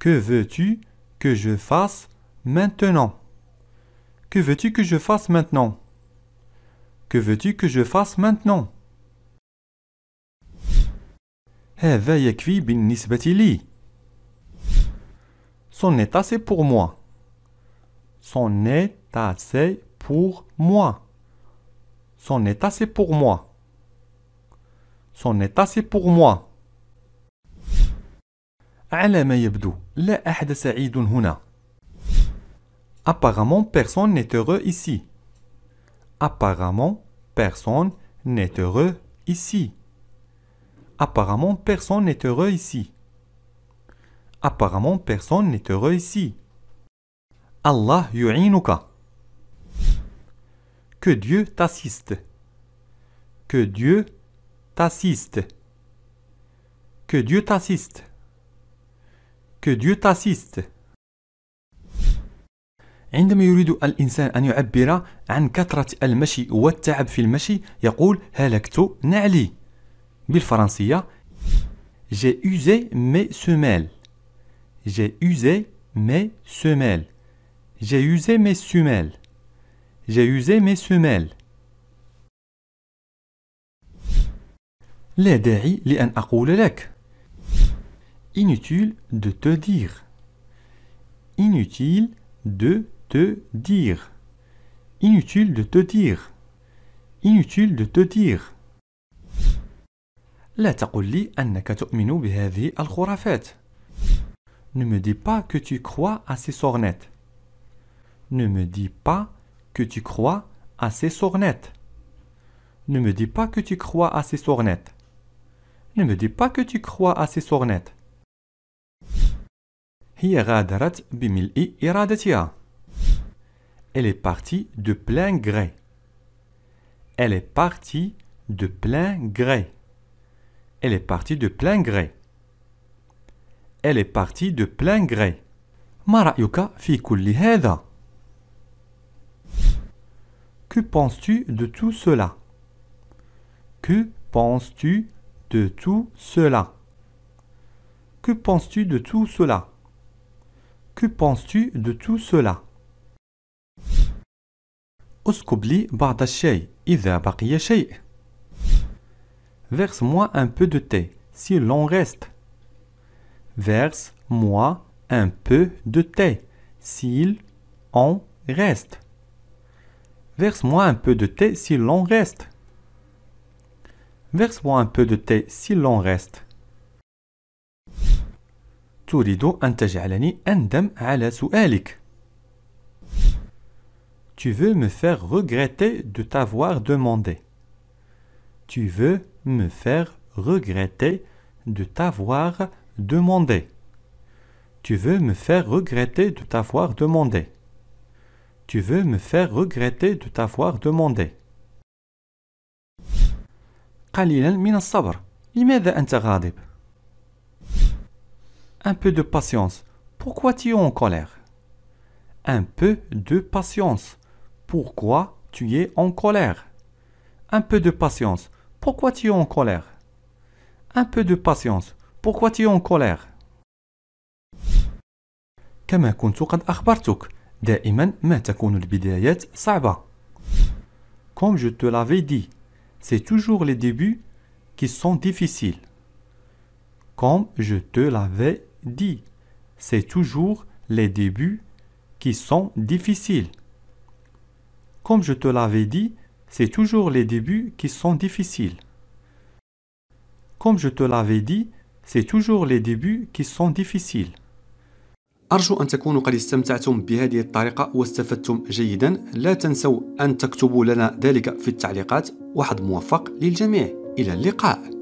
Que veux-tu que je fasse maintenant? Que veux-tu que je fasse maintenant? Que veux-tu que je fasse maintenant? هذا يكفي بالنسبة لي. C'en est assez pour moi. C'en est assez pour moi. C'en est assez pour moi. C'en est assez pour moi. على ما يبدو لا أحد سعيد هنا. Apparemment personne n'est heureux ici. Apparemment personne n'est heureux ici. Apparemment personne n'est heureux ici. Apparemment personne n'est heureux ici. Allah yu'inuka. Que Dieu t'assiste. Que Dieu t'assiste. Que Dieu t'assiste. Que Dieu t'assiste. عندما يريد الإنسان أن يعبر عن كثرة المشي والتعب في المشي يقول هلكت نعلي بالفرنسية J'ai usé mes semelles. J'ai usé mes semelles. J'ai usé mes semelles. J'ai usé mes semelles. لا داعي لأن أقول لك. Inutile de te dire. Inutile de te dire. Inutile de te dire. Inutile de te dire. لا تقل لي أنك تؤمن بهذه الخرافات. Ne me dis pas que tu crois à ces sornettes. Ne me dis pas que tu crois à ces sornettes. Ne me dis pas que tu crois à ces sornettes. Ne me dis pas que tu crois à ces sornettes. Elle est partie de plein gré. Elle est partie de plein gré. Elle est partie de plein gré. Elle est partie de plein gré. Que penses-tu de tout cela? Que penses-tu de tout cela? Que penses-tu de tout cela? Que penses-tu de tout cela? اسكب لي بعض الشاي إذا بقي شيء. Verse-moi un peu de thé s'il en reste. Verse-moi un peu de thé s'il en reste. Verse-moi un peu de thé s'il en reste. Verse-moi un peu de thé s'il en reste. تريد أن تجعلني أندم على سؤالك. Tu veux me faire regretter de t'avoir demandé. Tu veux me faire regretter de t'avoir demandé. Tu veux me faire regretter de t'avoir demandé. Tu veux me faire regretter de t'avoir demandé. قليلا من الصبر. لماذا أنت غاضب؟ Un peu de patience. Pourquoi tu es en colère? Un peu de patience. Pourquoi tu es en colère? Un peu de patience. Pourquoi tu es en colère? Un peu de patience. Pourquoi tu es en colère? كما كنت قد أخبرتك دائما ما تكون البدايات صعبة. Comme je te l'avais dit, c'est toujours les débuts qui sont difficiles. Comme je te l'avais dit, c'est toujours les débuts qui sont difficiles. Comme je te l'avais dit, c'est toujours les débuts qui sont difficiles. Comme je te l'avais dit, c'est toujours les débuts qui sont difficiles. أرجو أن تكونوا قد استمتعتم بهذه الطريقة واستفدتم جيدا لا تنسوا أن تكتبوا لنا ذلك في التعليقات وحظ موفق للجميع إلى اللقاء